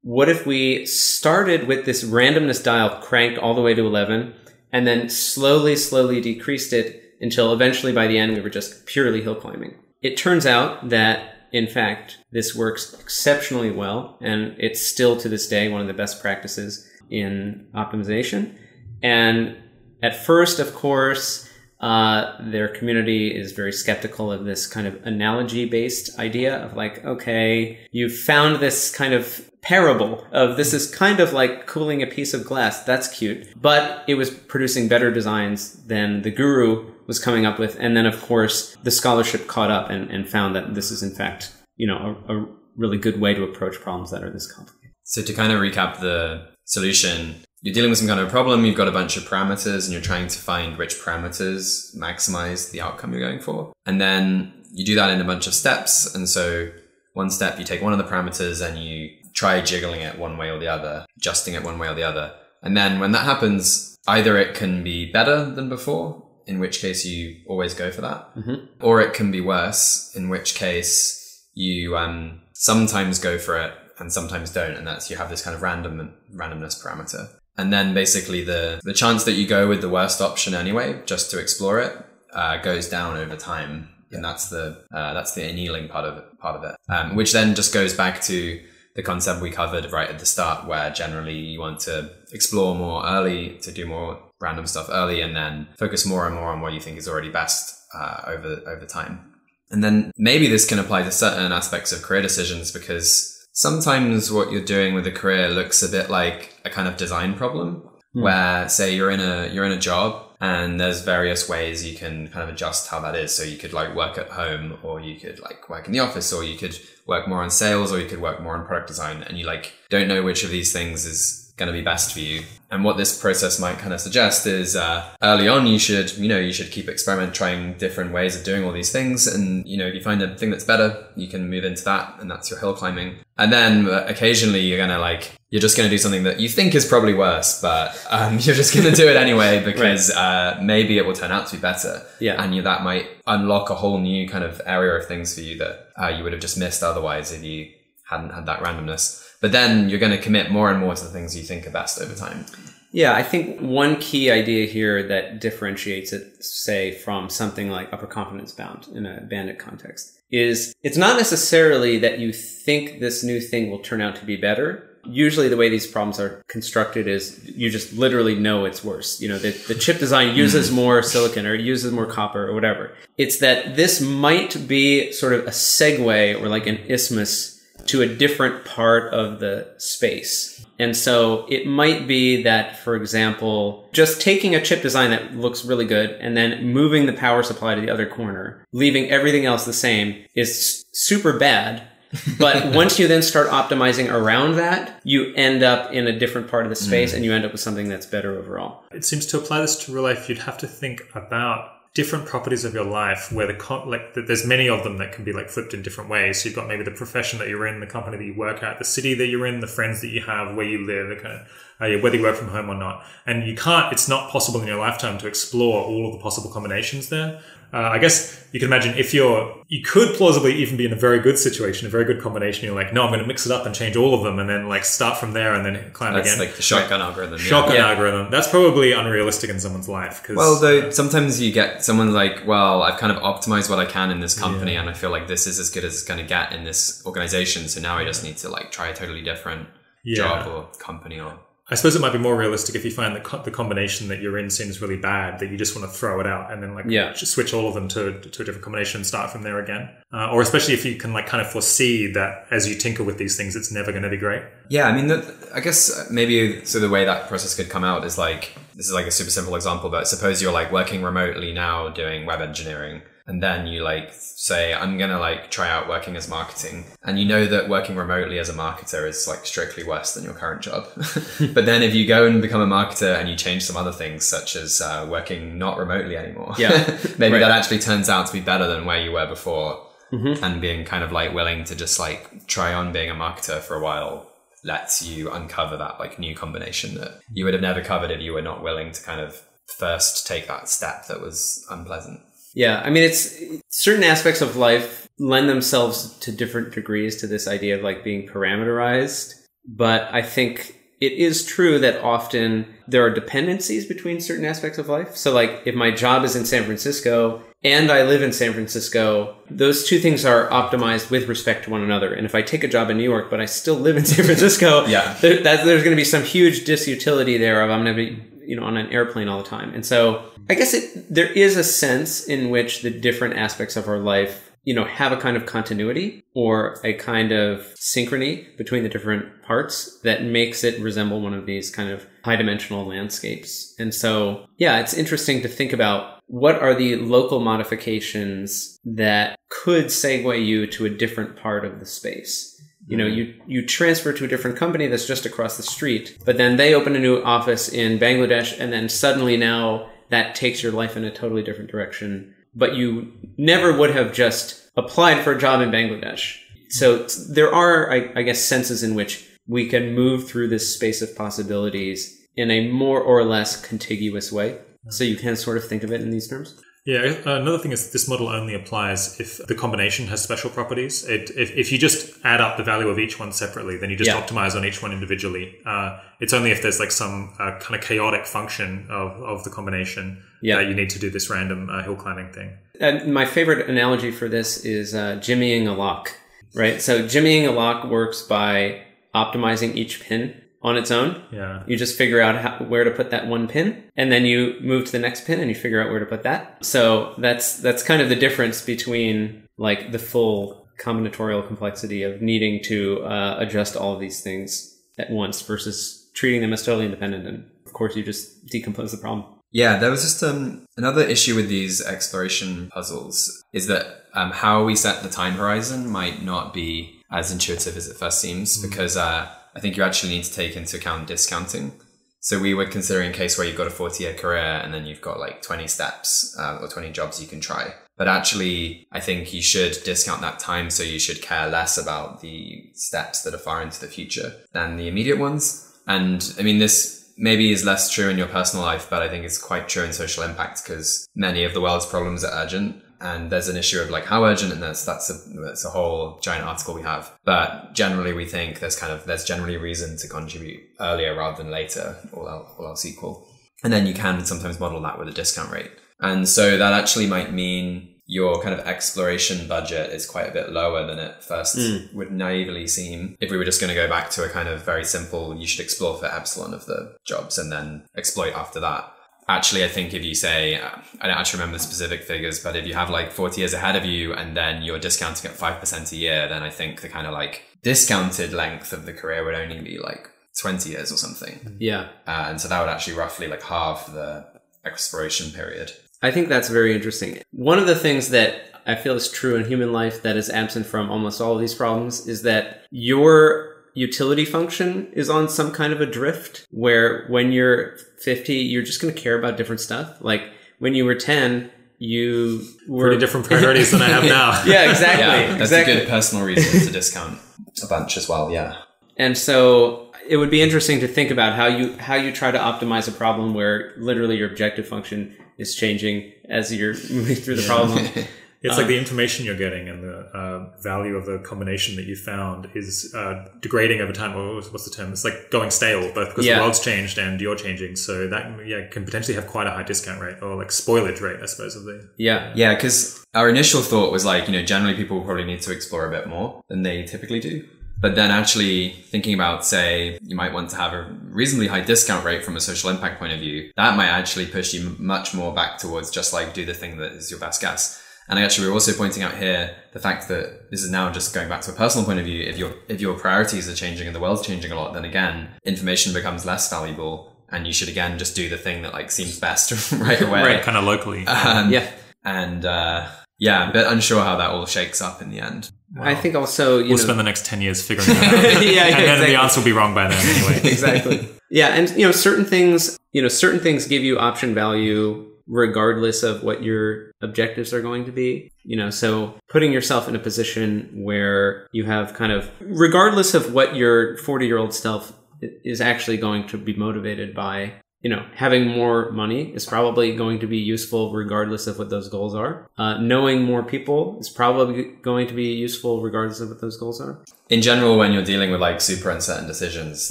Speaker 3: What if we started with this randomness dial cranked all the way to 11 and then slowly, slowly decreased it until eventually by the end we were just purely hill climbing? It turns out that in fact, this works exceptionally well and it's still to this day one of the best practices in optimization. And at first, of course, uh, their community is very skeptical of this kind of analogy based idea of like, okay, you've found this kind of parable of this is kind of like cooling a piece of glass. That's cute. But it was producing better designs than the guru was coming up with. And then, of course, the scholarship caught up and, and found that this is, in fact, you know, a, a really good way to approach problems that are this complicated.
Speaker 2: So to kind of recap the solution, you're dealing with some kind of problem, you've got a bunch of parameters and you're trying to find which parameters maximize the outcome you're going for. And then you do that in a bunch of steps. And so one step, you take one of the parameters and you try jiggling it one way or the other, adjusting it one way or the other. And then when that happens, either it can be better than before, in which case you always go for that, mm-hmm. or it can be worse, in which case you um, sometimes go for it and sometimes don't. And that's you have this kind of random randomness parameter. And then basically the, the chance that you go with the worst option anyway, just to explore it, uh, goes down over time and that's the uh, that's the annealing part of it, part of it, um, which then just goes back to the concept we covered right at the start, where generally you want to explore more early, to do more random stuff early, and then focus more and more on what you think is already best uh, over over time. And then maybe this can apply to certain aspects of career decisions because sometimes what you're doing with a career looks a bit like a kind of design problem, mm. where say you're in a you're in a job and there's various ways you can kind of adjust how that is. So you could like work at home, or you could like work in the office, or you could work more on sales, or you could work more on product design, and you like don't know which of these things is going to be best for you. And what this process might kind of suggest is uh, early on, you should, you know, you should keep experiment, trying different ways of doing all these things. And, you know, if you find a thing that's better, you can move into that. And that's your hill climbing. And then uh, occasionally you're going to like, you're just going to do something that you think is probably worse, but um, you're just going to do it anyway because right. uh, maybe it will turn out to be better.
Speaker 3: Yeah.
Speaker 2: And you, that might unlock a whole new kind of area of things for you that uh, you would have just missed otherwise if you hadn't had that randomness. But then you're going to commit more and more to the things you think are best over time.
Speaker 3: Yeah, I think one key idea here that differentiates it, say, from something like upper confidence bound in a bandit context is it's not necessarily that you think this new thing will turn out to be better. Usually the way these problems are constructed is you just literally know it's worse. You know, the, the chip design uses hmm. more silicon or uses more copper or whatever. It's that this might be sort of a segue or like an isthmus to a different part of the space. And so it might be that, for example, just taking a chip design that looks really good and then moving the power supply to the other corner, leaving everything else the same is super bad. but once you then start optimizing around that, you end up in a different part of the space mm. and you end up with something that's better overall.
Speaker 1: It seems to apply this to real life, you'd have to think about different properties of your life where the con- like there's many of them that can be like flipped in different ways. So you've got maybe the profession that you're in, the company that you work at, the city that you're in, the friends that you have, where you live, kind of uh, whether you work from home or not. And you can't. It's not possible in your lifetime to explore all of the possible combinations there. Uh, I guess you can imagine if you're, you could plausibly even be in a very good situation, a very good combination. You're like, no, I'm going to mix it up and change all of them, and then like start from there and then climb
Speaker 2: That's
Speaker 1: again.
Speaker 2: like the shotgun right. algorithm.
Speaker 1: Shotgun yeah. algorithm. That's probably unrealistic in someone's life. Cause,
Speaker 2: well, though uh, sometimes you get someone like, well, I've kind of optimized what I can in this company, yeah. and I feel like this is as good as it's going to get in this organization. So now I just need to like try a totally different job or company or
Speaker 1: I suppose it might be more realistic if you find that co- the combination that you're in seems really bad that you just want to throw it out and then like
Speaker 3: yeah.
Speaker 1: switch all of them to, to a different combination and start from there again. Uh, or especially if you can like kind of foresee that as you tinker with these things, it's never going to be great.
Speaker 2: Yeah, I mean, the, I guess maybe so the way that process could come out is like this is like a super simple example, but suppose you're like working remotely now doing web engineering and then you like say i'm gonna like try out working as marketing and you know that working remotely as a marketer is like strictly worse than your current job but then if you go and become a marketer and you change some other things such as uh, working not remotely anymore
Speaker 3: yeah
Speaker 2: maybe right. that actually turns out to be better than where you were before mm-hmm. and being kind of like willing to just like try on being a marketer for a while lets you uncover that like new combination that you would have never covered if you were not willing to kind of first take that step that was unpleasant
Speaker 3: yeah, I mean, it's certain aspects of life lend themselves to different degrees to this idea of like being parameterized. But I think it is true that often there are dependencies between certain aspects of life. So, like, if my job is in San Francisco and I live in San Francisco, those two things are optimized with respect to one another. And if I take a job in New York, but I still live in San Francisco,
Speaker 2: yeah,
Speaker 3: there, that, there's going to be some huge disutility there of I'm going to be you know on an airplane all the time. And so i guess it there is a sense in which the different aspects of our life you know have a kind of continuity or a kind of synchrony between the different parts that makes it resemble one of these kind of high dimensional landscapes. And so yeah it's interesting to think about what are the local modifications that could segue you to a different part of the space you know mm-hmm. you you transfer to a different company that's just across the street but then they open a new office in bangladesh and then suddenly now that takes your life in a totally different direction. But you never would have just applied for a job in bangladesh. So there are I, I guess senses in which we can move through this space of possibilities in a more or less contiguous way. So you can sort of think of it in these terms
Speaker 1: yeah, uh, another thing is this model only applies if the combination has special properties. It, if, if you just add up the value of each one separately, then you just yeah. optimize on each one individually. Uh, it's only if there's like some uh, kind of chaotic function of, of the combination
Speaker 3: yeah.
Speaker 1: that you need to do this random uh, hill climbing thing.
Speaker 3: Uh, my favorite analogy for this is uh, jimmying a lock, right? So jimmying a lock works by optimizing each pin on its own.
Speaker 1: Yeah.
Speaker 3: You just figure out how, where to put that one pin, and then you move to the next pin, and you figure out where to put that. So that's that's kind of the difference between like the full combinatorial complexity of needing to uh, adjust all of these things at once versus treating them as totally independent. And of course, you just decompose the problem.
Speaker 2: Yeah, there was just um, another issue with these exploration puzzles is that um, how we set the time horizon might not be as intuitive as it first seems because uh, I think you actually need to take into account discounting. So we were considering a case where you've got a 40 year career and then you've got like 20 steps uh, or 20 jobs you can try. But actually, I think you should discount that time. So you should care less about the steps that are far into the future than the immediate ones. And I mean, this maybe is less true in your personal life, but I think it's quite true in social impact because many of the world's problems are urgent. And there's an issue of like how urgent, and that's that's a that's a whole giant article we have. But generally, we think there's kind of there's generally a reason to contribute earlier rather than later, all else, all else equal. And then you can sometimes model that with a discount rate. And so that actually might mean your kind of exploration budget is quite a bit lower than it first hmm. would naively seem. If we were just going to go back to a kind of very simple, you should explore for epsilon of the jobs and then exploit after that. Actually, I think if you say, uh, I don't actually remember the specific figures, but if you have like 40 years ahead of you and then you're discounting at 5% a year, then I think the kind of like discounted length of the career would only be like 20 years or something.
Speaker 3: Yeah.
Speaker 2: Uh, and so that would actually roughly like half the exploration period.
Speaker 3: I think that's very interesting. One of the things that I feel is true in human life that is absent from almost all of these problems is that your utility function is on some kind of a drift where when you're 50, you're just going to care about different stuff. Like when you were 10, you were
Speaker 1: Pretty different priorities than I have now.
Speaker 3: Yeah, exactly.
Speaker 2: Yeah, that's
Speaker 3: exactly.
Speaker 2: a good personal reason to discount a bunch as well. Yeah.
Speaker 3: And so it would be interesting to think about how you how you try to optimize a problem where literally your objective function is changing as you're moving through the problem.
Speaker 1: It's like the information you're getting and the uh, value of the combination that you found is uh, degrading over time. Or what's the term? It's like going stale, both because
Speaker 3: Yeah.
Speaker 1: the world's changed and you're changing. So that yeah can potentially have quite a high discount rate or like spoilage rate, I suppose, of the
Speaker 3: yeah.
Speaker 2: Yeah, because our initial thought was like, you know, generally people probably need to explore a bit more than they typically do. But then actually thinking about, say, you might want to have a reasonably high discount rate from a social impact point of view, that might actually push you much more back towards just like do the thing that is your best guess. And actually, we're also pointing out here the fact that this is now just going back to a personal point of view. If your if your priorities are changing and the world's changing a lot, then again, information becomes less valuable, and you should again just do the thing that like seems best right away.
Speaker 3: Right.
Speaker 1: kind of locally.
Speaker 2: Um,
Speaker 3: Yeah.
Speaker 2: and uh, yeah, I'm a bit unsure how that all shakes up in the end.
Speaker 3: I think also you
Speaker 1: we'll
Speaker 3: know
Speaker 1: spend the next ten years figuring that out,
Speaker 3: yeah, yeah,
Speaker 1: and then
Speaker 3: exactly.
Speaker 1: the answer will be wrong by then anyway.
Speaker 3: exactly. Yeah, and you know, certain things, you know, certain things give you option value regardless of what your objectives are going to be. You know, so putting yourself in a position where you have kind of regardless of what your 40-year-old self is actually going to be motivated by, you know, having more money is probably going to be useful regardless of what those goals are. Uh, knowing more people is probably going to be useful regardless of what those goals are.
Speaker 2: In general, when you're dealing with like super uncertain decisions,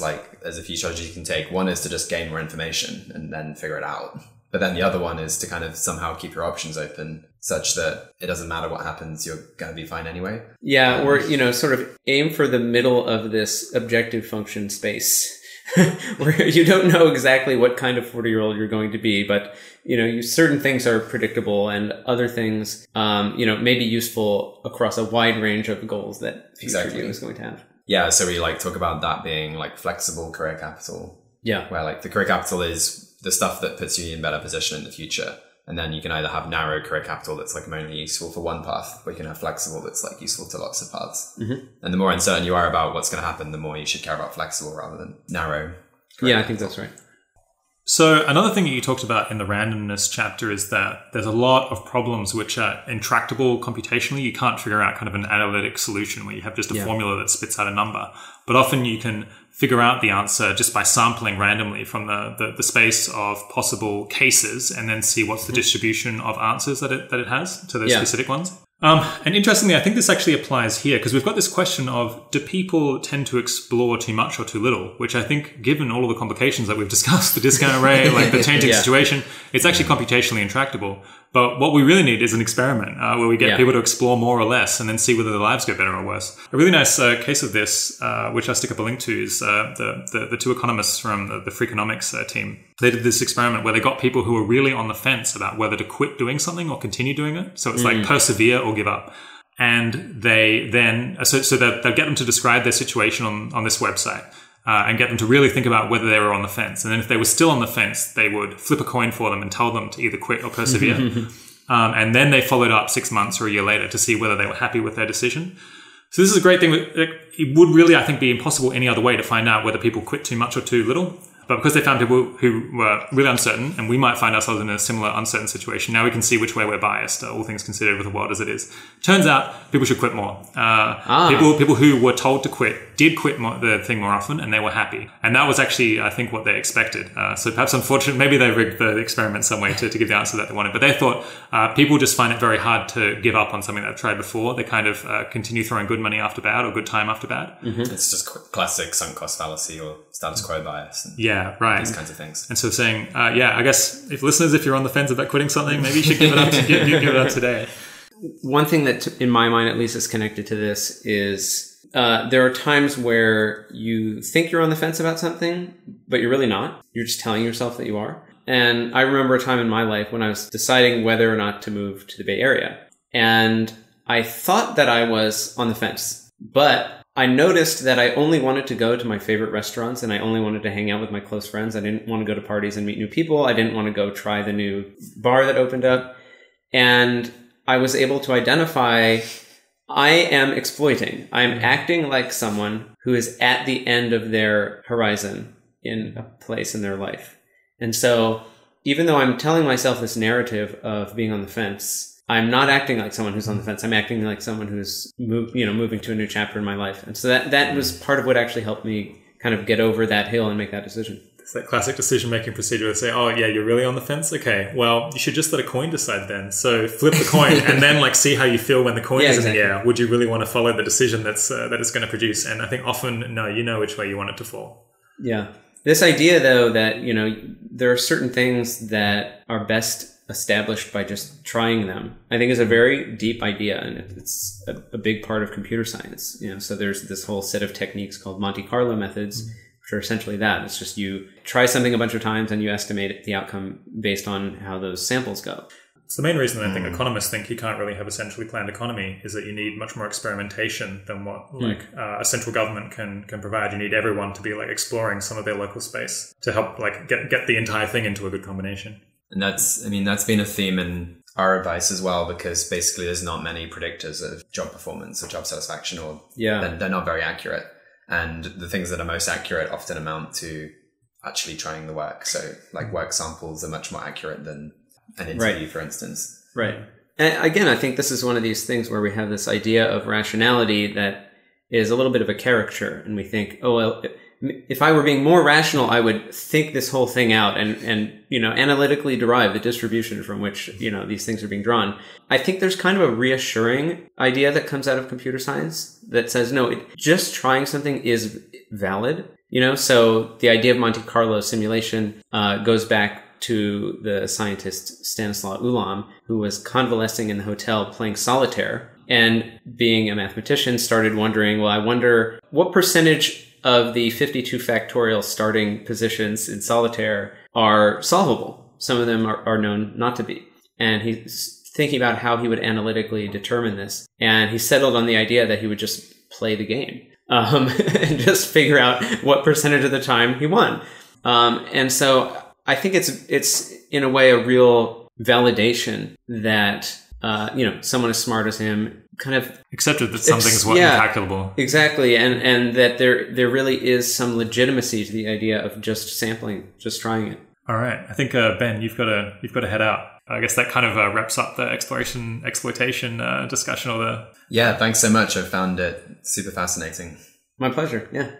Speaker 2: like there's a few strategies you can take. One is to just gain more information and then figure it out. But then the other one is to kind of somehow keep your options open such that it doesn't matter what happens, you're going to be fine anyway.
Speaker 3: Yeah, or you know, sort of aim for the middle of this objective function space, where you don't know exactly what kind of forty-year-old you're going to be, but you know, you, certain things are predictable, and other things, um, you know, may be useful across a wide range of goals that
Speaker 2: Exactly.
Speaker 3: you is going to have.
Speaker 2: Yeah, so we like talk about that being like flexible career capital,
Speaker 3: Yeah,
Speaker 2: where like the career capital is the stuff that puts you in better position in the future. And then you can either have narrow career capital that's like only useful for one path, or you can have flexible that's like useful to lots of paths.
Speaker 3: Mhm.
Speaker 2: And the more uncertain you are about what's going to happen, the more you should care about flexible rather than narrow. career
Speaker 3: yeah, I think that's right.
Speaker 1: So another thing that you talked about in the randomness chapter is that there's a lot of problems which are intractable computationally. You can't figure out kind of an analytic solution where you have just a
Speaker 3: Yeah.
Speaker 1: formula that spits out a number. But often you can figure out the answer just by sampling randomly from the, the, the space of possible cases and then see what's the distribution of answers that it, that it has to those
Speaker 3: Yeah.
Speaker 1: specific ones. Um, and interestingly, I think this actually applies here because we've got this question of do people tend to explore too much or too little? Which I think, given all of the complications that we've discussed, the discount rate, like the changing
Speaker 3: Yeah.
Speaker 1: situation, it's actually computationally intractable. But what we really need is an experiment uh, where we get
Speaker 3: Yeah.
Speaker 1: people to explore more or less and then see whether their lives get better or worse. A really nice uh, case of this, uh, which I stick up a link to, is uh, the, the, the two economists from the, the Freakonomics uh, team. They did this experiment where they got people who were really on the fence about whether to quit doing something or continue doing it. So it's like persevere or give up. And they then, so, so they'll, they'll get them to describe their situation on, on this website. Uh, and get them to really think about whether they were on the fence. And then if they were still on the fence, they would flip a coin for them and tell them to either quit or persevere. um, and then they followed up six months or a year later to see whether they were happy with their decision. So this is a great thing. It would really, I think, be impossible any other way to find out whether people quit too much or too little. But because they found people who were really uncertain, and we might find ourselves in a similar uncertain situation, now we can see which way we're biased, all things considered, with the world as it is. Turns out people should quit more. Uh, People people who were told to quit did quit more, the thing more often, and they were happy. And that was actually, I think, what they expected. Uh, so perhaps unfortunate, maybe they rigged the experiment some way to, to give the answer that they wanted. But they thought uh, people just find it very hard to give up on something they've tried before. They kind of uh, continue throwing good money after bad or good time after bad.
Speaker 2: It's just classic sunk cost fallacy or status quo bias and
Speaker 1: Yeah, right.
Speaker 2: these kinds of things.
Speaker 1: And so saying, uh, yeah, I guess if listeners, if you're on the fence about quitting something, maybe you should give it up. To, give, give it up today.
Speaker 3: one thing that, t- in my mind at least, is connected to this is uh, there are times where you think you're on the fence about something, but you're really not. You're just telling yourself that you are. And I remember a time in my life when I was deciding whether or not to move to the Bay Area. And I thought that I was on the fence, but I noticed that I only wanted to go to my favorite restaurants and I only wanted to hang out with my close friends. I didn't want to go to parties and meet new people. I didn't want to go try the new bar that opened up. And I was able to identify I am exploiting. I am mm-hmm. acting like someone who is at the end of their horizon in a place in their life. And so, even though I'm telling myself this narrative of being on the fence, I'm not acting like someone who's on the fence. I'm acting like someone who's move, you know, moving to a new chapter in my life. And so that that was part of what actually helped me kind of get over that hill and make that decision.
Speaker 1: It's that classic decision making procedure to say, oh, yeah, you're really on the fence? Okay, well, you should just let a coin decide then. So flip the coin and then like see how you feel when the coin
Speaker 3: Yeah,
Speaker 1: is in the air. Would you really want to follow the decision that's uh, that it's going to produce? And I think often, no, you know which way you want it to fall.
Speaker 3: Yeah. This idea, though, that, you know, there are certain things that are best established by just trying them, I think is a very deep idea. And it's a, a big part of computer science. You know, so there's this whole set of techniques called Monte Carlo methods, which are essentially that. It's just you try something a bunch of times and you estimate the outcome based on how those samples go.
Speaker 1: It's the main reason I
Speaker 3: Hmm.
Speaker 1: think economists think you can't really have a centrally planned economy is that you need much more experimentation than what
Speaker 3: Hmm.
Speaker 1: like uh, a central government can can provide. You need everyone to be like exploring some of their local space to help like get get the entire thing into a good combination.
Speaker 2: And that's, I mean, that's been a theme in our advice as well, because basically there's not many predictors of job performance or job satisfaction, or
Speaker 3: Yeah.
Speaker 2: they're, they're not very accurate. And the things that are most accurate often amount to actually trying the work. So, like work samples are much more accurate than an interview, for instance.
Speaker 3: Right. And again, I think this is one of these things where we have this idea of rationality that is a little bit of a caricature, and we think, oh well, if I were being more rational, I would think this whole thing out and and you know analytically derive the distribution from which you know these things are being drawn. I think there's kind of a reassuring idea that comes out of computer science that says no, it, just trying something is valid. You know, so the idea of Monte Carlo simulation uh, goes back to the scientist Stanislaw Ulam, who was convalescing in the hotel playing solitaire and being a mathematician started wondering, well, I wonder what percentage of the 52 factorial starting positions in solitaire are solvable. Some of them are, are known not to be. And he's thinking about how he would analytically determine this. And he settled on the idea that he would just play the game um, and just figure out what percentage of the time he won. Um, and so I think it's it's in a way a real validation that uh, you know someone as smart as him kind of
Speaker 1: Accepted that something's what
Speaker 3: yeah.
Speaker 1: incalculable.
Speaker 3: exactly and and that there there really is some legitimacy to the idea of just sampling, just trying it.
Speaker 1: All right, I think uh, Ben, you've got to you've got to head out. I guess that kind of uh, wraps up the exploration exploitation uh, discussion or the
Speaker 2: Yeah, thanks so much. I found it super fascinating.
Speaker 3: My pleasure. Yeah.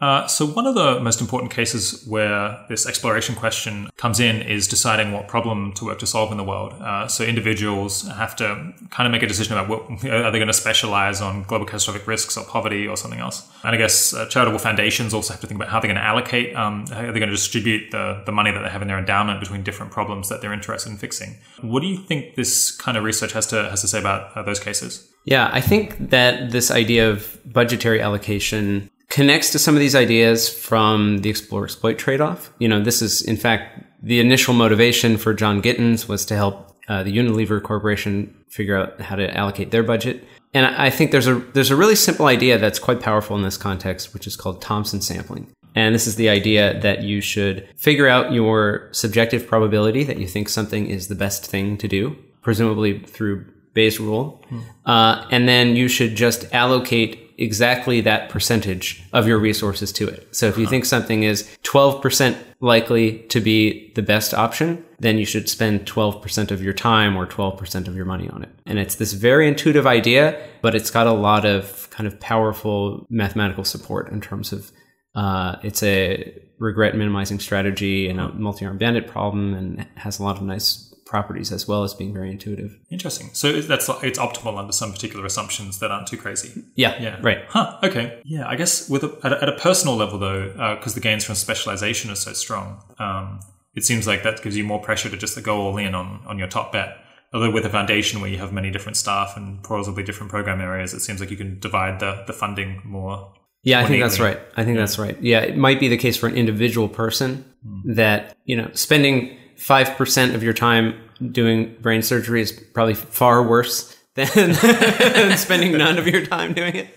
Speaker 1: Uh, so, one of the most important cases where this exploration question comes in is deciding what problem to work to solve in the world. Uh, so, individuals have to kind of make a decision about what are they going to specialize on global catastrophic risks or poverty or something else. And I guess uh, charitable foundations also have to think about how they're going to allocate, um, how they're going to distribute the, the money that they have in their endowment between different problems that they're interested in fixing. What do you think this kind of research has to has to say about uh, those cases?
Speaker 3: Yeah, I think that this idea of budgetary allocation connects to some of these ideas from the explore exploit trade off. You know, this is in fact the initial motivation for John Gittins was to help uh, the Unilever Corporation figure out how to allocate their budget. And I think there's a there's a really simple idea that's quite powerful in this context, which is called Thompson sampling. And this is the idea that you should figure out your subjective probability that you think something is the best thing to do, presumably through Bayes rule, hmm. uh, and then you should just allocate exactly that percentage of your resources to it. So if you think something is 12% likely to be the best option, then you should spend 12% of your time or 12% of your money on it. And it's this very intuitive idea, but it's got a lot of kind of powerful mathematical support in terms of uh, it's a regret minimizing strategy and a multi-arm bandit problem and has a lot of nice properties as well as being very intuitive.
Speaker 1: Interesting. So that's it's optimal under some particular assumptions that aren't too crazy.
Speaker 3: Yeah. Yeah. Right.
Speaker 1: Huh. Okay. Yeah. I guess with a, at, a, at, a, personal level though, because uh, the gains from specialization are so strong, um, it seems like that gives you more pressure to just go all in on on your top bet. Although with a foundation where you have many different staff and plausibly different program areas, it seems like you can divide the the funding more
Speaker 3: yeah, I think that's right. I think yeah. that's right. Yeah, it might be the case for an individual person mm. that, you know, spending 5% of your time doing brain surgery is probably far worse than, than spending none of your time doing it.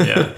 Speaker 1: yeah.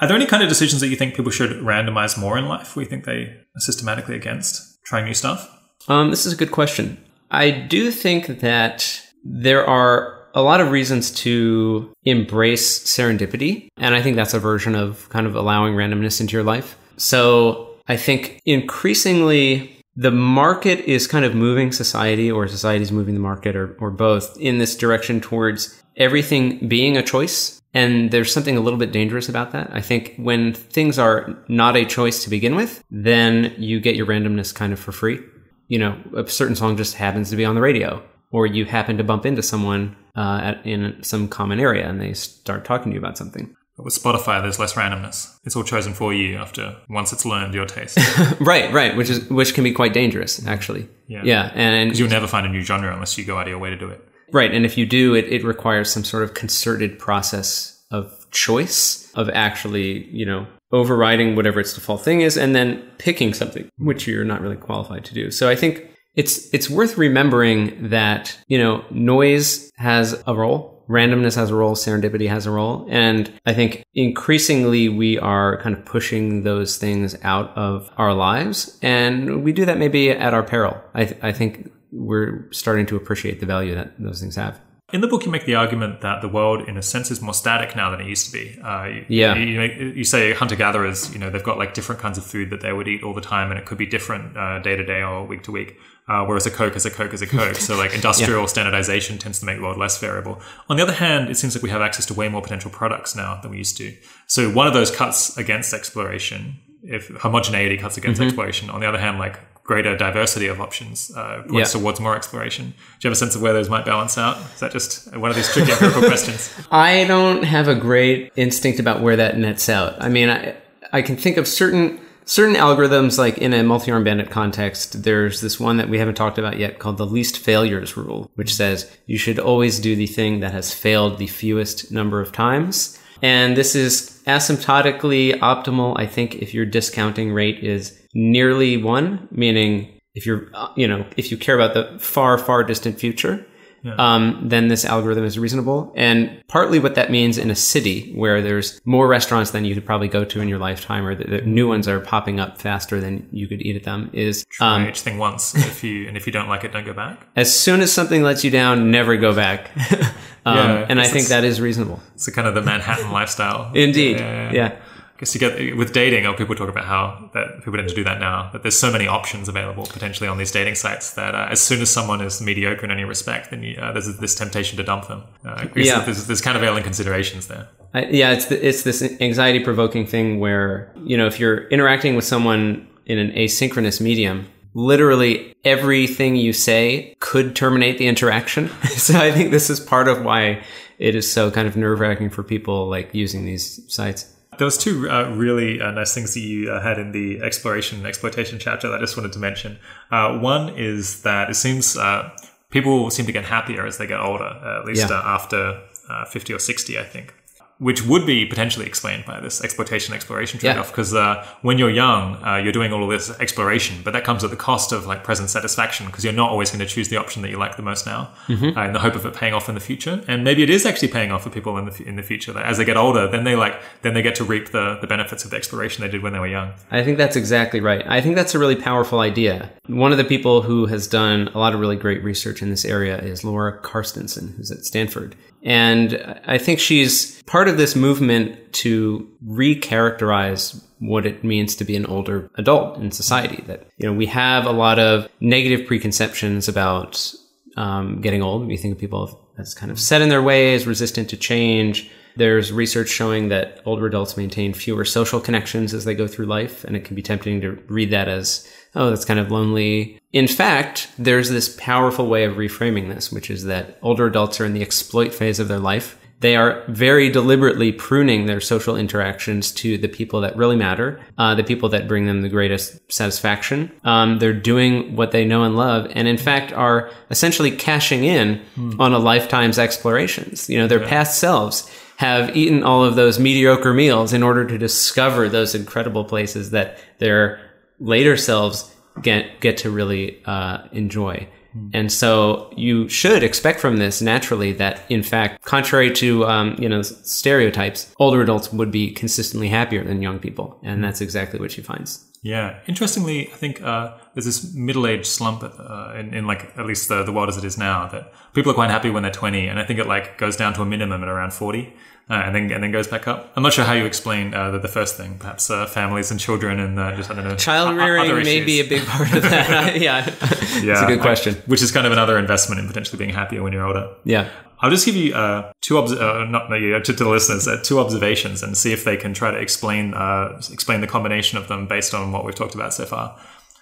Speaker 1: Are there any kind of decisions that you think people should randomize more in life? We think they are systematically against trying new stuff?
Speaker 3: Um, this is a good question. I do think that there are a lot of reasons to embrace serendipity. And I think that's a version of kind of allowing randomness into your life. So I think increasingly the market is kind of moving society or society is moving the market or, or both in this direction towards everything being a choice. And there's something a little bit dangerous about that. I think when things are not a choice to begin with, then you get your randomness kind of for free. You know, a certain song just happens to be on the radio, or you happen to bump into someone uh, at, in some common area and they start talking to you about something.
Speaker 1: But with Spotify, there's less randomness. It's all chosen for you after once it's learned your taste.
Speaker 3: right, right, which is which can be quite dangerous, actually. Yeah, yeah, and
Speaker 1: because you'll never find a new genre unless you go out of your way to do it.
Speaker 3: Right, and if you do, it it requires some sort of concerted process of choice of actually, you know, overriding whatever its default thing is, and then picking something which you're not really qualified to do. So I think it's it's worth remembering that you know noise has a role randomness has a role, serendipity has a role. And I think increasingly we are kind of pushing those things out of our lives. And we do that maybe at our peril. I, th- I think we're starting to appreciate the value that those things have.
Speaker 1: In the book, you make the argument that the world, in a sense, is more static now than it used to be. Uh, you,
Speaker 3: yeah.
Speaker 1: You, make, you say hunter gatherers, you know, they've got like different kinds of food that they would eat all the time, and it could be different uh, day to day or week to week. Uh, whereas a Coke is a Coke is a Coke. So like industrial yeah. standardization tends to make the world less variable. On the other hand, it seems like we have access to way more potential products now than we used to. So one of those cuts against exploration, if homogeneity cuts against mm-hmm. exploration. On the other hand, like greater diversity of options uh, points yeah. towards more exploration. Do you have a sense of where those might balance out? Is that just one of these tricky empirical questions?
Speaker 3: I don't have a great instinct about where that nets out. I mean, I, I can think of certain certain algorithms, like in a multi-arm bandit context, there's this one that we haven't talked about yet called the least failures rule, which says you should always do the thing that has failed the fewest number of times. And this is asymptotically optimal, I think, if your discounting rate is nearly one, meaning if you're, uh, you know, if you care about the far, far distant future, yeah. um, then this algorithm is reasonable. And partly what that means in a city where there's more restaurants than you could probably go to in your lifetime, or the, the new ones are popping up faster than you could eat at them, is
Speaker 1: try um, each thing once. if you and if you don't like it, don't go back.
Speaker 3: As soon as something lets you down, never go back. um, yeah, and I think that is reasonable.
Speaker 1: It's a kind of the Manhattan lifestyle.
Speaker 3: Indeed. yeah. yeah.
Speaker 1: Because you get with dating, or people talk about how that people tend to do that now. That there's so many options available potentially on these dating sites that uh, as soon as someone is mediocre in any respect, then you, uh, there's this temptation to dump them. Uh,
Speaker 3: Yeah.
Speaker 1: there's, there's countervailing considerations there.
Speaker 3: I, yeah, it's the, it's this anxiety provoking thing where you know if you're interacting with someone in an asynchronous medium, literally everything you say could terminate the interaction. so I think this is part of why it is so kind of nerve wracking for people like using these sites.
Speaker 1: There was two uh, really uh, nice things that you uh, had in the exploration and exploitation chapter that I just wanted to mention. Uh, one is that it seems uh, people seem to get happier as they get older, uh, at least
Speaker 3: Yeah.
Speaker 1: uh, after uh, 50 or 60, I think. Which would be potentially explained by this exploitation exploration trade off. Because uh, when you're young, uh, you're doing all of this exploration, but that comes at the cost of like present satisfaction because you're not always going to choose the option that you like the most now
Speaker 3: Mm-hmm.
Speaker 1: uh, in the hope of it paying off in the future. And maybe it is actually paying off for people in the, f- in the future. That as they get older, then they like, then they get to reap the, the benefits of the exploration they did when they were young.
Speaker 3: I think that's exactly right. I think that's a really powerful idea. One of the people who has done a lot of really great research in this area is Laura Carstensen, who's at Stanford. And I think she's part of this movement to recharacterize what it means to be an older adult in society. That, you know, we have a lot of negative preconceptions about um, getting old. We think of people as kind of set in their ways, resistant to change. There's research showing that older adults maintain fewer social connections as they go through life, and it can be tempting to read that as, oh, that's kind of lonely. In fact, there's this powerful way of reframing this, which is that older adults are in the exploit phase of their life. They are very deliberately pruning their social interactions to the people that really matter, uh, the people that bring them the greatest satisfaction. Um, they're doing what they know and love, and in fact are essentially cashing in on a lifetime's explorations. You know, their past selves have eaten all of those mediocre meals in order to discover those incredible places that their later selves get get to really uh, enjoy. And so you should expect from this naturally that, in fact, contrary to um, you know stereotypes, older adults would be consistently happier than young people, and that's exactly what she finds.
Speaker 1: Yeah. Interestingly, I think uh, there's this middle-age slump uh, in, in like at least the, the world as it is now that people are quite happy when they're 20, and I think it like goes down to a minimum at around 40, uh, and then and then goes back up. I'm not sure how you explain uh, the, the first thing, perhaps uh, families and children and uh, just I don't know
Speaker 3: Child
Speaker 1: o- o-
Speaker 3: rearing may be a big part of that. yeah,
Speaker 1: Yeah,
Speaker 3: it's a good
Speaker 1: I-
Speaker 3: question.
Speaker 1: which is kind of another investment in potentially being happier when you're older.
Speaker 3: Yeah.
Speaker 1: I'll just give you uh, two obs- uh, not no, you, to, to the listeners uh, two observations and see if they can try to explain uh, explain the combination of them based on what we've talked about so far.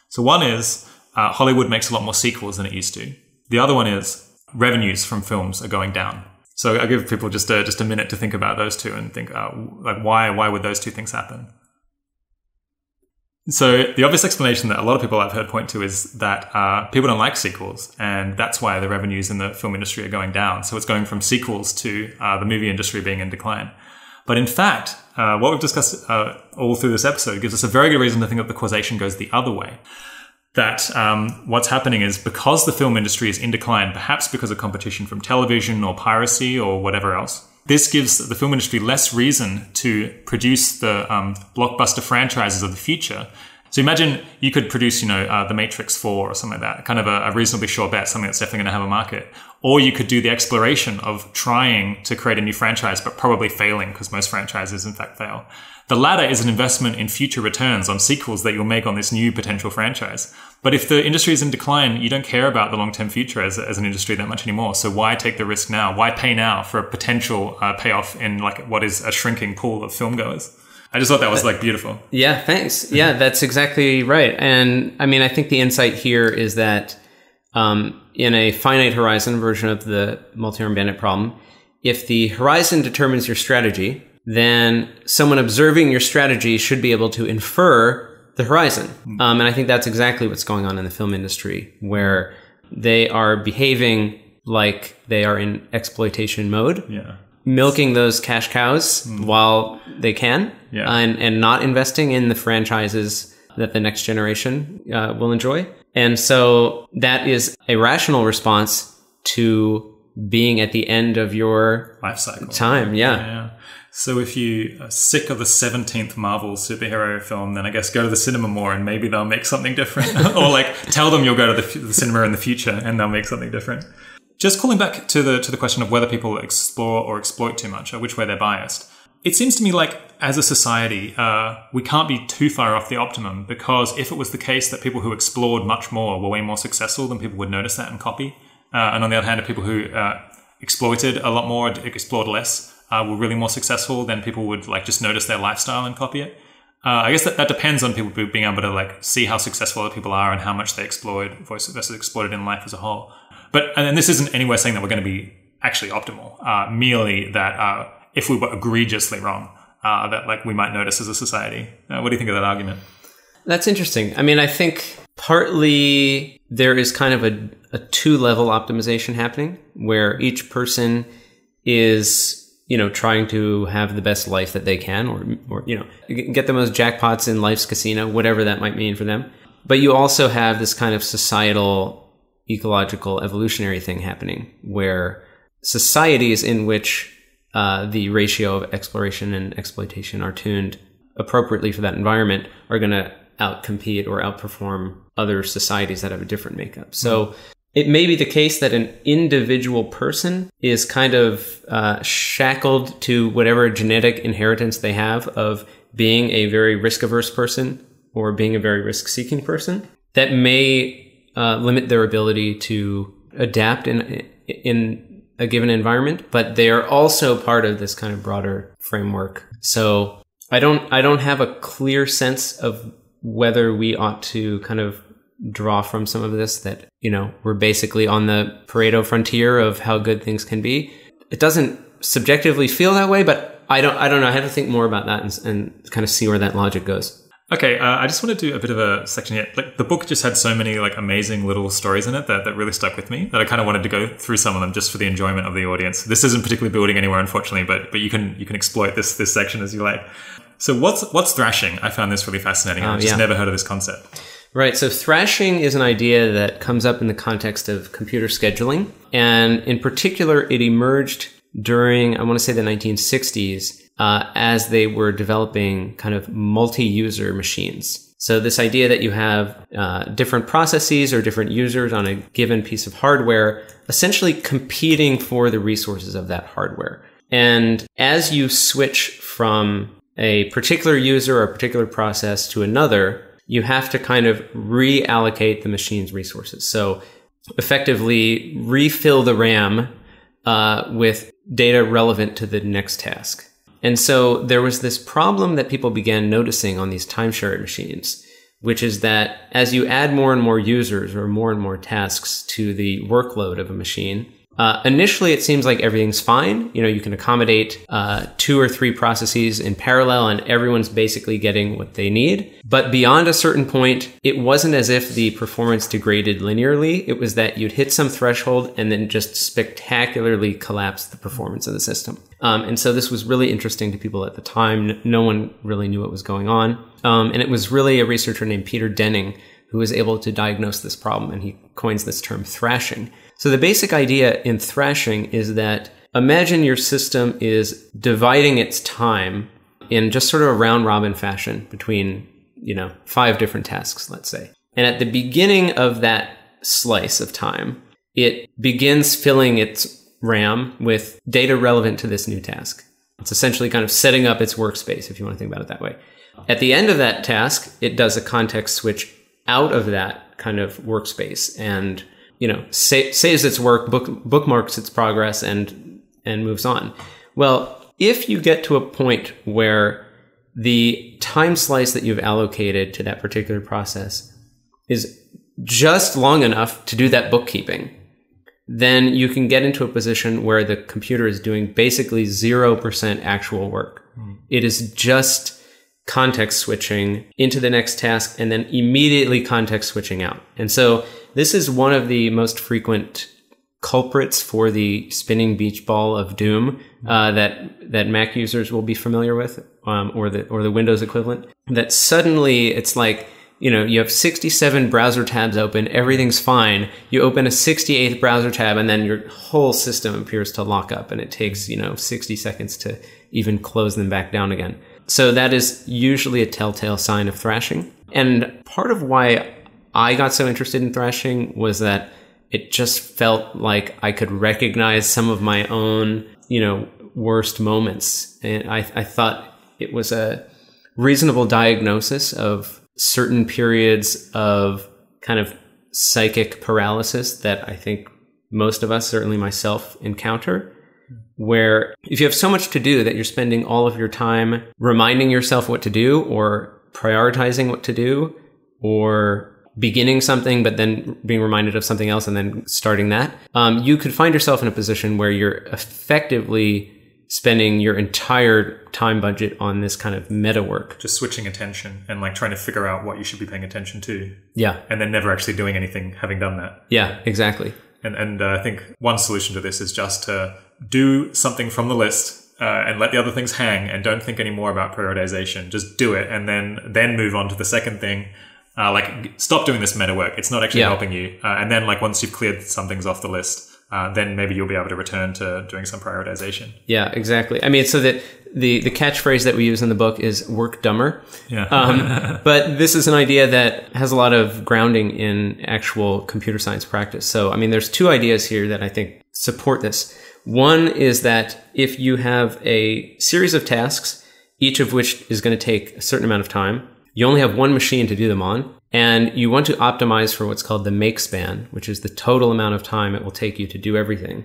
Speaker 1: So one is uh, Hollywood makes a lot more sequels than it used to. The other one is revenues from films are going down. So I'll give people just a, just a minute to think about those two and think uh, like why why would those two things happen? So the obvious explanation that a lot of people I've heard point to is that uh, people don't like sequels, and that's why the revenues in the film industry are going down. So it's going from sequels to uh, the movie industry being in decline. But in fact, uh, what we've discussed uh, all through this episode gives us a very good reason to think that the causation goes the other way. That um, what's happening is because the film industry is in decline, perhaps because of competition from television or piracy or whatever else, this gives the film industry less reason to produce the um, blockbuster franchises of the future. So imagine you could produce, you know, uh, The Matrix 4 or something like that, kind of a, a reasonably sure bet, something that's definitely going to have a market. Or you could do the exploration of trying to create a new franchise, but probably failing because most franchises, in fact, fail. The latter is an investment in future returns on sequels that you'll make on this new potential franchise. But if the industry is in decline, you don't care about the long term future as, as an industry that much anymore. So why take the risk now? Why pay now for a potential uh, payoff in like what is a shrinking pool of filmgoers? I just thought that was like beautiful.
Speaker 3: Yeah, thanks. Yeah, that's exactly right. And I mean, I think the insight here is that um, in a finite horizon version of the multi-arm bandit problem, if the horizon determines your strategy, then someone observing your strategy should be able to infer the horizon. Um, and I think that's exactly what's going on in the film industry, where they are behaving like they are in exploitation mode
Speaker 1: Yeah.
Speaker 3: milking those cash cows while they can
Speaker 1: Yeah.
Speaker 3: and, and not investing in the franchises that the next generation uh, will enjoy. And so that is a rational response to being at the end of your
Speaker 1: Life cycle.
Speaker 3: time. Yeah.
Speaker 1: Yeah. So if you are sick of the 17th Marvel superhero film, then I guess go to the cinema more and maybe they'll make something different. or like tell them you'll go to the, the cinema in the future and they'll make something different. Just calling back to the to the question of whether people explore or exploit too much or which way they're biased. it seems to me like as a society, uh, we can't be too far off the optimum because if it was the case that people who explored much more were way more successful, then people would notice that and copy. Uh, and on the other hand, if people who uh, exploited a lot more, explored less, uh, were really more successful, then people would like just notice their lifestyle and copy it. Uh, I guess that, that depends on people being able to like see how successful other people are and how much they exploit versus exploited in life as a whole. But and this isn't anywhere saying that we're going to be actually optimal. Uh, merely that uh, if we were egregiously wrong, uh, that like we might notice as a society. Uh, what do you think of that argument?
Speaker 3: That's interesting. I mean, I think partly there is kind of a, a two level optimization happening where each person is you know trying to have the best life that they can or or you know get the most jackpots in life's casino whatever that might mean for them but you also have this kind of societal ecological evolutionary thing happening where societies in which uh, the ratio of exploration and exploitation are tuned appropriately for that environment are going to outcompete or outperform other societies that have a different makeup. So mm-hmm. It may be the case that an individual person is kind of uh, shackled to whatever genetic inheritance they have of being a very risk averse person or being a very risk seeking person that may uh, limit their ability to adapt in in a given environment, but they are also part of this kind of broader framework. So I don't I don't have a clear sense of whether we ought to kind of draw from some of this that you know we're basically on the Pareto frontier of how good things can be. It doesn't subjectively feel that way, but I don't I don't know. I have to think more about that and, and kind of see where that logic goes.
Speaker 1: Okay, uh, I just want to do a bit of a section here. Like the book just had so many like amazing little stories in it that, that really stuck with me that I kind of wanted to go through some of them just for the enjoyment of the audience. This isn't particularly building anywhere, unfortunately, but but you can you can exploit this this section as you like. So what's what's thrashing? I found this really fascinating. I've just yeah. never heard of this concept.
Speaker 3: Right. So thrashing is an idea that comes up in the context of computer scheduling, and in particular, it emerged during I want to say the 1960s uh, as they were developing kind of multi-user machines. So this idea that you have uh, different processes or different users on a given piece of hardware, essentially competing for the resources of that hardware. And as you switch from a particular user or a particular process to another, you have to kind of reallocate the machine's resources. So effectively refill the RAM uh, with data relevant to the next task. And so there was this problem that people began noticing on these timeshare machines, which is that as you add more and more users or more and more tasks to the workload of a machine, uh, initially, it seems like everything's fine. You know, you can accommodate uh, two or three processes in parallel, and everyone's basically getting what they need. But beyond a certain point, it wasn't as if the performance degraded linearly. It was that you'd hit some threshold and then just spectacularly collapse the performance of the system. Um, and so this was really interesting to people at the time. No one really knew what was going on. Um, and it was really a researcher named Peter Denning who was able to diagnose this problem, and he coins this term thrashing so the basic idea in thrashing is that imagine your system is dividing its time in just sort of a round robin fashion between, you know, five different tasks, let's say. And at the beginning of that slice of time, it begins filling its RAM with data relevant to this new task. It's essentially kind of setting up its workspace, if you want to think about it that way. At the end of that task, it does a context switch out of that kind of workspace and you know sa- saves its work, book, bookmarks its progress, and and moves on. Well, if you get to a point where the time slice that you've allocated to that particular process is just long enough to do that bookkeeping, then you can get into a position where the computer is doing basically 0% actual work. Mm. It is just context switching into the next task and then immediately context switching out. And so this is one of the most frequent culprits for the spinning beach ball of doom uh, that that Mac users will be familiar with, um, or the or the Windows equivalent. That suddenly it's like you know you have 67 browser tabs open, everything's fine. You open a 68th browser tab, and then your whole system appears to lock up, and it takes you know 60 seconds to even close them back down again. So that is usually a telltale sign of thrashing. And part of why I got so interested in thrashing was that it just felt like I could recognize some of my own, you know, worst moments. And I, I thought it was a reasonable diagnosis of certain periods of kind of psychic paralysis that I think most of us, certainly myself, encounter. Where if you have so much to do that you're spending all of your time reminding yourself what to do or prioritizing what to do or beginning something but then being reminded of something else and then starting that, um, you could find yourself in a position where you're effectively spending your entire time budget on this kind of meta work.
Speaker 1: Just switching attention and like trying to figure out what you should be paying attention to.
Speaker 3: Yeah.
Speaker 1: And then never actually doing anything having done that.
Speaker 3: Yeah, exactly.
Speaker 1: And, and uh, I think one solution to this is just to do something from the list uh, and let the other things hang and don't think any more about prioritization. Just do it and then then move on to the second thing. Uh, like stop doing this meta work. It's not actually
Speaker 3: Yeah.
Speaker 1: helping you. Uh, and then like once you've cleared some things off the list, uh, then maybe you'll be able to return to doing some prioritization.
Speaker 3: Yeah, exactly. I mean, so that the the catchphrase that we use in the book is "work dumber,"
Speaker 1: Yeah.
Speaker 3: um, but this is an idea that has a lot of grounding in actual computer science practice. So, I mean, there's two ideas here that I think support this. One is that if you have a series of tasks, each of which is going to take a certain amount of time, you only have one machine to do them on, and you want to optimize for what's called the make span, which is the total amount of time it will take you to do everything.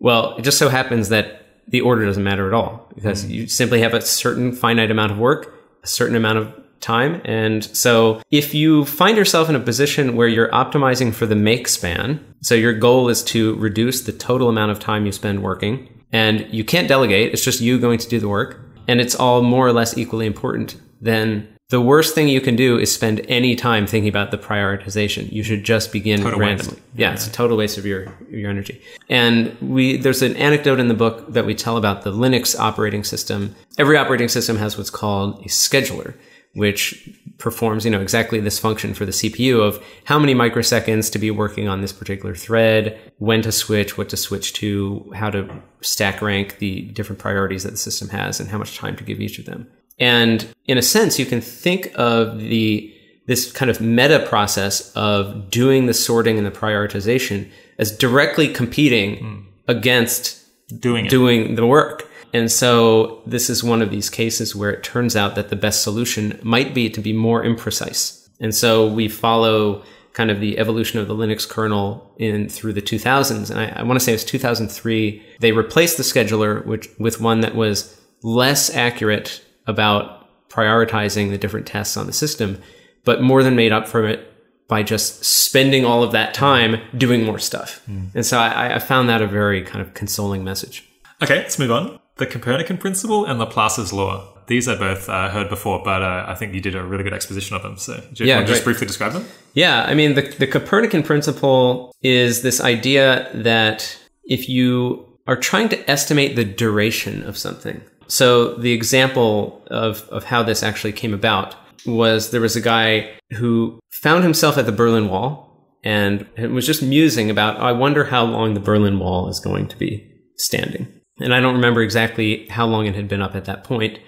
Speaker 3: Well, it just so happens that the order doesn't matter at all because mm-hmm. you simply have a certain finite amount of work, a certain amount of time. And so if you find yourself in a position where you're optimizing for the make span, so your goal is to reduce the total amount of time you spend working and you can't delegate, it's just you going to do the work and it's all more or less equally important, then the worst thing you can do is spend any time thinking about the prioritization. You should just begin
Speaker 1: Total waste.
Speaker 3: randomly. Yeah, it's a total waste of your your energy. And we there's an anecdote in the book that we tell about the Linux operating system. Every operating system has what's called a scheduler, which performs, you know, exactly this function for the CPU of how many microseconds to be working on this particular thread, when to switch, what to switch to, how to stack rank the different priorities that the system has, and how much time to give each of them. And in a sense, you can think of the this kind of meta process of doing the sorting and the prioritization as directly competing hmm. against
Speaker 1: doing it.
Speaker 3: doing the work. And so this is one of these cases where it turns out that the best solution might be to be more imprecise. And so we follow kind of the evolution of the Linux kernel in through the 2000s. And I, I want to say it was 2003. They replaced the scheduler which, with one that was less accurate about prioritizing the different tests on the system, but more than made up for it by just spending all of that time doing more stuff. And so I, I found that a very kind of consoling message.
Speaker 1: Okay, let's move on. The Copernican principle and Laplace's law. These I both uh, heard before, but uh, I think you did a really good exposition of them. So, do you
Speaker 3: Yeah,
Speaker 1: want to just briefly describe them?
Speaker 3: Yeah, I mean, the, the Copernican principle is this idea that if you are trying to estimate the duration of something, so the example of, of how this actually came about was there was a guy who found himself at the Berlin Wall and was just musing about, oh, I wonder how long the Berlin Wall is going to be standing. And I don't remember exactly how long it had been up at that point.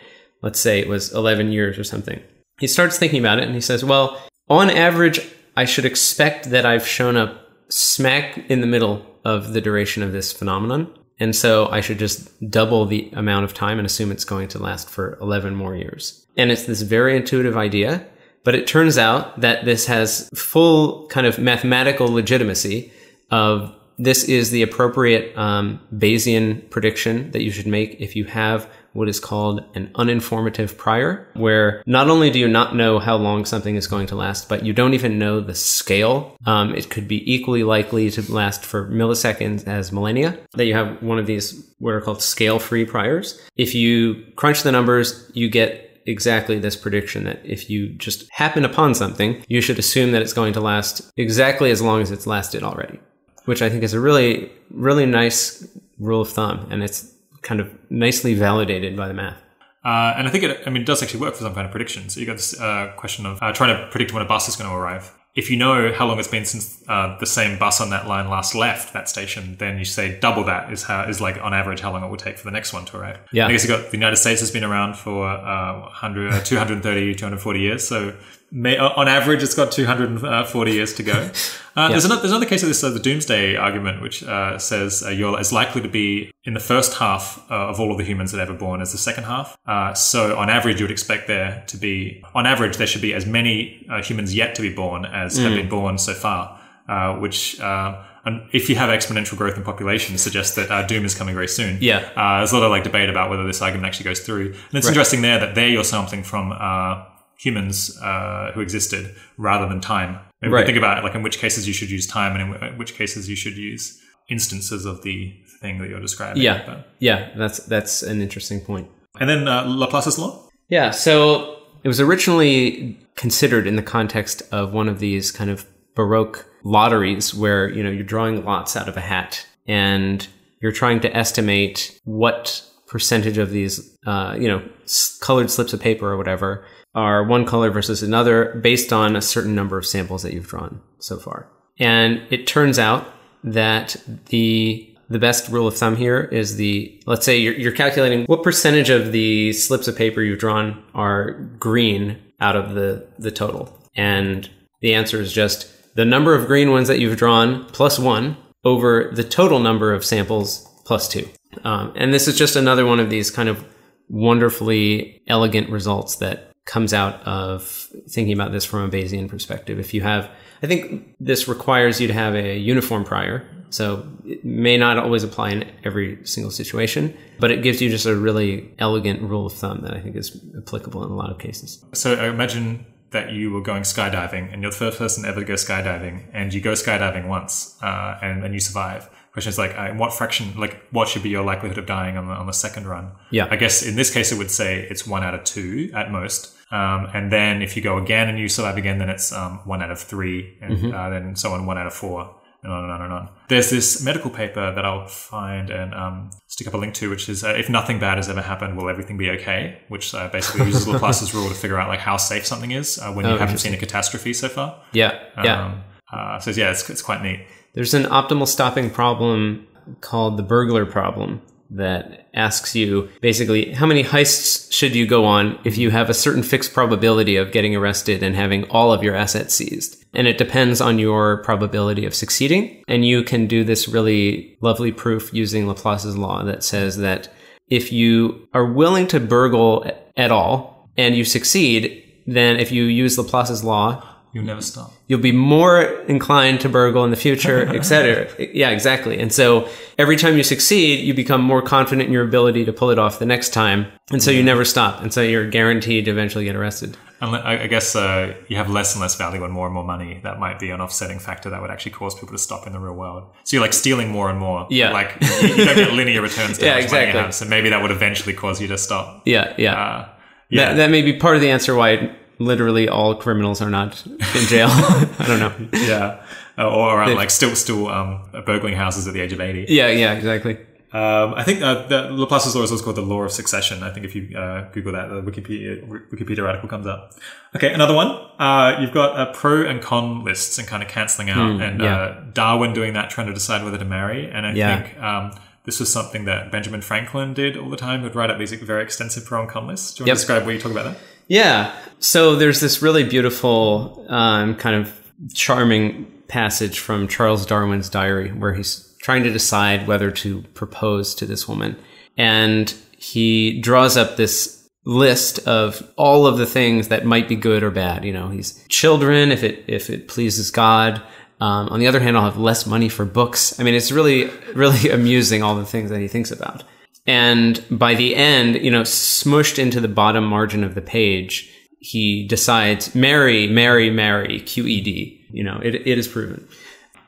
Speaker 3: Let's say it was 11 years or something. He starts thinking about it and he says, Well, on average, I should expect that I've shown up smack in the middle of the duration of this phenomenon. And so I should just double the amount of time and assume it's going to last for 11 more years. And it's this very intuitive idea, but it turns out that this has full kind of mathematical legitimacy of this is the appropriate um, Bayesian prediction that you should make if you have what is called an uninformative prior, where not only do you not know how long something is going to last, but you don't even know the scale. Um, it could be equally likely to last for milliseconds as millennia. That you have one of these what are called scale-free priors. If you crunch the numbers, you get exactly this prediction that if you just happen upon something, you should assume that it's going to last exactly as long as it's lasted already, which I think is a really, really nice rule of thumb. And it's kind of nicely validated by the math.
Speaker 1: Uh, and I think it, I mean, it does actually work for some kind of prediction. So you got this uh, question of uh, trying to predict when a bus is going to arrive. if you know how long it's been since uh, the same bus on that line last left that station, then you say double that is how is like on average how long it will take for the next one to arrive.
Speaker 3: Yeah.
Speaker 1: I guess you got the United States has been around for uh, 100, uh, 230, 240 years. So may, uh, on average, it's got 240 years to go. Uh, There's another there's another case of this uh, the doomsday argument, which uh, says uh, you're as likely to be in the first half uh, of all of the humans that are ever born as the second half. Uh, so on average, you would expect there to be on average there should be as many uh, humans yet to be born as have been born so far, uh, which. Uh, and if you have exponential growth in population, suggests that uh, doom is coming very soon.
Speaker 3: Yeah.
Speaker 1: Uh, there's a lot of like debate about whether this argument actually goes through, and it's interesting there that there you're sampling from uh, humans uh, who existed rather than time. Maybe
Speaker 3: Right.
Speaker 1: think about it, like in which cases you should use time, and in wh- which cases you should use instances of the thing that you're describing.
Speaker 3: Yeah.
Speaker 1: But-
Speaker 3: Yeah, that's that's an interesting point.
Speaker 1: and then uh, Laplace's law.
Speaker 3: Yeah, so it was originally considered in the context of one of these kind of baroque lotteries where, you know, you're drawing lots out of a hat and you're trying to estimate what percentage of these, uh, you know, s- colored slips of paper or whatever are one color versus another based on a certain number of samples that you've drawn so far. And it turns out that the the best rule of thumb here is the let's say you're, you're calculating what percentage of the slips of paper you've drawn are green out of the the total and the answer is just the number of green ones that you've drawn plus one over the total number of samples plus two um, and this is just another one of these kind of wonderfully elegant results that comes out of thinking about this from a Bayesian perspective. If you have, I think this requires you to have a uniform prior. So it may not always apply in every single situation, but it gives you just a really elegant rule of thumb that I think is applicable in a lot of cases.
Speaker 1: So I imagine that you were going skydiving, and you're the first person ever to go skydiving, and you go skydiving once, uh, and and you survive. Question is like, uh, what fraction, like, what should be your likelihood of dying on the on the second run?
Speaker 3: Yeah.
Speaker 1: I guess in this case it would say it's one out of two at most. Um, and then if you go again and you survive again, then it's um, one out of three, and
Speaker 3: Mm-hmm.
Speaker 1: uh, then so on, one out of four, and on and on and on. There's this medical paper that I'll find and um, stick up a link to, which is uh, if nothing bad has ever happened, will everything be okay? Which uh, basically uses Laplace's rule to figure out like how safe something is uh, when you
Speaker 3: Oh,
Speaker 1: haven't seen a catastrophe so far.
Speaker 3: Yeah, yeah.
Speaker 1: Um, uh, so yeah, it's, it's quite neat.
Speaker 3: There's an optimal stopping problem called the burglar problem that asks you basically how many heists should you go on if you have a certain fixed probability of getting arrested and having all of your assets seized. And it depends on your probability of succeeding. And you can do this really lovely proof using Laplace's law that says that if you are willing to burgle at all and you succeed, then if you use Laplace's law,
Speaker 1: You'll never stop.
Speaker 3: you'll be more inclined to burgle in the future, etc. yeah, exactly. And so every time you succeed, you become more confident in your ability to pull it off the next time. And so you never stop. And so you're guaranteed to eventually get arrested.
Speaker 1: And I I guess uh, you have less and less value and more and more money. That might be an offsetting factor that would actually cause people to stop in the real world. So you're like stealing more and more.
Speaker 3: Yeah.
Speaker 1: Like you, you don't get linear returns to
Speaker 3: Yeah,
Speaker 1: you
Speaker 3: exactly.
Speaker 1: have. So maybe that would eventually cause you to stop.
Speaker 3: Yeah, yeah.
Speaker 1: Uh, yeah.
Speaker 3: That, that may be part of the answer why literally all criminals are not in jail. I don't know.
Speaker 1: yeah. Uh, or like still still um, burgling houses at the age of 80.
Speaker 3: Yeah, yeah, exactly.
Speaker 1: Um, I think uh, the Laplace's law is also called the law of succession. I think if you uh, Google that, the Wikipedia Wikipedia article comes up. Okay, another one. Uh, you've got uh, pro and con lists and kind of cancelling out, and
Speaker 3: Hmm, yeah.
Speaker 1: uh, Darwin doing that, trying to decide whether to marry. And I
Speaker 3: Yeah.
Speaker 1: think um, this was something that Benjamin Franklin did all the time. He'd write up these very extensive pro and con lists. Do you want
Speaker 3: Yep.
Speaker 1: to describe what you talk about that?
Speaker 3: Yeah. So there's this really beautiful, um, kind of charming passage from Charles Darwin's diary where he's trying to decide whether to propose to this woman. And he draws up this list of all of the things that might be good or bad. You know, he's children, if it, if it pleases God. Um, on the other hand, I'll have less money for books. I mean, it's really, really amusing all the things that he thinks about. And by the end, you know, smushed into the bottom margin of the page, he decides, marry, marry, marry, QED. You know, it, it is proven.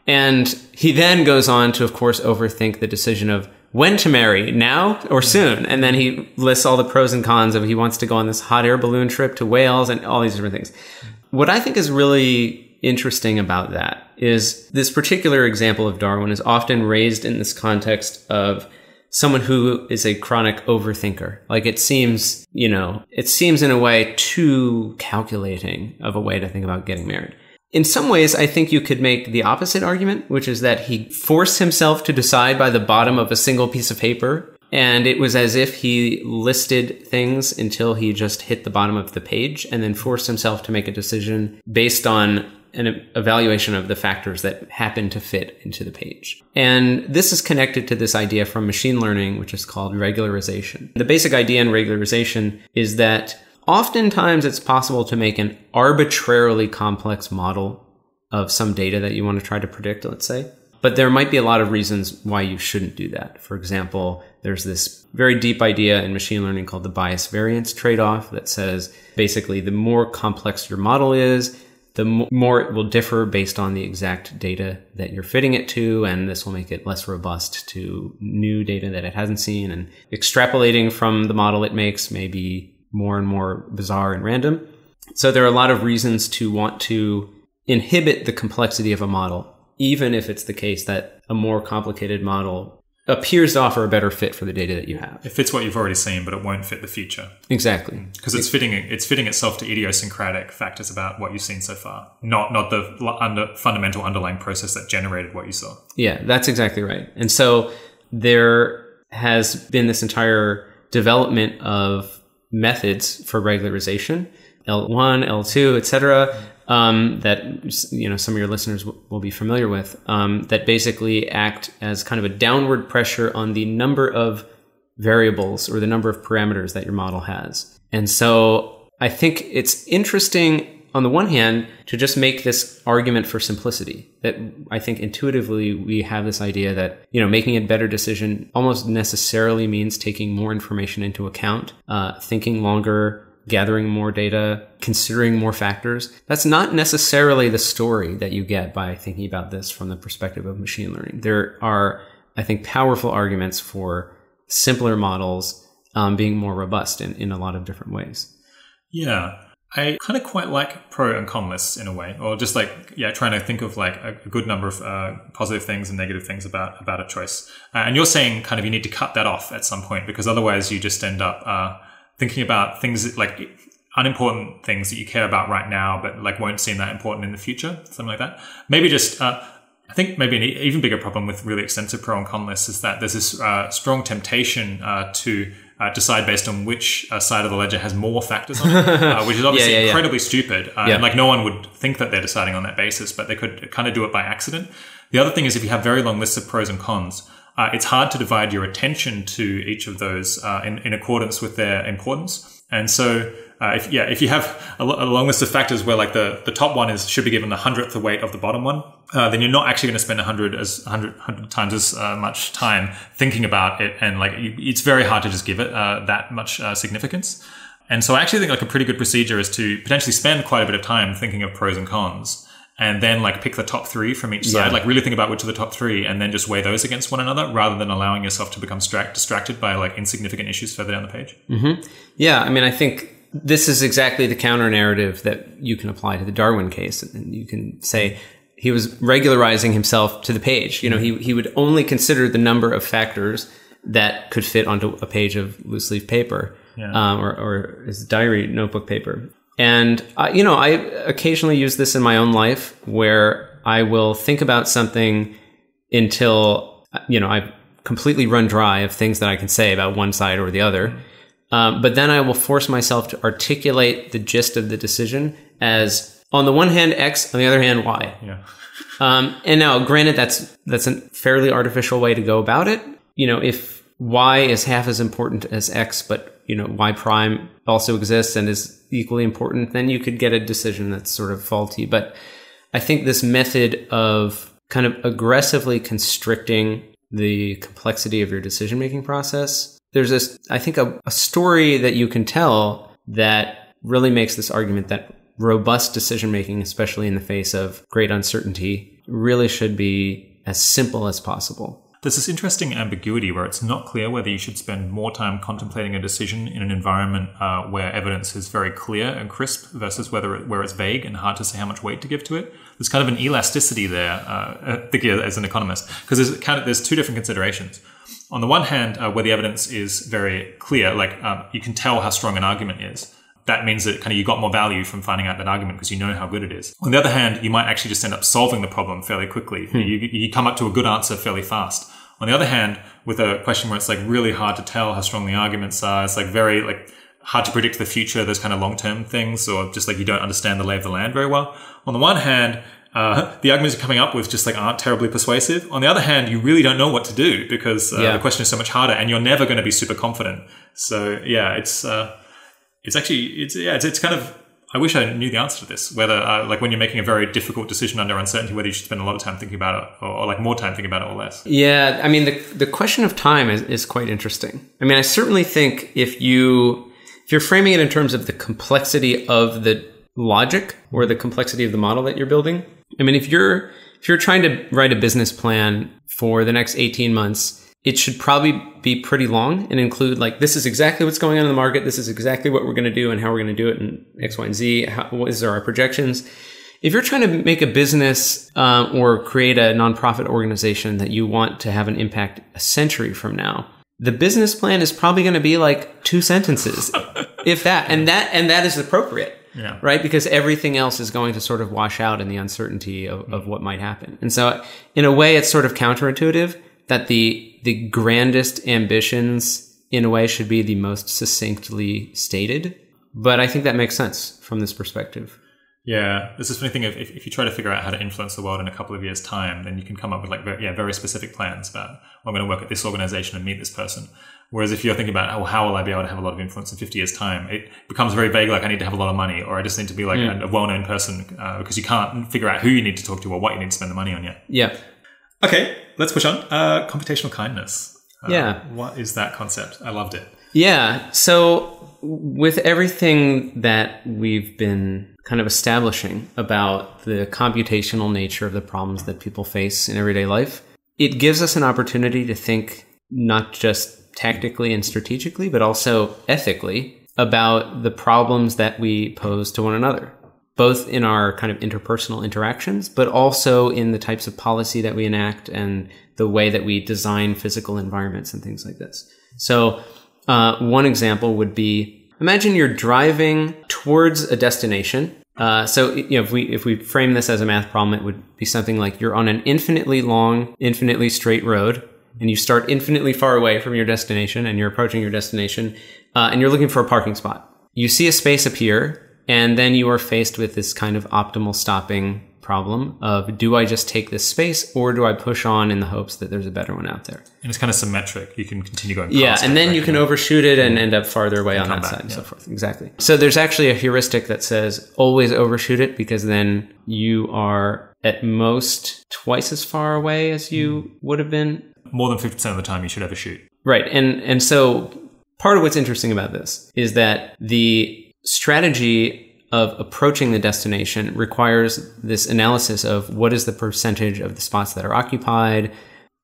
Speaker 3: And he then goes on to, of course, overthink the decision of when to marry, now or soon. And then he lists all the pros and cons of he wants to go on this hot air balloon trip to Wales and all these different things. What I think is really interesting about that is this particular example of Darwin is often raised in this context of someone who is a chronic overthinker. Like it seems, you know, it seems in a way too calculating of a way to think about getting married. In some ways, I think you could make the opposite argument, which is that he forced himself to decide by the bottom of a single piece of paper. And it was as if he listed things until he just hit the bottom of the page and then forced himself to make a decision based on an evaluation of the factors that happen to fit into the page. And this is connected to this idea from machine learning, which is called regularization. The basic idea in regularization is that oftentimes it's possible to make an arbitrarily complex model of some data that you want to try to predict, let's say. But there might be a lot of reasons why you shouldn't do that. For example, there's this very deep idea in machine learning called the bias variance trade off that says basically the more complex your model is, the more it will differ based on the exact data that you're fitting it to. And this will make it less robust to new data that it hasn't seen. And extrapolating from the model it makes may be more and more bizarre and random. So there are a lot of reasons to want to inhibit the complexity of a model, even if it's the case that a more complicated model appears to offer a better fit for the data that you have.
Speaker 1: It fits what you've already seen, but it won't fit the future.
Speaker 3: Exactly.
Speaker 1: Because it's fitting it's fitting itself to idiosyncratic factors about what you've seen so far, not not the under, fundamental underlying process that generated what you saw.
Speaker 3: Yeah, that's exactly right. And so there has been this entire development of methods for regularization, L1, L2, etc um, that you know some of your listeners w- will be familiar with um, that basically act as kind of a downward pressure on the number of variables or the number of parameters that your model has. And so I think it's interesting on the one hand to just make this argument for simplicity that I think intuitively we have this idea that you know making a better decision almost necessarily means taking more information into account, uh, thinking longer, gathering more data, considering more factors. That's not necessarily the story that you get by thinking about this from the perspective of machine learning. There are, I think, powerful arguments for simpler models um, being more robust in, in a lot of different ways.
Speaker 1: Yeah. I kind of quite like pro and con lists in a way, or just like yeah, trying to think of like a, good number of uh, positive things and negative things about about a choice. Uh, and you're saying kind of you need to cut that off at some point because otherwise you just end up uh, thinking about things like unimportant things that you care about right now, but like won't seem that important in the future, something like that. Maybe just, uh, I think maybe an even bigger problem with really extensive pro and con lists is that there's this uh, strong temptation uh, to uh, decide based on which uh, side of the ledger has more factors on it, uh, which is obviously yeah, yeah, incredibly yeah. stupid. And like no one would think that they're deciding on that basis, but they could kind of do it by accident. The other thing is if you have very long lists of pros and cons, uh, it's hard to divide your attention to each of those uh, in, in, accordance with their importance. And so, uh, if, yeah, if you have a, a, long list of factors where like the, the top one is should be given the hundredth the weight of the bottom one, uh, then you're not actually going to spend a hundred as hundred hundred times as uh, much time thinking about it, and like it's very hard to just give it uh, that much significance. And so, I actually think like a pretty good procedure is to potentially spend quite a bit of time thinking of pros and cons and then like pick the top three from each side. Yeah. Like really think about which are the top three, and then just weigh those against one another, rather than allowing yourself to become distracted by like insignificant issues further down the page.
Speaker 3: Mm-hmm. Yeah, I mean, I think this is exactly the counter narrative that you can apply to the Darwin case, and you can say he was regularizing himself to the page. You know, he he would only consider the number of factors that could fit onto a page of loose leaf paper. Yeah. Um, or, or his diary notebook paper. And, uh, you know, I occasionally use this in my own life where I will think about something until, you know, I've completely run dry of things that I can say about one side or the other. Um, but then I will force myself to articulate the gist of the decision as on the one hand X, on the other hand Y.
Speaker 1: Yeah.
Speaker 3: Um, and now, granted, that's that's a fairly artificial way to go about it. You know, if Y is half as important as X, but you know Y prime also exists and is equally important, then you could get a decision that's sort of faulty. But I think this method of kind of aggressively constricting the complexity of your decision making process, there's this, I think, a, a story that you can tell that really makes this argument that robust decision making, especially in the face of great uncertainty, really should be as simple as possible.
Speaker 1: There's this interesting ambiguity where it's not clear whether you should spend more time contemplating a decision in an environment uh, where evidence is very clear and crisp versus whether it, where it's vague and hard to say how much weight to give to it. There's kind of an elasticity there, uh, thinking as an economist, because there's kind of there's two different considerations. On the one hand, uh, where the evidence is very clear, like um, you can tell how strong an argument is, that means that kind of you got more value from finding out that argument because you know how good it is. On the other hand, you might actually just end up solving the problem fairly quickly. You, you come up to a good answer fairly fast. On the other hand, with a question where it's like really hard to tell how strong the arguments are, it's like very like hard to predict the future, those kind of long term things, or just like you don't understand the lay of the land very well. On the one hand, uh, the arguments you're coming up with just like aren't terribly persuasive. On the other hand, you really don't know what to do because uh,
Speaker 3: Yeah.
Speaker 1: the question is so much harder, and you're never going to be super confident. So yeah, it's uh, it's actually it's yeah it's, it's kind of I wish I knew the answer to this. Whether uh, like when you're making a very difficult decision under uncertainty, whether you should spend a lot of time thinking about it, or, or like more time thinking about it, or less.
Speaker 3: Yeah, I mean the the question of time is, is quite interesting. I mean, I certainly think if you if you're framing it in terms of the complexity of the logic or the complexity of the model that you're building, I mean, if you're if you're trying to write a business plan for the next 18 months, it should probably be pretty long and include like this is exactly what's going on in the market, this is exactly what we're going to do and how we're going to do it in X, Y, and Z. How, what is our projections? If you're trying to make a business uh, or create a nonprofit organization that you want to have an impact a century from now, the business plan is probably going to be like two sentences, if that, and that and that is appropriate,
Speaker 1: Yeah.
Speaker 3: right? Because everything else is going to sort of wash out in the uncertainty of, of what might happen. And so, in a way, it's sort of counterintuitive that the the grandest ambitions, in a way, should be the most succinctly stated. But I think that makes sense from this perspective.
Speaker 1: Yeah, there's this funny thing of if, if you try to figure out how to influence the world in a couple of years' time, then you can come up with like very, yeah very specific plans about well, I'm going to work at this organization and meet this person. Whereas if you're thinking about oh how will I be able to have a lot of influence in 50 years' time, it becomes very vague. Like I need to have a lot of money, or I just need to be like a, a well-known person uh, because you can't figure out who you need to talk to or what you need to spend the money on yet.
Speaker 3: Yeah.
Speaker 1: Okay, let's push on. Uh, computational kindness. Uh,
Speaker 3: Yeah.
Speaker 1: what is that concept? I loved it.
Speaker 3: Yeah. So, with everything that we've been kind of establishing about the computational nature of the problems that people face in everyday life, it gives us an opportunity to think not just tactically and strategically, but also ethically about the problems that we pose to one another, both in our kind of interpersonal interactions, but also in the types of policy that we enact and the way that we design physical environments and things like this. So, uh, one example would be imagine you're driving towards a destination. Uh, so you know, if we if we frame this as a math problem, it would be something like you're on an infinitely long, infinitely straight road, and you start infinitely far away from your destination, and you're approaching your destination, uh, and you're looking for a parking spot. You see a space appear, and then you are faced with this kind of optimal stopping problem of do I just take this space or do I push on in the hopes that there's a better one out there?
Speaker 1: And it's kind of symmetric. You can continue going.
Speaker 3: Yeah, and then
Speaker 1: right?
Speaker 3: you can overshoot it and end up farther away on that
Speaker 1: back,
Speaker 3: side and so forth. Exactly. So there's actually a heuristic that says always overshoot it because then you are at most twice as far away as you hmm. would have been.
Speaker 1: more than 50% of the time you should ever shoot.
Speaker 3: Right. And and so part of what's interesting about this is that the strategy of approaching the destination requires this analysis of what is the percentage of the spots that are occupied.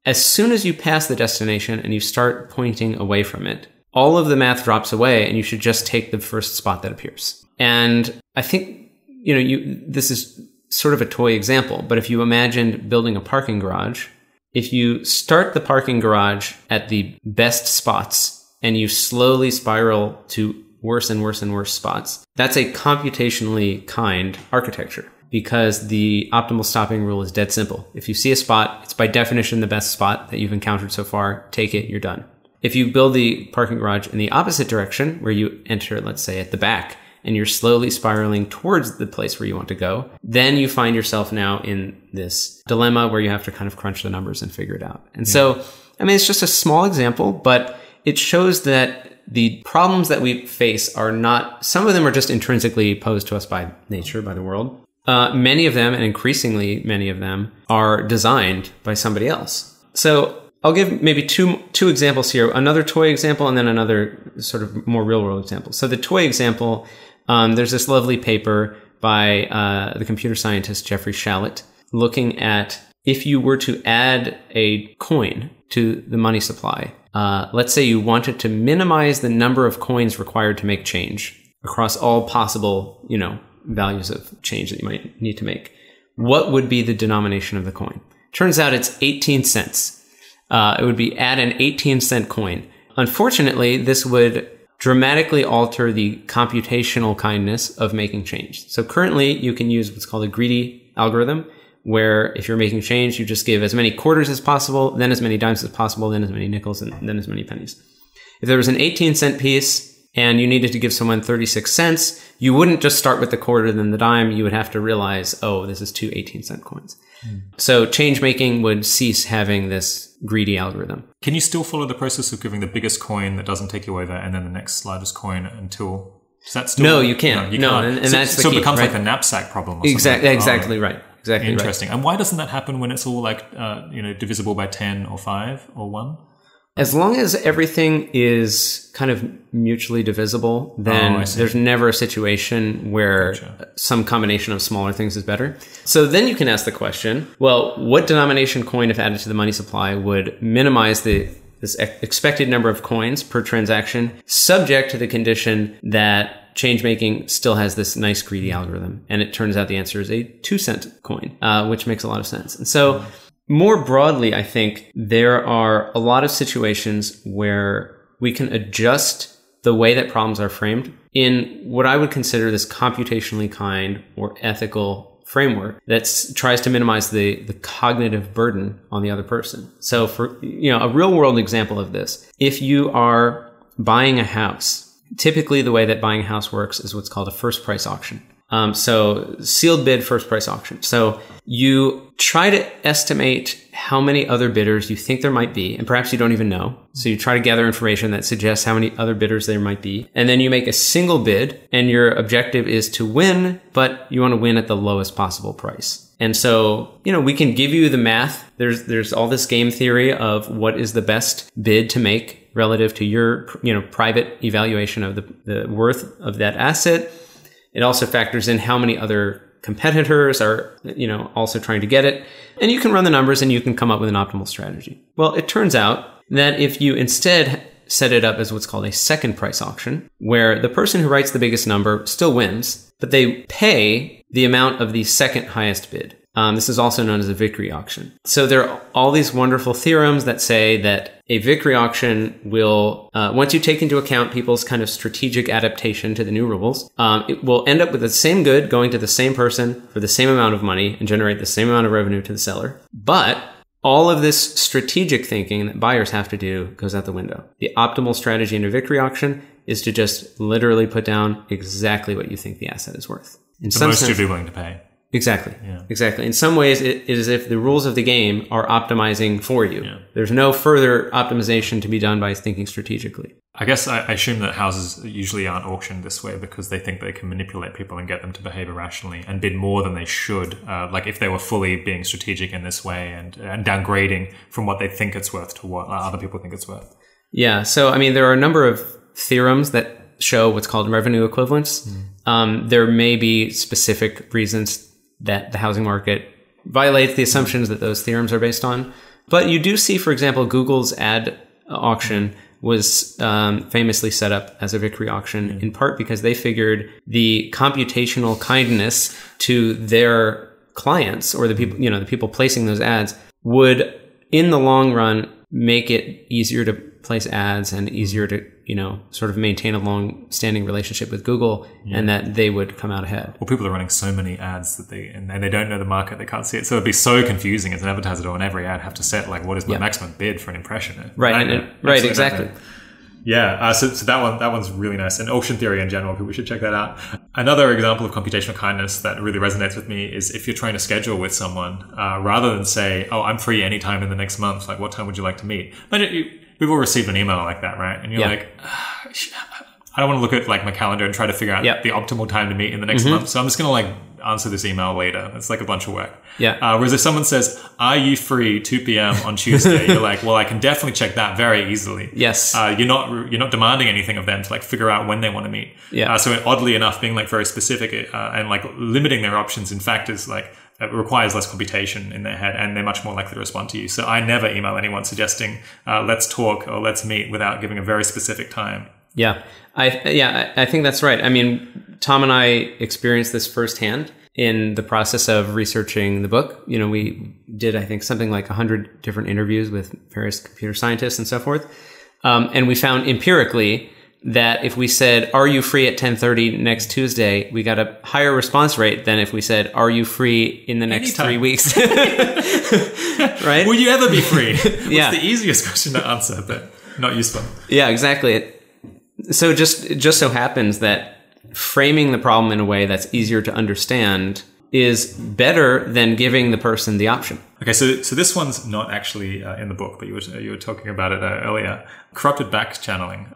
Speaker 3: As soon as you pass the destination and you start pointing away from it, all of the math drops away and you should just take the first spot that appears. And I think, you know, you this is sort of a toy example, but if you imagined building a parking garage, if you start the parking garage at the best spots and you slowly spiral to worse and worse and worse spots, that's a computationally kind architecture because the optimal stopping rule is dead simple. If you see a spot, it's by definition the best spot that you've encountered so far. Take it, you're done. If you build the parking garage in the opposite direction, where you enter, let's say, at the back, and you're slowly spiraling towards the place where you want to go, then you find yourself now in this dilemma where you have to kind of crunch the numbers and figure it out. And so, I mean, it's just a small example, but it shows that the problems that we face are not, some of them are just intrinsically posed to us by nature, by the world. Uh, many of them, and increasingly many of them, are designed by somebody else. So I'll give maybe two two examples here. Another toy example, and then another sort of more real world example. So the toy example, um, there's this lovely paper by uh, the computer scientist Jeffrey Shallit looking at if you were to add a coin to the money supply. Uh, let's say you wanted to minimize the number of coins required to make change across all possible, you know, values of change that you might need to make. What would be the denomination of the coin? Turns out it's 18 cents uh, it would be add an 18 cent coin. Unfortunately, this would dramatically alter the computational kindness of making change. So currently you can use what's called a greedy algorithm where if you're making change, you just give as many quarters as possible, then as many dimes as possible, then as many nickels, and then as many pennies. If there was an 18 cent piece and you needed to give someone 36 cents, you wouldn't just start with the quarter, then the dime. You would have to realize, oh, this is two 18 cent coins. Mm. So change making would cease having this greedy algorithm.
Speaker 1: Can you still follow the process of giving the biggest coin that doesn't take you over and then the next largest coin until is that still
Speaker 3: no you can't no, you no can't.
Speaker 1: and, and so, that's so it becomes right? like a knapsack problem
Speaker 3: exactly exactly oh, right exactly
Speaker 1: interesting
Speaker 3: right.
Speaker 1: and why doesn't that happen when it's all like uh, you know divisible by 10 or 5 or 1
Speaker 3: as long as everything is kind of mutually divisible, then oh, there's never a situation where gotcha. some combination of smaller things is better. So then you can ask the question, well, what denomination coin, if added to the money supply, would minimize the this expected number of coins per transaction, subject to the condition that change making still has this nice greedy algorithm. And it turns out the answer is a two cent coin, uh, which makes a lot of sense. And so more broadly, I think there are a lot of situations where we can adjust the way that problems are framed in what I would consider this computationally kind or ethical framework that tries to minimize the, the cognitive burden on the other person. So for, you know, a real world example of this, if you are buying a house, typically the way that buying a house works is what's called a first price auction. Um, so sealed bid first price auction. So you try to estimate how many other bidders you think there might be, and perhaps you don't even know. So you try to gather information that suggests how many other bidders there might be. And then you make a single bid and your objective is to win, but you want to win at the lowest possible price. And so, you know, we can give you the math. There's, there's all this game theory of what is the best bid to make relative to your, you know, private evaluation of the, the worth of that asset it also factors in how many other competitors are, you know, also trying to get it. And you can run the numbers and you can come up with an optimal strategy. Well, it turns out that if you instead set it up as what's called a second price auction, where the person who writes the biggest number still wins, but they pay the amount of the second highest bid. Um, this is also known as a Vickrey auction. So there are all these wonderful theorems that say that a Vickrey auction will, uh, once you take into account people's kind of strategic adaptation to the new rules, um, it will end up with the same good going to the same person for the same amount of money and generate the same amount of revenue to the seller. But all of this strategic thinking that buyers have to do goes out the window. The optimal strategy in a Vickrey auction is to just literally put down exactly what you think the asset is worth.
Speaker 1: In the most sense, you'd be willing to pay.
Speaker 3: Exactly. Yeah. Exactly. In some ways, it is as if the rules of the game are optimizing for you. Yeah. There's no further optimization to be done by thinking strategically.
Speaker 1: I guess I, assume that houses usually aren't auctioned this way because they think they can manipulate people and get them to behave irrationally and bid more than they should. Uh, like if they were fully being strategic in this way and, and downgrading from what they think it's worth to what other people think it's worth.
Speaker 3: Yeah. So, I mean, there are a number of theorems that show what's called revenue equivalence. Mm. Um, there may be specific reasons that the housing market violates the assumptions that those theorems are based on. But you do see, for example, Google's ad auction was um, famously set up as a Vickrey auction in part because they figured the computational kindness to their clients or the people, you know, the people placing those ads would, in the long run, make it easier to place ads and easier to you know sort of maintain a long standing relationship with Google yeah. and that they would come out ahead.
Speaker 1: Well, people are running so many ads that they and they don't know the market, they can't see it, so it'd be so confusing as an advertiser to on every ad have to set like what is my yeah. maximum bid for an impression?
Speaker 3: Right, and, right, exactly.
Speaker 1: Yeah, uh, so, so that one that one's really nice. And auction theory in general, people should check that out. Another example of computational kindness that really resonates with me is if you're trying to schedule with someone, uh, rather than say, "Oh, I'm free anytime in the next month," like, "What time would you like to meet?" But you, we've all received an email like that, right? And you're yeah. like, ah, I don't want to look at like my calendar and try to figure out yep. the optimal time to meet in the next mm-hmm. month. So I'm just going to like answer this email later. It's like a bunch of work.
Speaker 3: Yeah.
Speaker 1: Uh, whereas if someone says, "Are you free 2 p.m. on Tuesday?" you're like, "Well, I can definitely check that very easily."
Speaker 3: Yes.
Speaker 1: Uh, you're not you're not demanding anything of them to like figure out when they want to meet.
Speaker 3: Yeah.
Speaker 1: Uh, so oddly enough, being like very specific uh, and like limiting their options, in fact, is like it requires less computation in their head and they're much more likely to respond to you. So I never email anyone suggesting, uh, let's talk or let's meet without giving a very specific time.
Speaker 3: Yeah. I, yeah, I think that's right. I mean, Tom and I experienced this firsthand in the process of researching the book. You know, we did, I think, something like 100 different interviews with various computer scientists and so forth. Um, and we found empirically that if we said, "Are you free at 10:30 next Tuesday?" we got a higher response rate than if we said, "Are you free in the next
Speaker 1: Anytime.
Speaker 3: three weeks?" right?
Speaker 1: Will you ever be free? What's
Speaker 3: Yeah.
Speaker 1: the easiest question to answer, but not useful.
Speaker 3: Yeah, exactly. So just it just so happens that framing the problem in a way that's easier to understand is better than giving the person the option.
Speaker 1: Okay, so so this one's not actually uh, in the book, but you were you were talking about it uh, earlier. Corrupted back channeling.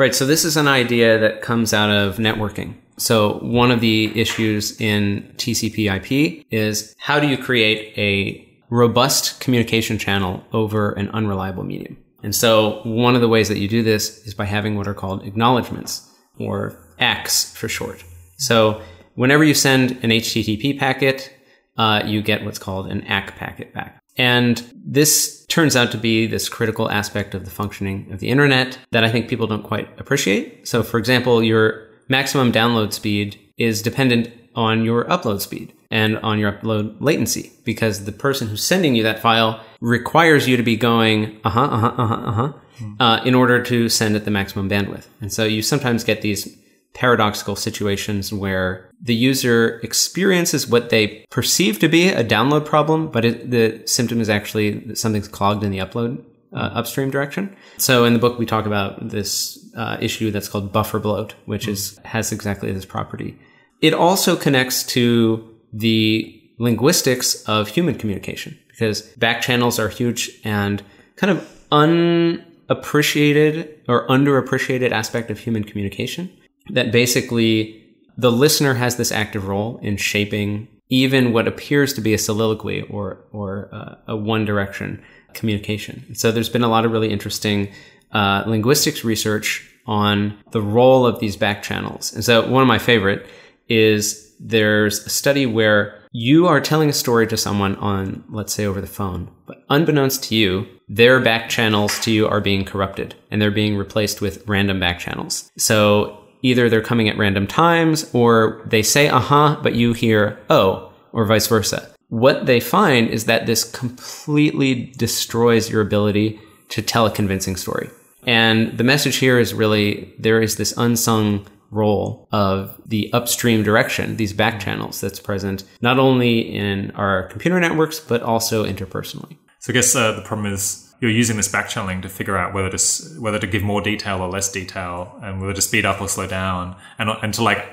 Speaker 3: Right. So this is an idea that comes out of networking. So one of the issues in TCP/IP is how do you create a robust communication channel over an unreliable medium? And so one of the ways that you do this is by having what are called acknowledgments or ACKs for short. So whenever you send an HTTP packet, uh, you get what's called an ACK packet back. And this turns out to be this critical aspect of the functioning of the internet that I think people don't quite appreciate. So, for example, your maximum download speed is dependent on your upload speed and on your upload latency because the person who's sending you that file requires you to be going, uh huh, uh huh, uh huh, uh huh, uh, in order to send at the maximum bandwidth. And so you sometimes get these paradoxical situations where the user experiences what they perceive to be a download problem, but it, the symptom is actually something's clogged in the upload uh, upstream direction. So in the book, we talk about this uh, issue that's called buffer bloat, which is has exactly this property. It also connects to the linguistics of human communication because back channels are huge and kind of unappreciated or underappreciated aspect of human communication that basically the listener has this active role in shaping even what appears to be a soliloquy or or uh, a one direction communication. So there's been a lot of really interesting uh, linguistics research on the role of these back channels. And so one of my favorite is there's a study where you are telling a story to someone on, let's say, over the phone, but unbeknownst to you, their back channels to you are being corrupted and they're being replaced with random back channels. So either they're coming at random times or they say, uh huh, but you hear, oh, or vice versa. What they find is that this completely destroys your ability to tell a convincing story. And the message here is really there is this unsung role of the upstream direction, these back channels that's present not only in our computer networks, but also interpersonally.
Speaker 1: So I guess uh, the problem is you're using this back channeling to figure out whether to whether to give more detail or less detail, and whether to speed up or slow down, and and to like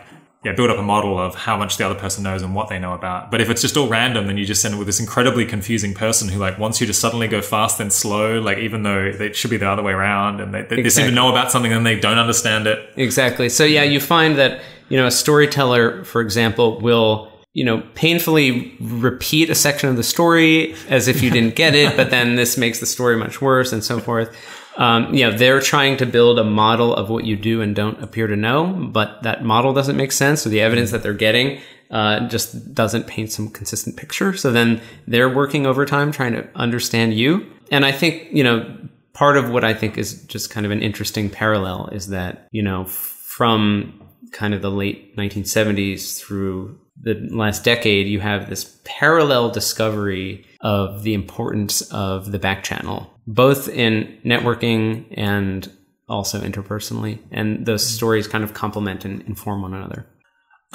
Speaker 1: yeah build up a model of how much the other person knows and what they know about. But if it's just all random, then you just end up with this incredibly confusing person who like wants you to suddenly go fast then slow, like even though it should be the other way around, and they, they, they seem to know about something and they don't understand it.
Speaker 3: Exactly. So yeah, you find that, you know, a storyteller, for example, will, you know, painfully repeat a section of the story as if you didn't get it, but then this makes the story much worse and so forth. Um, you know, they're trying to build a model of what you do and don't appear to know, but that model doesn't make sense. So the evidence that they're getting uh, just doesn't paint some consistent picture. So then they're working overtime trying to understand you. And I think, you know, part of what I think is just kind of an interesting parallel is that, you know, from kind of the late 1970s through the last decade, you have this parallel discovery of the importance of the back channel, both in networking and also interpersonally. And those stories kind of complement and inform one another.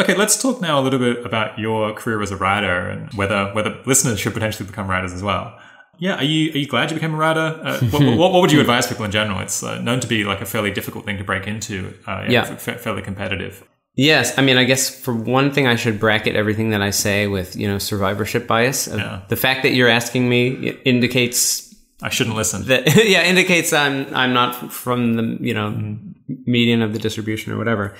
Speaker 1: Okay, let's talk now a little bit about your career as a writer and whether whether listeners should potentially become writers as well. Yeah, are you are you glad you became a writer? Uh, what, what, what would you advise people in general? It's uh, known to be like a fairly difficult thing to break into. Uh,
Speaker 3: Yeah.
Speaker 1: fa- fairly competitive.
Speaker 3: Yes, I mean, I guess for one thing, I should bracket everything that I say with you know survivorship bias. Uh,
Speaker 1: Yeah.
Speaker 3: The fact that you're asking me indicates
Speaker 1: I shouldn't listen.
Speaker 3: that yeah indicates I'm I'm not from the you know median of the distribution or whatever.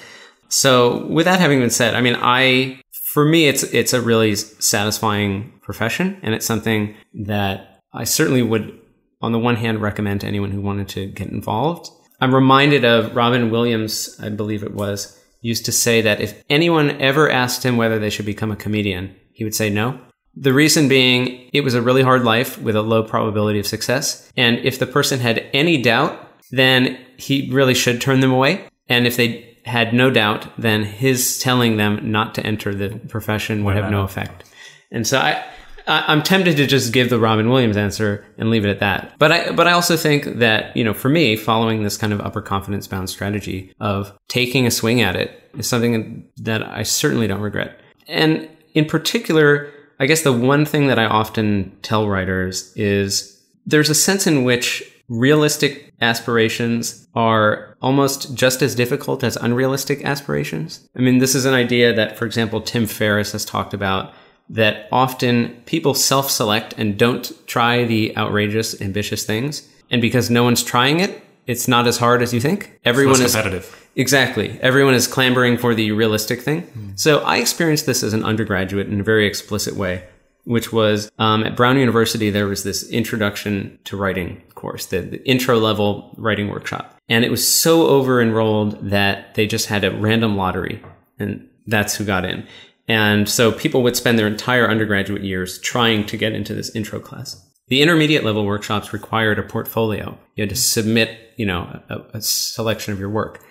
Speaker 3: So with that having been said, I mean, I for me it's it's a really satisfying profession, and it's something that I certainly would, on the one hand, recommend to anyone who wanted to get involved. I'm reminded of Robin Williams, I believe it was, used to say that if anyone ever asked him whether they should become a comedian, he would say no. The reason being, it was a really hard life with a low probability of success. And if the person had any doubt, then he really should turn them away. And if they had no doubt, then his telling them not to enter the profession would have no effect. And so I, I, I'm tempted to just give the Robin Williams answer and leave it at that. But I, but I also think that, you know, for me, following this kind of upper confidence bound strategy of taking a swing at it is something that I certainly don't regret. And in particular, I guess the one thing that I often tell writers is there's a sense in which realistic aspirations are almost just as difficult as unrealistic aspirations. I mean, this is an idea that, for example, Tim Ferriss has talked about that often people self select and don't try the outrageous, ambitious things. And because no one's trying it, it's not as hard as you think. Everyone is
Speaker 1: competitive.
Speaker 3: Exactly. Everyone is clamoring for the realistic thing. So I experienced this as an undergraduate in a very explicit way, which was um, at Brown University, there was this introduction to writing course, the, the intro level writing workshop. And it was so over enrolled that they just had a random lottery, and that's who got in. And so people would spend their entire undergraduate years trying to get into this intro class. The intermediate level workshops required a portfolio. You had to submit, you know, a, a selection of your work.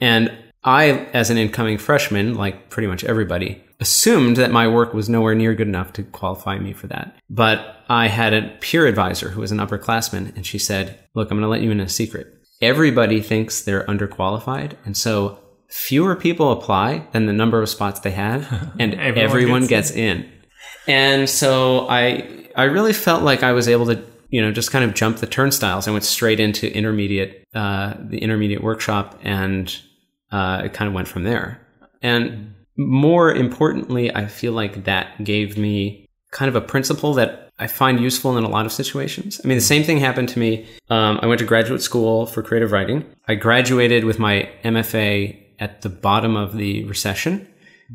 Speaker 3: And I, as an incoming freshman, like pretty much everybody, assumed that my work was nowhere near good enough to qualify me for that. But I had a peer advisor who was an upperclassman, and she said, Look, I'm going to let you in a secret. Everybody thinks they're underqualified. And so fewer people apply than the number of spots they have, and
Speaker 1: Everyone
Speaker 3: everyone,
Speaker 1: gets
Speaker 3: gets in. And so I, I really felt like I was able to, you know, just kind of jump the turnstiles. I went straight into intermediate, uh, the intermediate workshop, and uh, it kind of went from there. And more importantly, I feel like that gave me kind of a principle that I find useful in a lot of situations. I mean, the same thing happened to me. Um, I went to graduate school for creative writing. I graduated with my MFA at the bottom of the recession,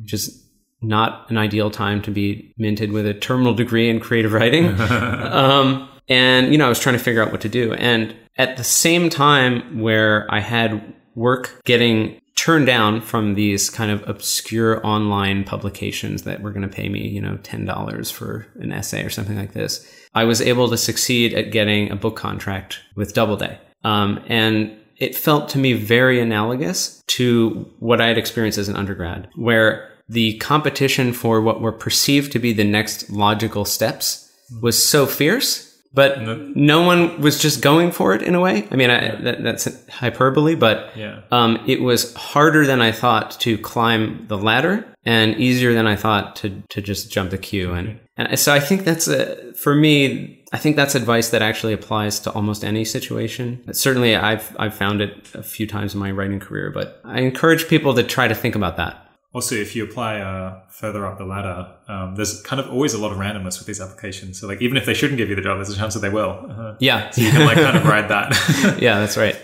Speaker 3: which is not an ideal time to be minted with a terminal degree in creative writing. um, and, you know, I was trying to figure out what to do. And at the same time where I had work getting turned down from these kind of obscure online publications that were going to pay me, you know, $10 for an essay or something like this, I was able to succeed at getting a book contract with Doubleday. Um, and it felt to me very analogous to what I had experienced as an undergrad, where the competition for what were perceived to be the next logical steps was so fierce but no one was just going for it in a way. I mean, I, that, that's hyperbole, but
Speaker 1: Yeah.
Speaker 3: um, it was harder than I thought to climb the ladder and easier than I thought to, to just jump the queue. And, and so I think that's a, for me, I think that's advice that actually applies to almost any situation. Certainly I've, I've found it a few times in my writing career, but I encourage people to try to think about that.
Speaker 1: Also, if you apply uh, further up the ladder, um, there's kind of always a lot of randomness with these applications. So, like, even if they shouldn't give you the job, there's a chance that they will. Uh,
Speaker 3: Yeah.
Speaker 1: so you can like kind of ride that.
Speaker 3: yeah, that's right.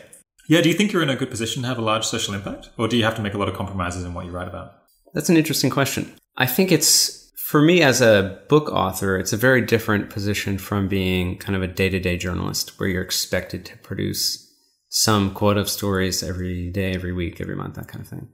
Speaker 1: yeah. Do you think you're in a good position to have a large social impact, or do you have to make a lot of compromises in what you write about?
Speaker 3: That's an interesting question. I think it's for me as a book author, it's a very different position from being kind of a day to day journalist where you're expected to produce some quote of stories every day, every week, every month, that kind of thing.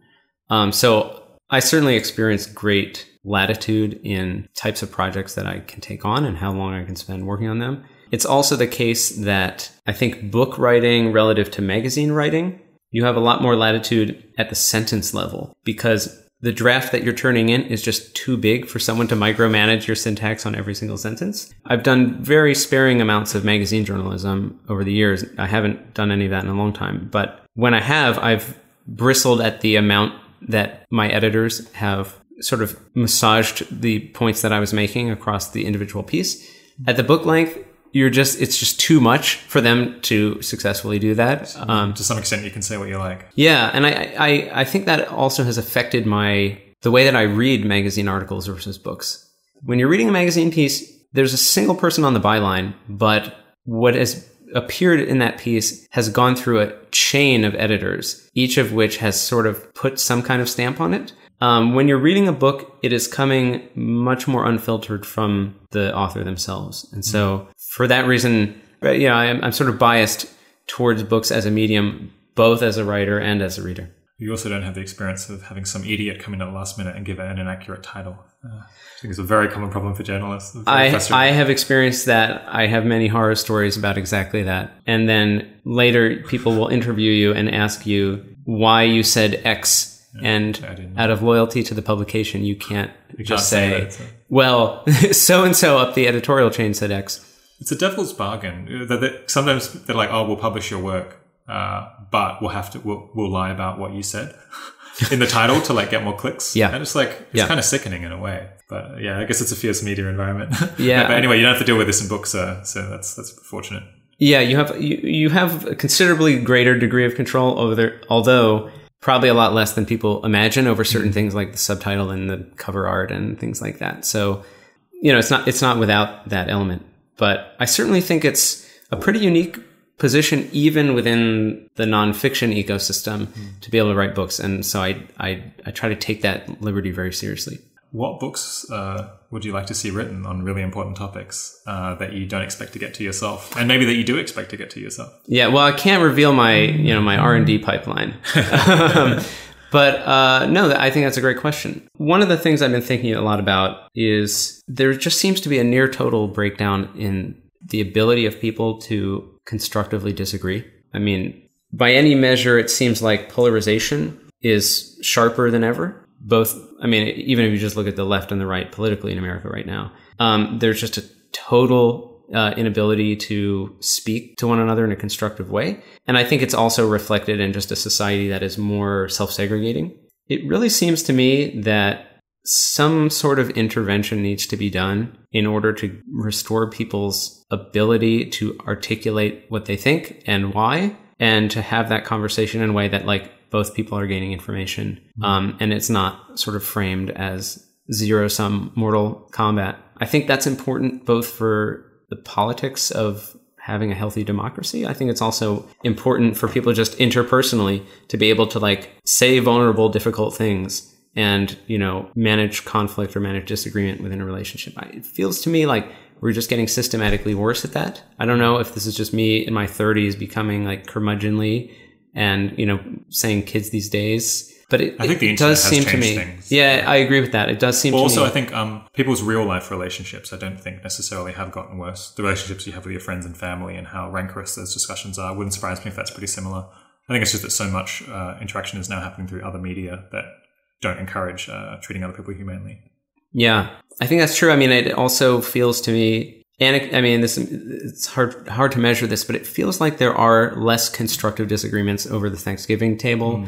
Speaker 3: Um, so I certainly experience great latitude in types of projects that I can take on and how long I can spend working on them. It's also the case that I think book writing relative to magazine writing, you have a lot more latitude at the sentence level because the draft that you're turning in is just too big for someone to micromanage your syntax on every single sentence. I've done very sparing amounts of magazine journalism over the years. I haven't done any of that in a long time, but when I have, I've bristled at the amount that my editors have sort of massaged the points that I was making across the individual piece. At the book length, you're just it's just too much for them to successfully do that. Um,
Speaker 1: To some extent, you can say what you like.
Speaker 3: yeah, and I, I I think that also has affected my the way that I read magazine articles versus books. When you're reading a magazine piece, there's a single person on the byline, but what has appeared in that piece has gone through a chain of editors, each of which has sort of put some kind of stamp on it. Um, when you're reading a book, it is coming much more unfiltered from the author themselves, and so for that reason, uh, you know, I'm, I'm sort of biased towards books as a medium, both as a writer and as a reader.
Speaker 1: You also don't have the experience of having some idiot come in at the last minute and give it an inaccurate title. Uh, I think it's a very common problem for journalists.
Speaker 3: I. I have experienced that. I have many horror stories about exactly that. And then later, people will interview you and ask you why you said X. and out of loyalty to the publication, you can't
Speaker 1: You
Speaker 3: just
Speaker 1: say
Speaker 3: say,
Speaker 1: that,
Speaker 3: well, so and so up the editorial chain said X.
Speaker 1: It's a devil's bargain. Sometimes they're like, "Oh, we'll publish your work, uh, but we'll have to we'll, we'll lie about what you said in the title to like get more clicks."
Speaker 3: Yeah.
Speaker 1: and it's like it's
Speaker 3: Yeah.
Speaker 1: kind of sickening in a way. But yeah, I guess it's a fierce media environment.
Speaker 3: Yeah.
Speaker 1: but anyway, you don't have to deal with this in books, uh, so that's that's fortunate.
Speaker 3: Yeah, you have you, you have a considerably greater degree of control over there, although probably a lot less than people imagine over certain things like the subtitle and the cover art and things like that. So, you know, it's not it's not without that element, but I certainly think it's a pretty unique position even within the nonfiction ecosystem to be able to write books. And so I I I try to take that liberty very seriously.
Speaker 1: What books uh, would you like to see written on really important topics uh, that you don't expect to get to yourself, and maybe that you do expect to get to yourself?
Speaker 3: Yeah, well, I can't reveal my you know my R and D pipeline, Um, but uh, no, I think that's a great question. One of the things I've been thinking a lot about is there just seems to be a near total breakdown in the ability of people to constructively disagree. I mean, by any measure, it seems like polarization is sharper than ever. Both, I mean, even if you just look at the left and the right politically in America right now, um, there's just a total uh, inability to speak to one another in a constructive way. And I think it's also reflected in just a society that is more self segregating. It really seems to me that some sort of intervention needs to be done in order to restore people's ability to articulate what they think and why, and to have that conversation in a way that, like, both people are gaining information um, and it's not sort of framed as zero sum mortal combat. I think that's important both for the politics of having a healthy democracy. I think it's also important for people just interpersonally to be able to like say vulnerable, difficult things and, you know, manage conflict or manage disagreement within a relationship. I, it feels to me like we're just getting systematically worse at that. I don't know if this is just me in my 30s becoming like curmudgeonly and, you know, saying kids these days. But it,
Speaker 1: I think the internet
Speaker 3: does
Speaker 1: has
Speaker 3: seem to me.
Speaker 1: things.
Speaker 3: Yeah, I agree with that. It does seem
Speaker 1: Well, also,
Speaker 3: me.
Speaker 1: I think um, people's real life relationships, I don't think necessarily have gotten worse. The relationships you have with your friends and family and how rancorous those discussions are wouldn't surprise me if that's pretty similar. I think it's just that so much uh, interaction is now happening through other media that don't encourage uh, treating other people humanely.
Speaker 3: Yeah, I think that's true. I mean, it also feels to me, and I mean, this it's hard hard to measure this, but it feels like there are less constructive disagreements over the Thanksgiving table.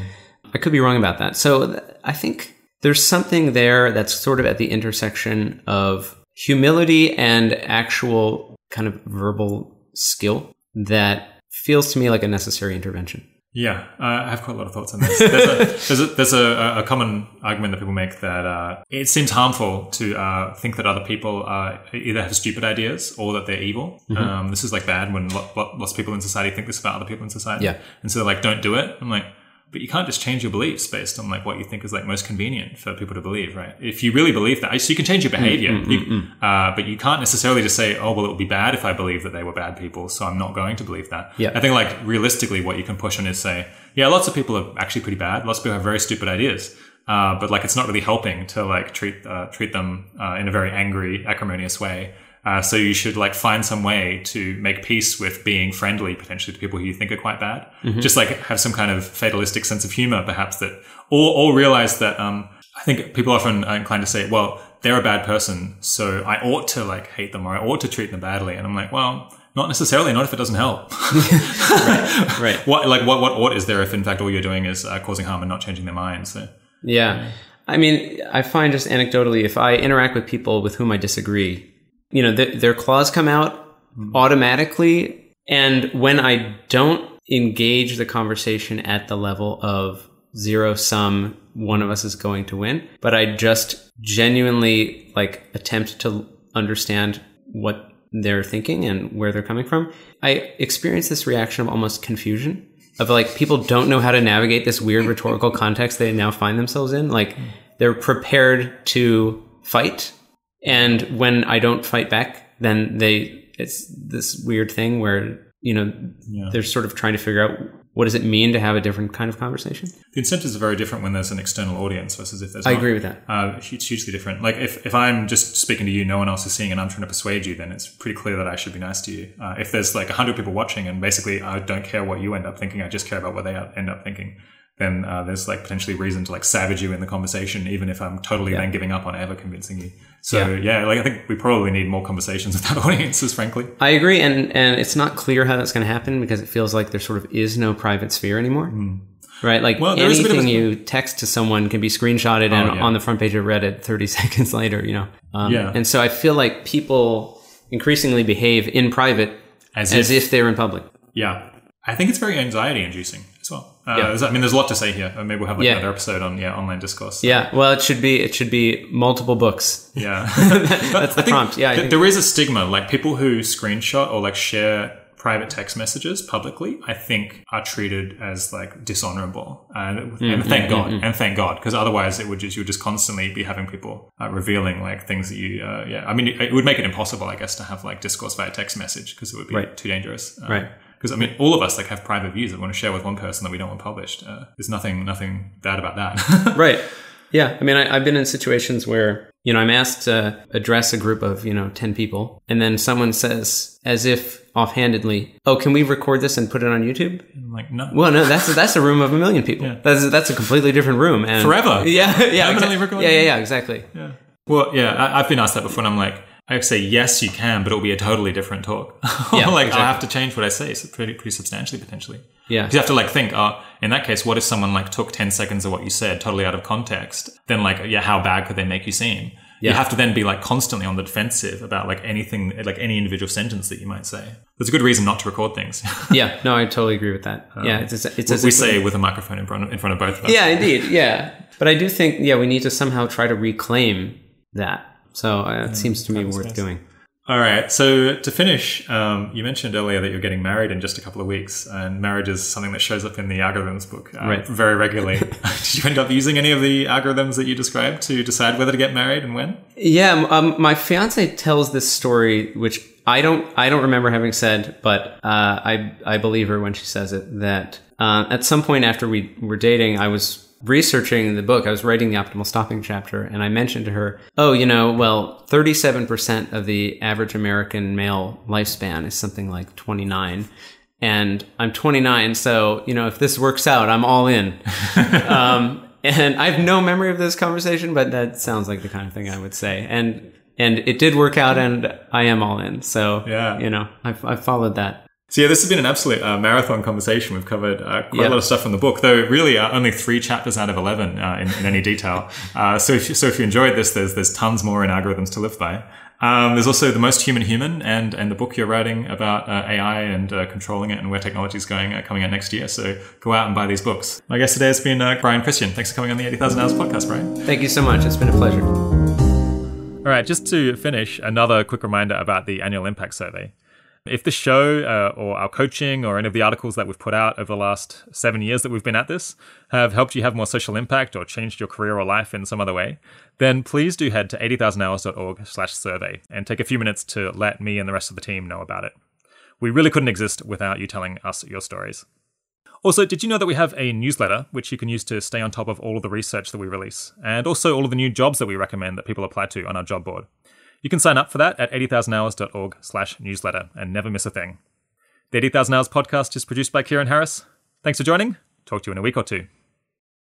Speaker 3: I could be wrong about that. So th- I think there's something there that's sort of at the intersection of humility and actual kind of verbal skill that feels to me like a necessary intervention.
Speaker 1: Yeah, uh, I have quite a lot of thoughts on this. There's a, there's a, there's a, a common argument that people make that uh, it seems harmful to uh, think that other people uh, either have stupid ideas or that they're evil. Um, this is like bad when lo- lo- lots of people in society think this about other people in society.
Speaker 3: Yeah.
Speaker 1: And so they're like, don't do it. I'm like, but you can't just change your beliefs based on like what you think is like most convenient for people to believe, right? If you really believe that, so you can change your behavior, You- uh, but you can't necessarily just say, oh, well, it would be bad if I believe that they were bad people, so I'm not going to believe that.
Speaker 3: Yeah.
Speaker 1: I think like realistically, what you can push on is say, yeah, lots of people are actually pretty bad. Lots of people have very stupid ideas. Uh, but like, it's not really helping to like treat, uh, treat them, uh, in a very angry, acrimonious way. Uh, so you should like find some way to make peace with being friendly potentially to people who you think are quite bad. Just like have some kind of fatalistic sense of humor, perhaps that, or, or realize that, um, I think people often are inclined to say, well, they're a bad person, so I ought to like hate them or I ought to treat them badly. And I'm like, well, not necessarily, not if it doesn't help.
Speaker 3: Right.
Speaker 1: what, like, what, what ought is there if in fact all you're doing is uh, causing harm and not changing their minds? So,
Speaker 3: Yeah. I mean, I find just anecdotally, if I interact with people with whom I disagree, you know, th- their claws come out mm-hmm. automatically. And when I don't engage the conversation at the level of zero sum, one of us is going to win, but I just genuinely like attempt to understand what they're thinking and where they're coming from, I experience this reaction of almost confusion of like people don't know how to navigate this weird rhetorical context they now find themselves in. Like they're prepared to fight, and when I don't fight back, then they it's this weird thing where you know they're sort of trying to figure out what does it mean to have a different kind of conversation.
Speaker 1: the incentives are very different when there's an external audience versus if there's
Speaker 3: I
Speaker 1: not.
Speaker 3: agree with that.
Speaker 1: Uh, it's hugely different. Like if, if I'm just speaking to you, no one else is seeing, and I'm trying to persuade you, then it's pretty clear that I should be nice to you. Uh, if there's like a hundred people watching, and basically I don't care what you end up thinking, I just care about what they end up thinking, then uh, there's like potentially reason to like savage you in the conversation, even if I'm totally
Speaker 3: Yeah.
Speaker 1: then giving up on ever convincing you. So
Speaker 3: Yeah.
Speaker 1: yeah. like I think we probably need more conversations with that audiences, frankly.
Speaker 3: I agree, and and it's not clear how that's going to happen because it feels like there sort of is no private sphere anymore. Right, like.
Speaker 1: Well, there is a bit of
Speaker 3: anything
Speaker 1: a-
Speaker 3: you text to someone can be screenshotted and
Speaker 1: Oh, yeah.
Speaker 3: on the front page of Reddit 30 seconds later, you know. Um,
Speaker 1: Yeah.
Speaker 3: And so I feel like people increasingly behave in private
Speaker 1: As,
Speaker 3: as
Speaker 1: if,
Speaker 3: if they're in public.
Speaker 1: yeah, I think it's very anxiety inducing. Uh,
Speaker 3: Yeah.
Speaker 1: I mean, there's a lot to say here. Maybe we'll have like
Speaker 3: Yeah.
Speaker 1: another episode on yeah online discourse.
Speaker 3: Yeah, well, it should be it should be multiple books.
Speaker 1: Yeah.
Speaker 3: That's the prompt. Yeah, I
Speaker 1: th-
Speaker 3: think-
Speaker 1: there is a stigma. Like people who screenshot or like share private text messages publicly, I think are treated as like dishonorable. And,
Speaker 3: Mm,
Speaker 1: and thank God. And thank God. Because otherwise it would just, you would just constantly be having people uh, revealing like things that you, uh, yeah. I mean, it, it would make it impossible, I guess, to have like discourse via text message because it would be
Speaker 3: Right.
Speaker 1: too dangerous. Uh,
Speaker 3: Right.
Speaker 1: Because I mean, all of us like have private views that we want to share with one person that we don't want published. Uh, there's nothing, nothing bad about that.
Speaker 3: right. Yeah, I mean, I, I've been in situations where you know I'm asked to address a group of you know ten people, and then someone says, as if offhandedly, "Oh, can we record this and put it on YouTube?"
Speaker 1: I'm like, no.
Speaker 3: Well, no, that's that's a room of a million people. Yeah. That's that's a completely different room. And
Speaker 1: Forever.
Speaker 3: Yeah, yeah,
Speaker 1: Permanently
Speaker 3: exa- yeah, yeah, yeah, exactly.
Speaker 1: Yeah. Well, yeah, I, I've been asked that before, and I'm like, I say yes, you can, but it'll be a totally different talk.
Speaker 3: Yeah,
Speaker 1: like
Speaker 3: exactly.
Speaker 1: I'll have to change what I say, so pretty pretty substantially potentially.
Speaker 3: Yeah.
Speaker 1: you have to like think, oh, in that case, what if someone like took ten seconds of what you said totally out of context? Then like, yeah, how bad could they make you seem? You have to then be like constantly on the defensive about like anything, like any individual sentence that you might say. There's a good reason not to record things.
Speaker 3: Yeah, no, I totally agree with that. Um, yeah, it's it's, it's as
Speaker 1: we say with a microphone in front of, in front of both of us.
Speaker 3: Yeah, indeed. Yeah, but I do think yeah we need to somehow try to reclaim that. So uh, it seems to me worth
Speaker 1: space.
Speaker 3: doing.
Speaker 1: All right. So to finish, um, you mentioned earlier that you're getting married in just a couple of weeks, and marriage is something that shows up in the algorithms book uh,
Speaker 3: Right.
Speaker 1: very regularly. Did you end up using any of the algorithms that you described to decide whether to get married and when?
Speaker 3: Yeah, um, my fiance tells this story, which I don't, I don't remember having said, but uh, I, I believe her when she says it. That uh, at some point after we were dating, I was researching the book. I was writing the optimal stopping chapter, and I mentioned to her, "Oh, you know, well, thirty-seven percent of the average American male lifespan is something like twenty-nine." And I'm 29, so you know if this works out, I'm all in. um, and I have no memory of this conversation, but that sounds like the kind of thing I would say. And and it did work out, and I am all in. So
Speaker 1: Yeah.
Speaker 3: you know, I've, I've followed that.
Speaker 1: So yeah, this has been an absolute uh, marathon conversation. We've covered uh, quite
Speaker 3: Yeah.
Speaker 1: a lot of stuff from the book, though really uh, only three chapters out of eleven uh, in, in any detail. Uh, so if you, so if you enjoyed this, there's there's tons more in algorithms to live by. Um, there's also the most human human and and the book you're writing about uh, AI and uh, controlling it and where technology is going uh, coming out next year. So go out and buy these books. My guest today has been uh, Brian Christian. Thanks for coming on the Eighty Thousand Hours podcast, Brian.
Speaker 3: Thank you so much. It's been a pleasure.
Speaker 1: All right, just to finish, another quick reminder about the annual impact survey. If the show uh, or our coaching or any of the articles that we've put out over the last seven years that we've been at this have helped you have more social impact or changed your career or life in some other way, then please do head to 80000hours.org slash survey and take a few minutes to let me and the rest of the team know about it. We really couldn't exist without you telling us your stories. Also, did you know that we have a newsletter which you can use to stay on top of all of the research that we release, and also all of the new jobs that we recommend that people apply to on our job board? You can sign up for that at 80000hours.org slash newsletter and never miss a thing. The 80,000 Hours podcast is produced by Keiran Harris. Thanks for joining. Talk to you in a week or two.